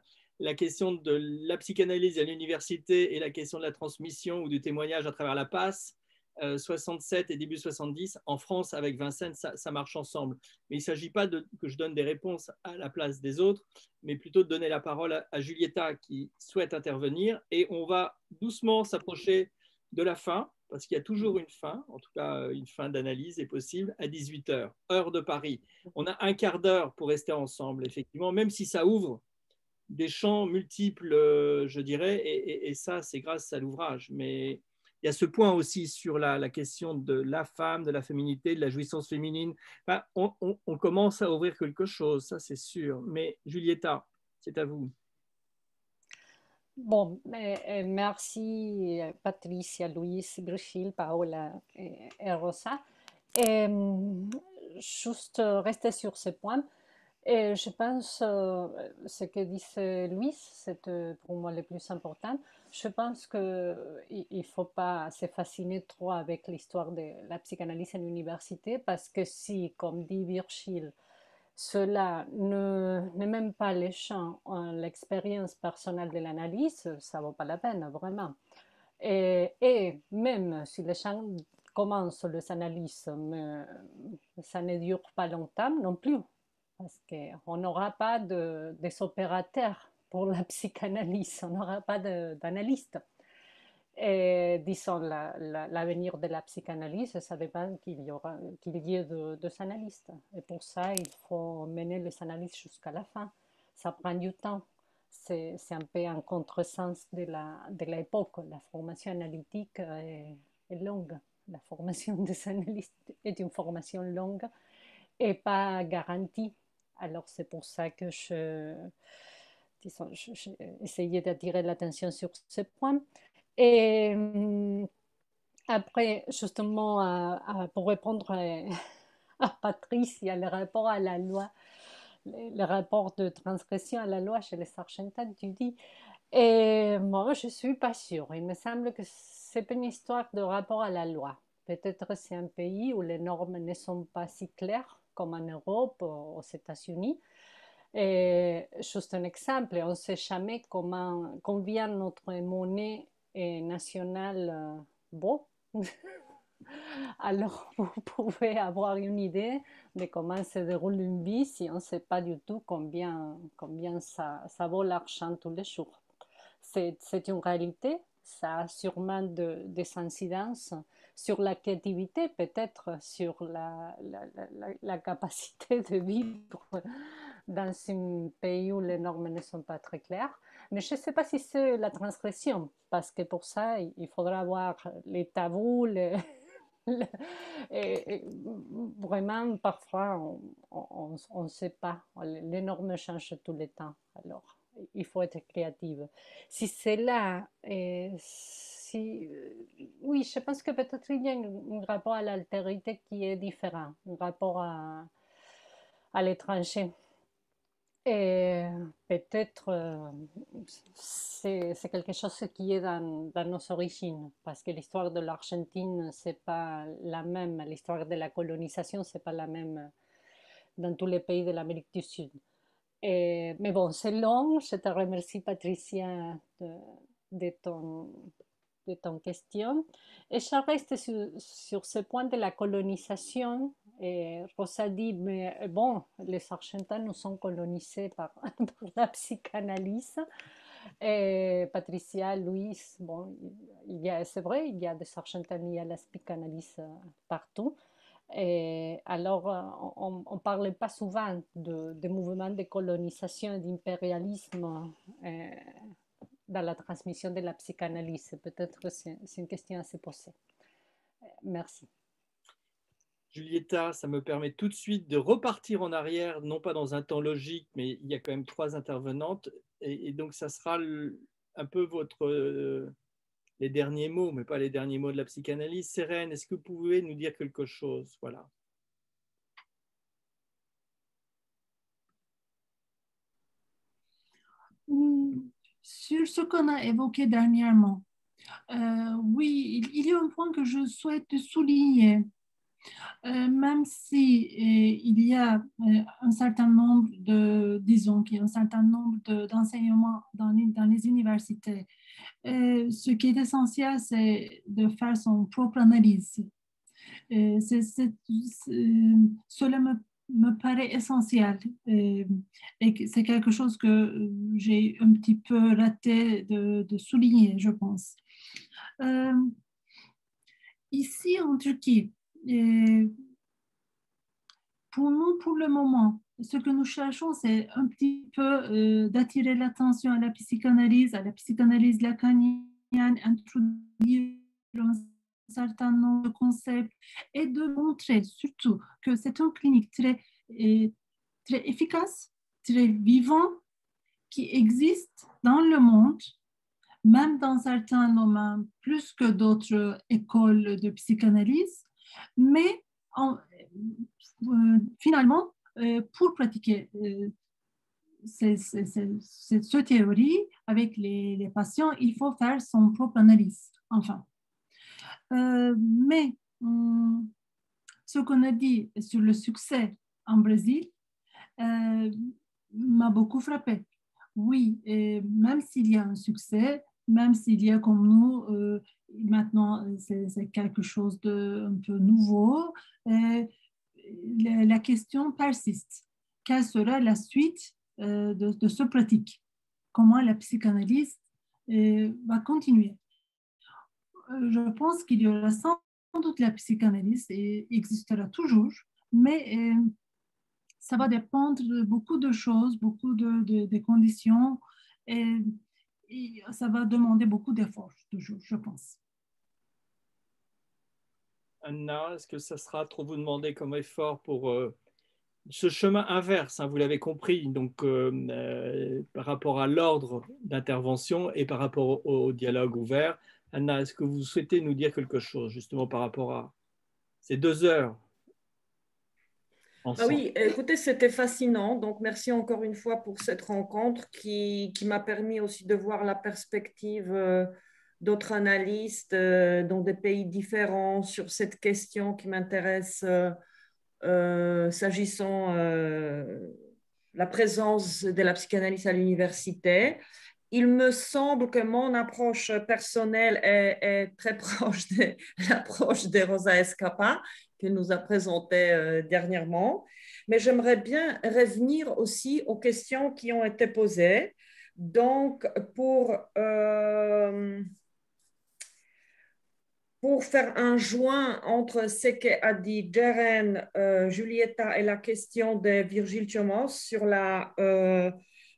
question de la psychanalyse à l'université et la question de la transmission ou du témoignage à travers la passe 67 euh, et début 70, en France, avec Vincennes, ça, marche ensemble. Mais il ne s'agit pas de, que je donne des réponses à la place des autres, mais plutôt de donner la parole à, à Julieta qui souhaite intervenir. Et on va doucement s'approcher de la fin, parce qu'il y a toujours une fin, en tout cas une fin d'analyse est possible, à 18h, heure de Paris. On a un quart d'heure pour rester ensemble, effectivement, même si ça ouvre des champs multiples, euh, je dirais, et, et ça, c'est grâce à l'ouvrage. Mais il y a ce point aussi sur la, question de la femme, de la féminité, de la jouissance féminine. on, commence à ouvrir quelque chose, ça c'est sûr. Mais Julieta, c'est à vous. Bon, merci Patricia, Luis, Brigitte, Paola et, Rosa. Et, juste rester sur ce point. Et je pense euh, ce que disait Louis, c'est pour moi le plus important. Je pense qu'il ne faut pas se fasciner trop avec l'histoire de la psychanalyse à l'université parce que si, comme dit Virgile, cela ne, n'est même pas les champs, l'expérience personnelle de l'analyse, ça ne vaut pas la peine, vraiment. Et, et même si les champs commencent les analyses, mais ça ne dure pas longtemps non plus parce qu'on n'aura pas de, des opérateurs pour la psychanalyse, on n'aura pas d'analystes. Et disons, l'avenir de la psychanalyse, ça dépend qu'il y, aura, qu'il y ait de, analystes. Et pour ça, il faut mener les analyses jusqu'à la fin. Ça prend du temps. C'est, un peu un contresens de, de l'époque. La formation analytique est longue. La formation des analystes est une formation longue et pas garantie alors c'est pour ça que je, essayais d'attirer l'attention sur ce point. Et après, justement, pour répondre à, Patrice, il y a le rapport à la loi, le, rapport de transgression à la loi chez les Argentins, tu dis. Et moi, je ne suis pas sûre. Il me semble que c'est une histoire de rapport à la loi. Peut-être c'est un pays où les normes ne sont pas si claires comme en Europe, aux États-Unis. Et juste un exemple, on ne sait jamais combien notre monnaie nationale vaut. Alors, vous pouvez avoir une idée de comment se déroule une vie si on ne sait pas du tout combien, ça, vaut l'argent tous les jours. C'est une réalité, ça a sûrement de, des incidences sur la créativité, peut-être sur la, capacité de vivre dans un pays où les normes ne sont pas très claires. Mais je ne sais pas si c'est la transgression, parce que pour ça, il faudra voir les tabous, vraiment, parfois, on ne sait pas. Les normes changent tout le temps. Alors, il faut être créative. Si c'est là, euh, oui, je pense que peut-être il y a un, rapport à l'altérité qui est différent, un rapport à l'étranger. Et peut-être euh, c'est quelque chose qui est dans, dans, nos origines, parce que l'histoire de l'Argentine, c'est pas la même, l'histoire de la colonisation, c'est pas la même dans tous les pays de l'Amérique du Sud. Mais bon, c'est long. Je te remercie, Patricia, de, de ton, de ton question. Et je reste sur, sur, ce point de la colonisation. Et Rosa dit, mais bon, les Argentins nous sont colonisés par, la psychanalyse. Et Patricia, Louis, bon, c'est vrai, il y a des Argentins il y a la psychanalyse partout. Et alors, on ne parle pas souvent de, mouvements de colonisation et d'impérialisme euh, dans la transmission de la psychanalyse. Peut-être c'est une question à se poser. Merci. Julieta, ça me permet tout de suite de repartir en arrière, non pas dans un temps logique, mais il y a quand même trois intervenantes. Et, donc, ça sera un peu votre, euh, les derniers mots, mais pas les derniers mots de la psychanalyse. Sérène, est-ce que vous pouvez nous dire quelque chose? Voilà. Sur ce qu'on a évoqué dernièrement, euh, oui, il, y a un point que je souhaite souligner. Euh, même si euh, il y a un certain nombre de, disons qu'il y a un certain nombre d'enseignements dans, les universités, ce qui est essentiel, c'est de faire son propre analyse. cela me me paraît essentiel et, c'est quelque chose que euh, j'ai un petit peu raté de, souligner, je pense. Euh, ici en Turquie, pour nous, pour le moment, ce que nous cherchons, c'est un petit peu euh, d'attirer l'attention à la psychanalyse, à la psychanalyse lacanienne, introduire certain nombre de concepts et de montrer surtout que c'est une clinique très, très efficace, très vivant, qui existe dans le monde même dans certains domaines, plus que d'autres écoles de psychanalyse. Mais euh, finalement, euh, pour pratiquer euh, cette théorie avec les, patients, il faut faire son propre analyse, enfin. mais hum, ce qu'on a dit sur le succès en Brésil m'a beaucoup frappé. Oui, même s'il y a un succès, même s'il y a comme nous, maintenant c'est quelque chose de un peu nouveau, euh, la, question persiste. Quelle sera la suite euh, de, ce pratique? Comment la psychanalyse va continuer? Je pense qu'il y aura sans doute la psychanalyse et existera toujours, mais ça va dépendre de beaucoup de choses, beaucoup de conditions. Et ça va demander beaucoup d'efforts, toujours, je pense. Anna, est-ce que ça sera trop vous demander comme effort pour euh, ce chemin inverse hein, Vous l'avez compris, donc euh, euh, par rapport à l'ordre d'intervention et par rapport au, dialogue ouvert. Anna, est-ce que vous souhaitez nous dire quelque chose justement par rapport à ces deux heures ah oui, écoutez, c'était fascinant. Donc, merci encore une fois pour cette rencontre qui, qui m'a permis aussi de voir la perspective d'autres analystes euh, dans des pays différents sur cette question qui m'intéresse euh, s'agissant de la présence de la psychanalyse à l'université. Il me semble que mon approche personnelle est, très proche de l'approche de Rosa Escapa, qu'il nous a présenté euh, dernièrement. Mais j'aimerais bien revenir aussi aux questions qui ont été posées. Donc, pour, euh, pour faire un joint entre ce qu'a dit Jeren, euh, Julieta et la question de Virgile Thomas sur, la,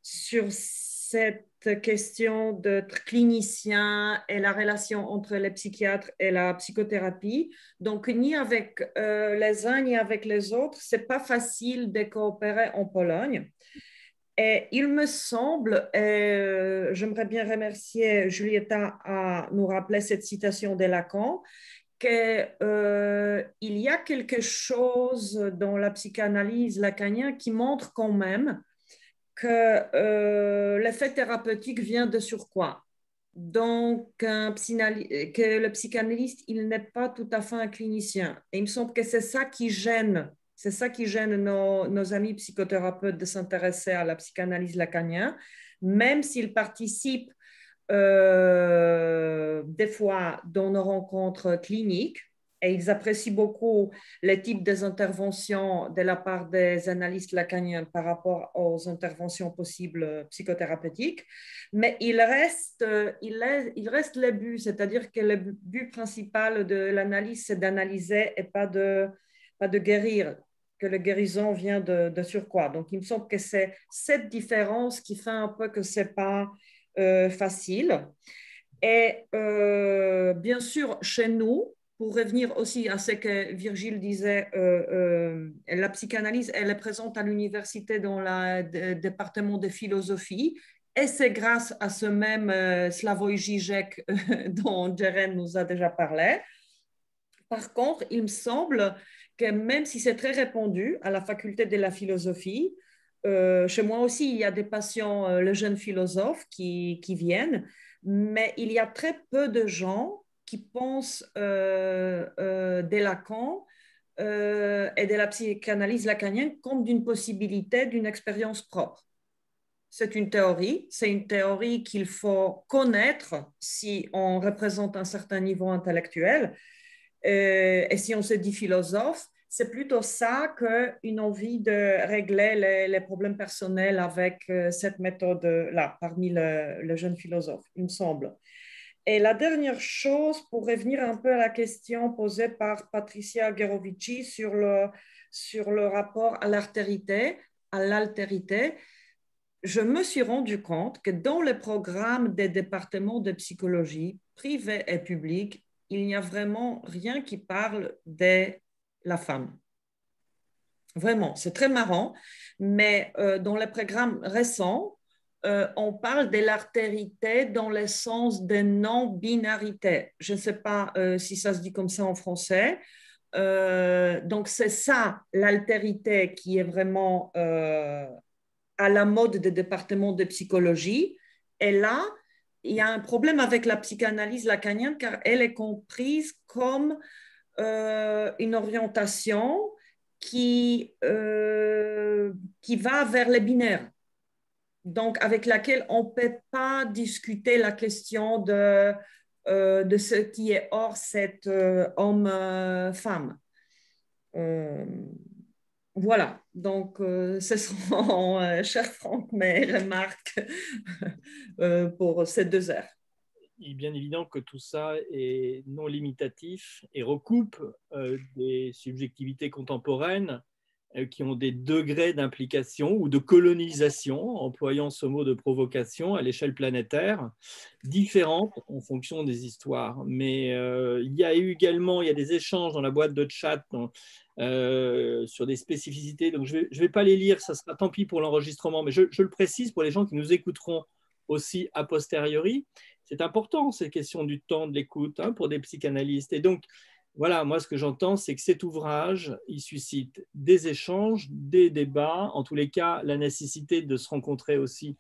sur cette question d'être clinicien et la relation entre les psychiatres et la psychothérapie. Donc, ni avec euh, les uns ni avec les autres, c'est pas facile de coopérer en Pologne. Et il me semble, euh, j'aimerais bien remercier Julieta à nous rappeler cette citation de Lacan, qu'il euh, y a quelque chose dans la psychanalyse lacanienne qui montre quand même que euh, l'effet thérapeutique vient de sur quoi Donc, que le psychanalyste, il n'est pas tout à fait un clinicien. Et il me semble que c'est ça qui gêne, c'est ça qui gêne nos, amis psychothérapeutes de s'intéresser à la psychanalyse lacanienne, même s'ils participent euh, des fois dans nos rencontres cliniques et ils apprécient beaucoup les types des interventions de la part des analystes lacaniens par rapport aux interventions possibles psychothérapeutiques. Mais il reste, il, il reste le but, c'est-à-dire que le but principal de l'analyse, c'est d'analyser et pas de, pas de guérir, que la guérison vient de, de sur quoi. Donc, il me semble que c'est cette différence qui fait un peu que ce n'est pas euh, facile. Et euh, bien sûr, chez nous, pour revenir aussi à ce que Virgile disait, euh, la psychanalyse, elle est présente à l'université dans le département de philosophie. Et c'est grâce à ce même Slavoj Žižek dont Jeren nous a déjà parlé. Par contre, il me semble que même si c'est très répandu à la faculté de la philosophie, chez moi aussi, il y a des patients, le jeune philosophe, qui, qui viennent, mais il y a très peu de gens qui pensent euh, euh, de Lacan euh, et de la psychanalyse lacanienne comme d'une possibilité d'une expérience propre. C'est une théorie, c'est une théorie qu'il faut connaître si on représente un certain niveau intellectuel. Et si on se dit philosophe, c'est plutôt ça qu'une envie de régler les, problèmes personnels avec cette méthode-là, parmi les jeunes philosophes, il me semble. Et la dernière chose, pour revenir un peu à la question posée par Patricia Gerovici sur le, sur le rapport à l'altérité, à l'altérité, je me suis rendu compte que dans les programmes des départements de psychologie, privés et publics, il n'y a vraiment rien qui parle de la femme. Vraiment, c'est très marrant, mais euh, dans les programmes récents, euh, on parle de l'altérité dans le sens de non-binarité. Je ne sais pas euh, si ça se dit comme ça en français. Donc, c'est ça, l'altérité qui est vraiment à la mode des départements de psychologie. Et là, il y a un problème avec la psychanalyse lacanienne car elle est comprise comme une orientation qui, qui va vers les binaires donc avec laquelle on ne peut pas discuter la question de, euh, de ce qui est hors cet euh, homme-femme. Euh, voilà, donc ce sont, cher Franck, mes remarques pour ces deux heures. Il est bien évident que tout ça est non limitatif et recoupe des subjectivités contemporaines euh, qui ont des degrés d'implication ou de colonisation, employant ce mot de provocation à l'échelle planétaire, différentes en fonction des histoires. Mais euh, il y a eu également il y a des échanges dans la boîte de chat euh, sur des spécificités. Donc je ne vais, pas les lire, ça sera tant pis pour l'enregistrement, mais je, je, le précise pour les gens qui nous écouteront aussi a posteriori. C'est important, ces questions du temps de l'écoute hein, pour des psychanalystes. Et donc, voilà, moi ce que j'entends, c'est que cet ouvrage, il suscite des échanges, des débats, en tous les cas, la nécessité de se rencontrer aussi.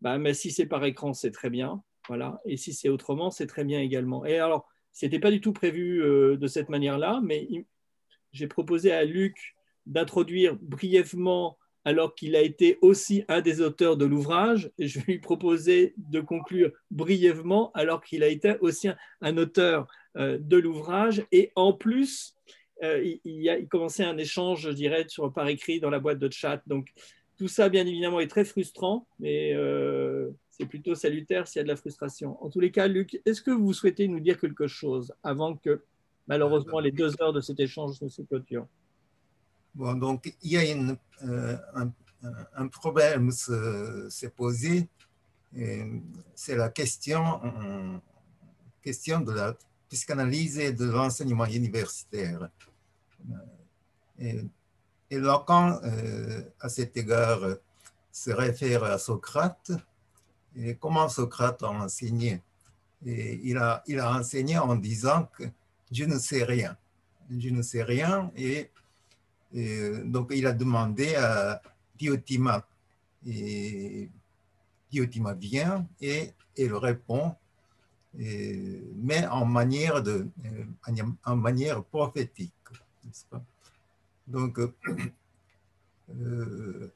Bah, mais si c'est par écran, c'est très bien, voilà. Et si c'est autrement, c'est très bien également. Et alors, ce n'était pas du tout prévu euh, de cette manière-là, mais j'ai proposé à Luc d'introduire brièvement, alors qu'il a été aussi un des auteurs de l'ouvrage, et je vais lui proposer de conclure brièvement, alors qu'il a été aussi un auteur de l'ouvrage. Et en plus, euh, il, a, il commençait un échange, je dirais, sur, par écrit dans la boîte de chat. Donc, tout ça, bien évidemment, est très frustrant, mais euh, c'est plutôt salutaire s'il y a de la frustration. En tous les cas, Luc, est-ce que vous souhaitez nous dire quelque chose avant que, malheureusement, les deux heures de cet échange ne se clôturent? Bon, donc, il y a un, un, problème s'est posé, c'est la question, question de la psychanalyse et de l'enseignement universitaire. Et, et Lacan, euh, à cet égard, se réfère à Socrate et comment Socrate a enseigné? Et il, a, il a enseigné en disant que je ne sais rien. Je ne sais rien. Et, donc, il a demandé à Diotima. Et Diotima vient et il répond mais en manière, de, euh, en manière prophétique. Donc, euh,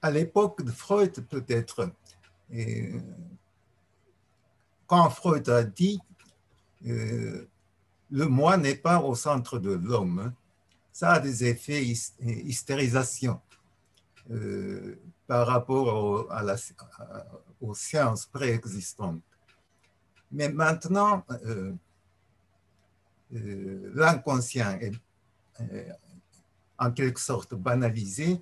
à l'époque de Freud, peut-être, quand Freud a dit euh, le moi n'est pas au centre de l'homme, ça a des effets hystérisation par rapport aux sciences préexistantes. Mais maintenant, euh, euh, l'inconscient est euh, en quelque sorte banalisé.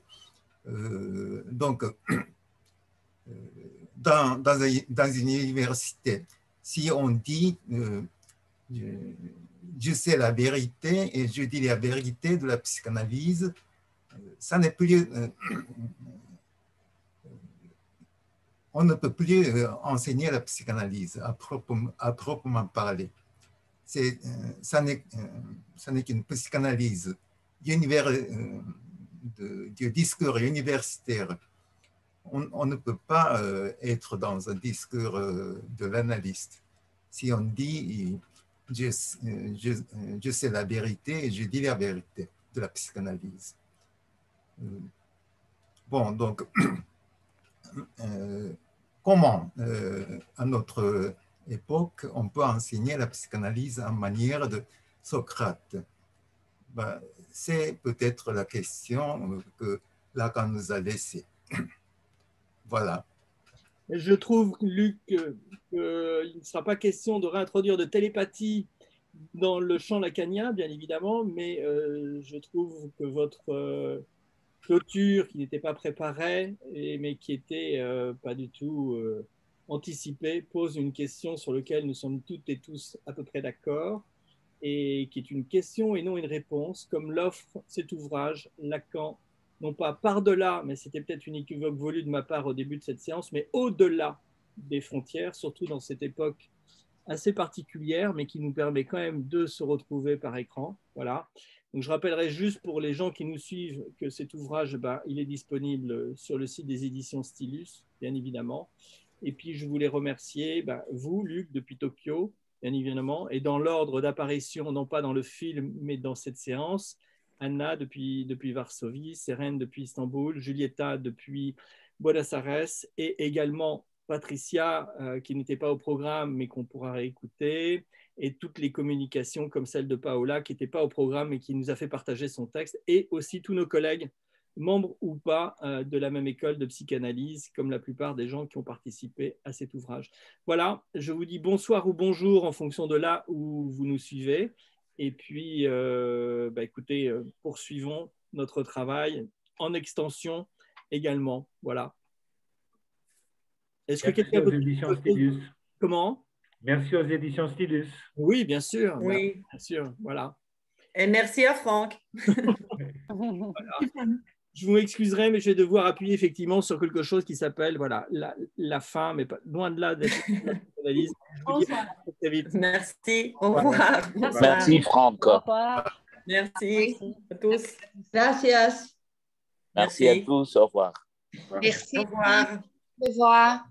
donc, dans, dans, une université, si on dit je, sais la vérité et je dis la vérité de la psychanalyse, ça n'est plus on ne peut plus euh, enseigner la psychanalyse à proprement, à proprement parler. Euh, ça n'est, euh, ça n'est qu'une psychanalyse univers, du discours universitaire. On, ne peut pas être dans un discours de l'analyste. Si on dit je, je, je, sais la vérité et je dis la vérité de la psychanalyse. Bon, donc comment, euh, à notre époque, on peut enseigner la psychanalyse en manière de Socrate? Ben, C'est peut-être la question que Lacan nous a laissée. voilà. Je trouve, Luc, qu'il ne sera pas question de réintroduire de télépathie dans le champ lacanien, bien évidemment, mais euh, je trouve que votre clôture qui n'était pas préparée, et, mais qui était euh, pas du tout euh, anticipée, pose une question sur laquelle nous sommes toutes et tous à peu près d'accord, et qui est une question et non une réponse, comme l'offre cet ouvrage, Lacan non pas par-delà, mais c'était peut-être une équivoque volue de ma part au début de cette séance, mais au-delà des frontières, surtout dans cette époque assez particulière, mais qui nous permet quand même de se retrouver par écran. Voilà. Donc, je rappellerai juste pour les gens qui nous suivent que cet ouvrage, ben, il est disponible sur le site des éditions Stylus, bien évidemment. Et puis, je voulais remercier ben, vous, Luc, depuis Tokyo, bien évidemment, et dans l'ordre d'apparition, non pas dans le film, mais dans cette séance, Anna depuis, depuis Varsovie, Sérène depuis Istanbul, Julieta depuis Buenos Aires, et également Patricia, euh, qui n'était pas au programme, mais qu'on pourra réécouter, et toutes les communications comme celle de Paola, qui n'était pas au programme, mais qui nous a fait partager son texte, et aussi tous nos collègues, membres ou pas euh, de la même école de psychanalyse, comme la plupart des gens qui ont participé à cet ouvrage. Voilà, je vous dis bonsoir ou bonjour en fonction de là où vous nous suivez. Et puis, euh, bah, écoutez, poursuivons notre travail en extension également. Voilà. Est-ce que quelqu'un peut... Stylus. Comment? Merci aux éditions Stylus. Oui, bien sûr. Oui. Bien sûr, voilà. Et merci à Franck. Je vous excuserai, mais je vais devoir appuyer effectivement sur quelque chose qui s'appelle voilà, la, la, fin, mais pas, loin de là d'être analyse. Merci. Au revoir. Merci, Franck. Au revoir. Merci à tous. Gracias. Merci, Merci à tous. Au revoir. Merci. Au revoir. Au revoir.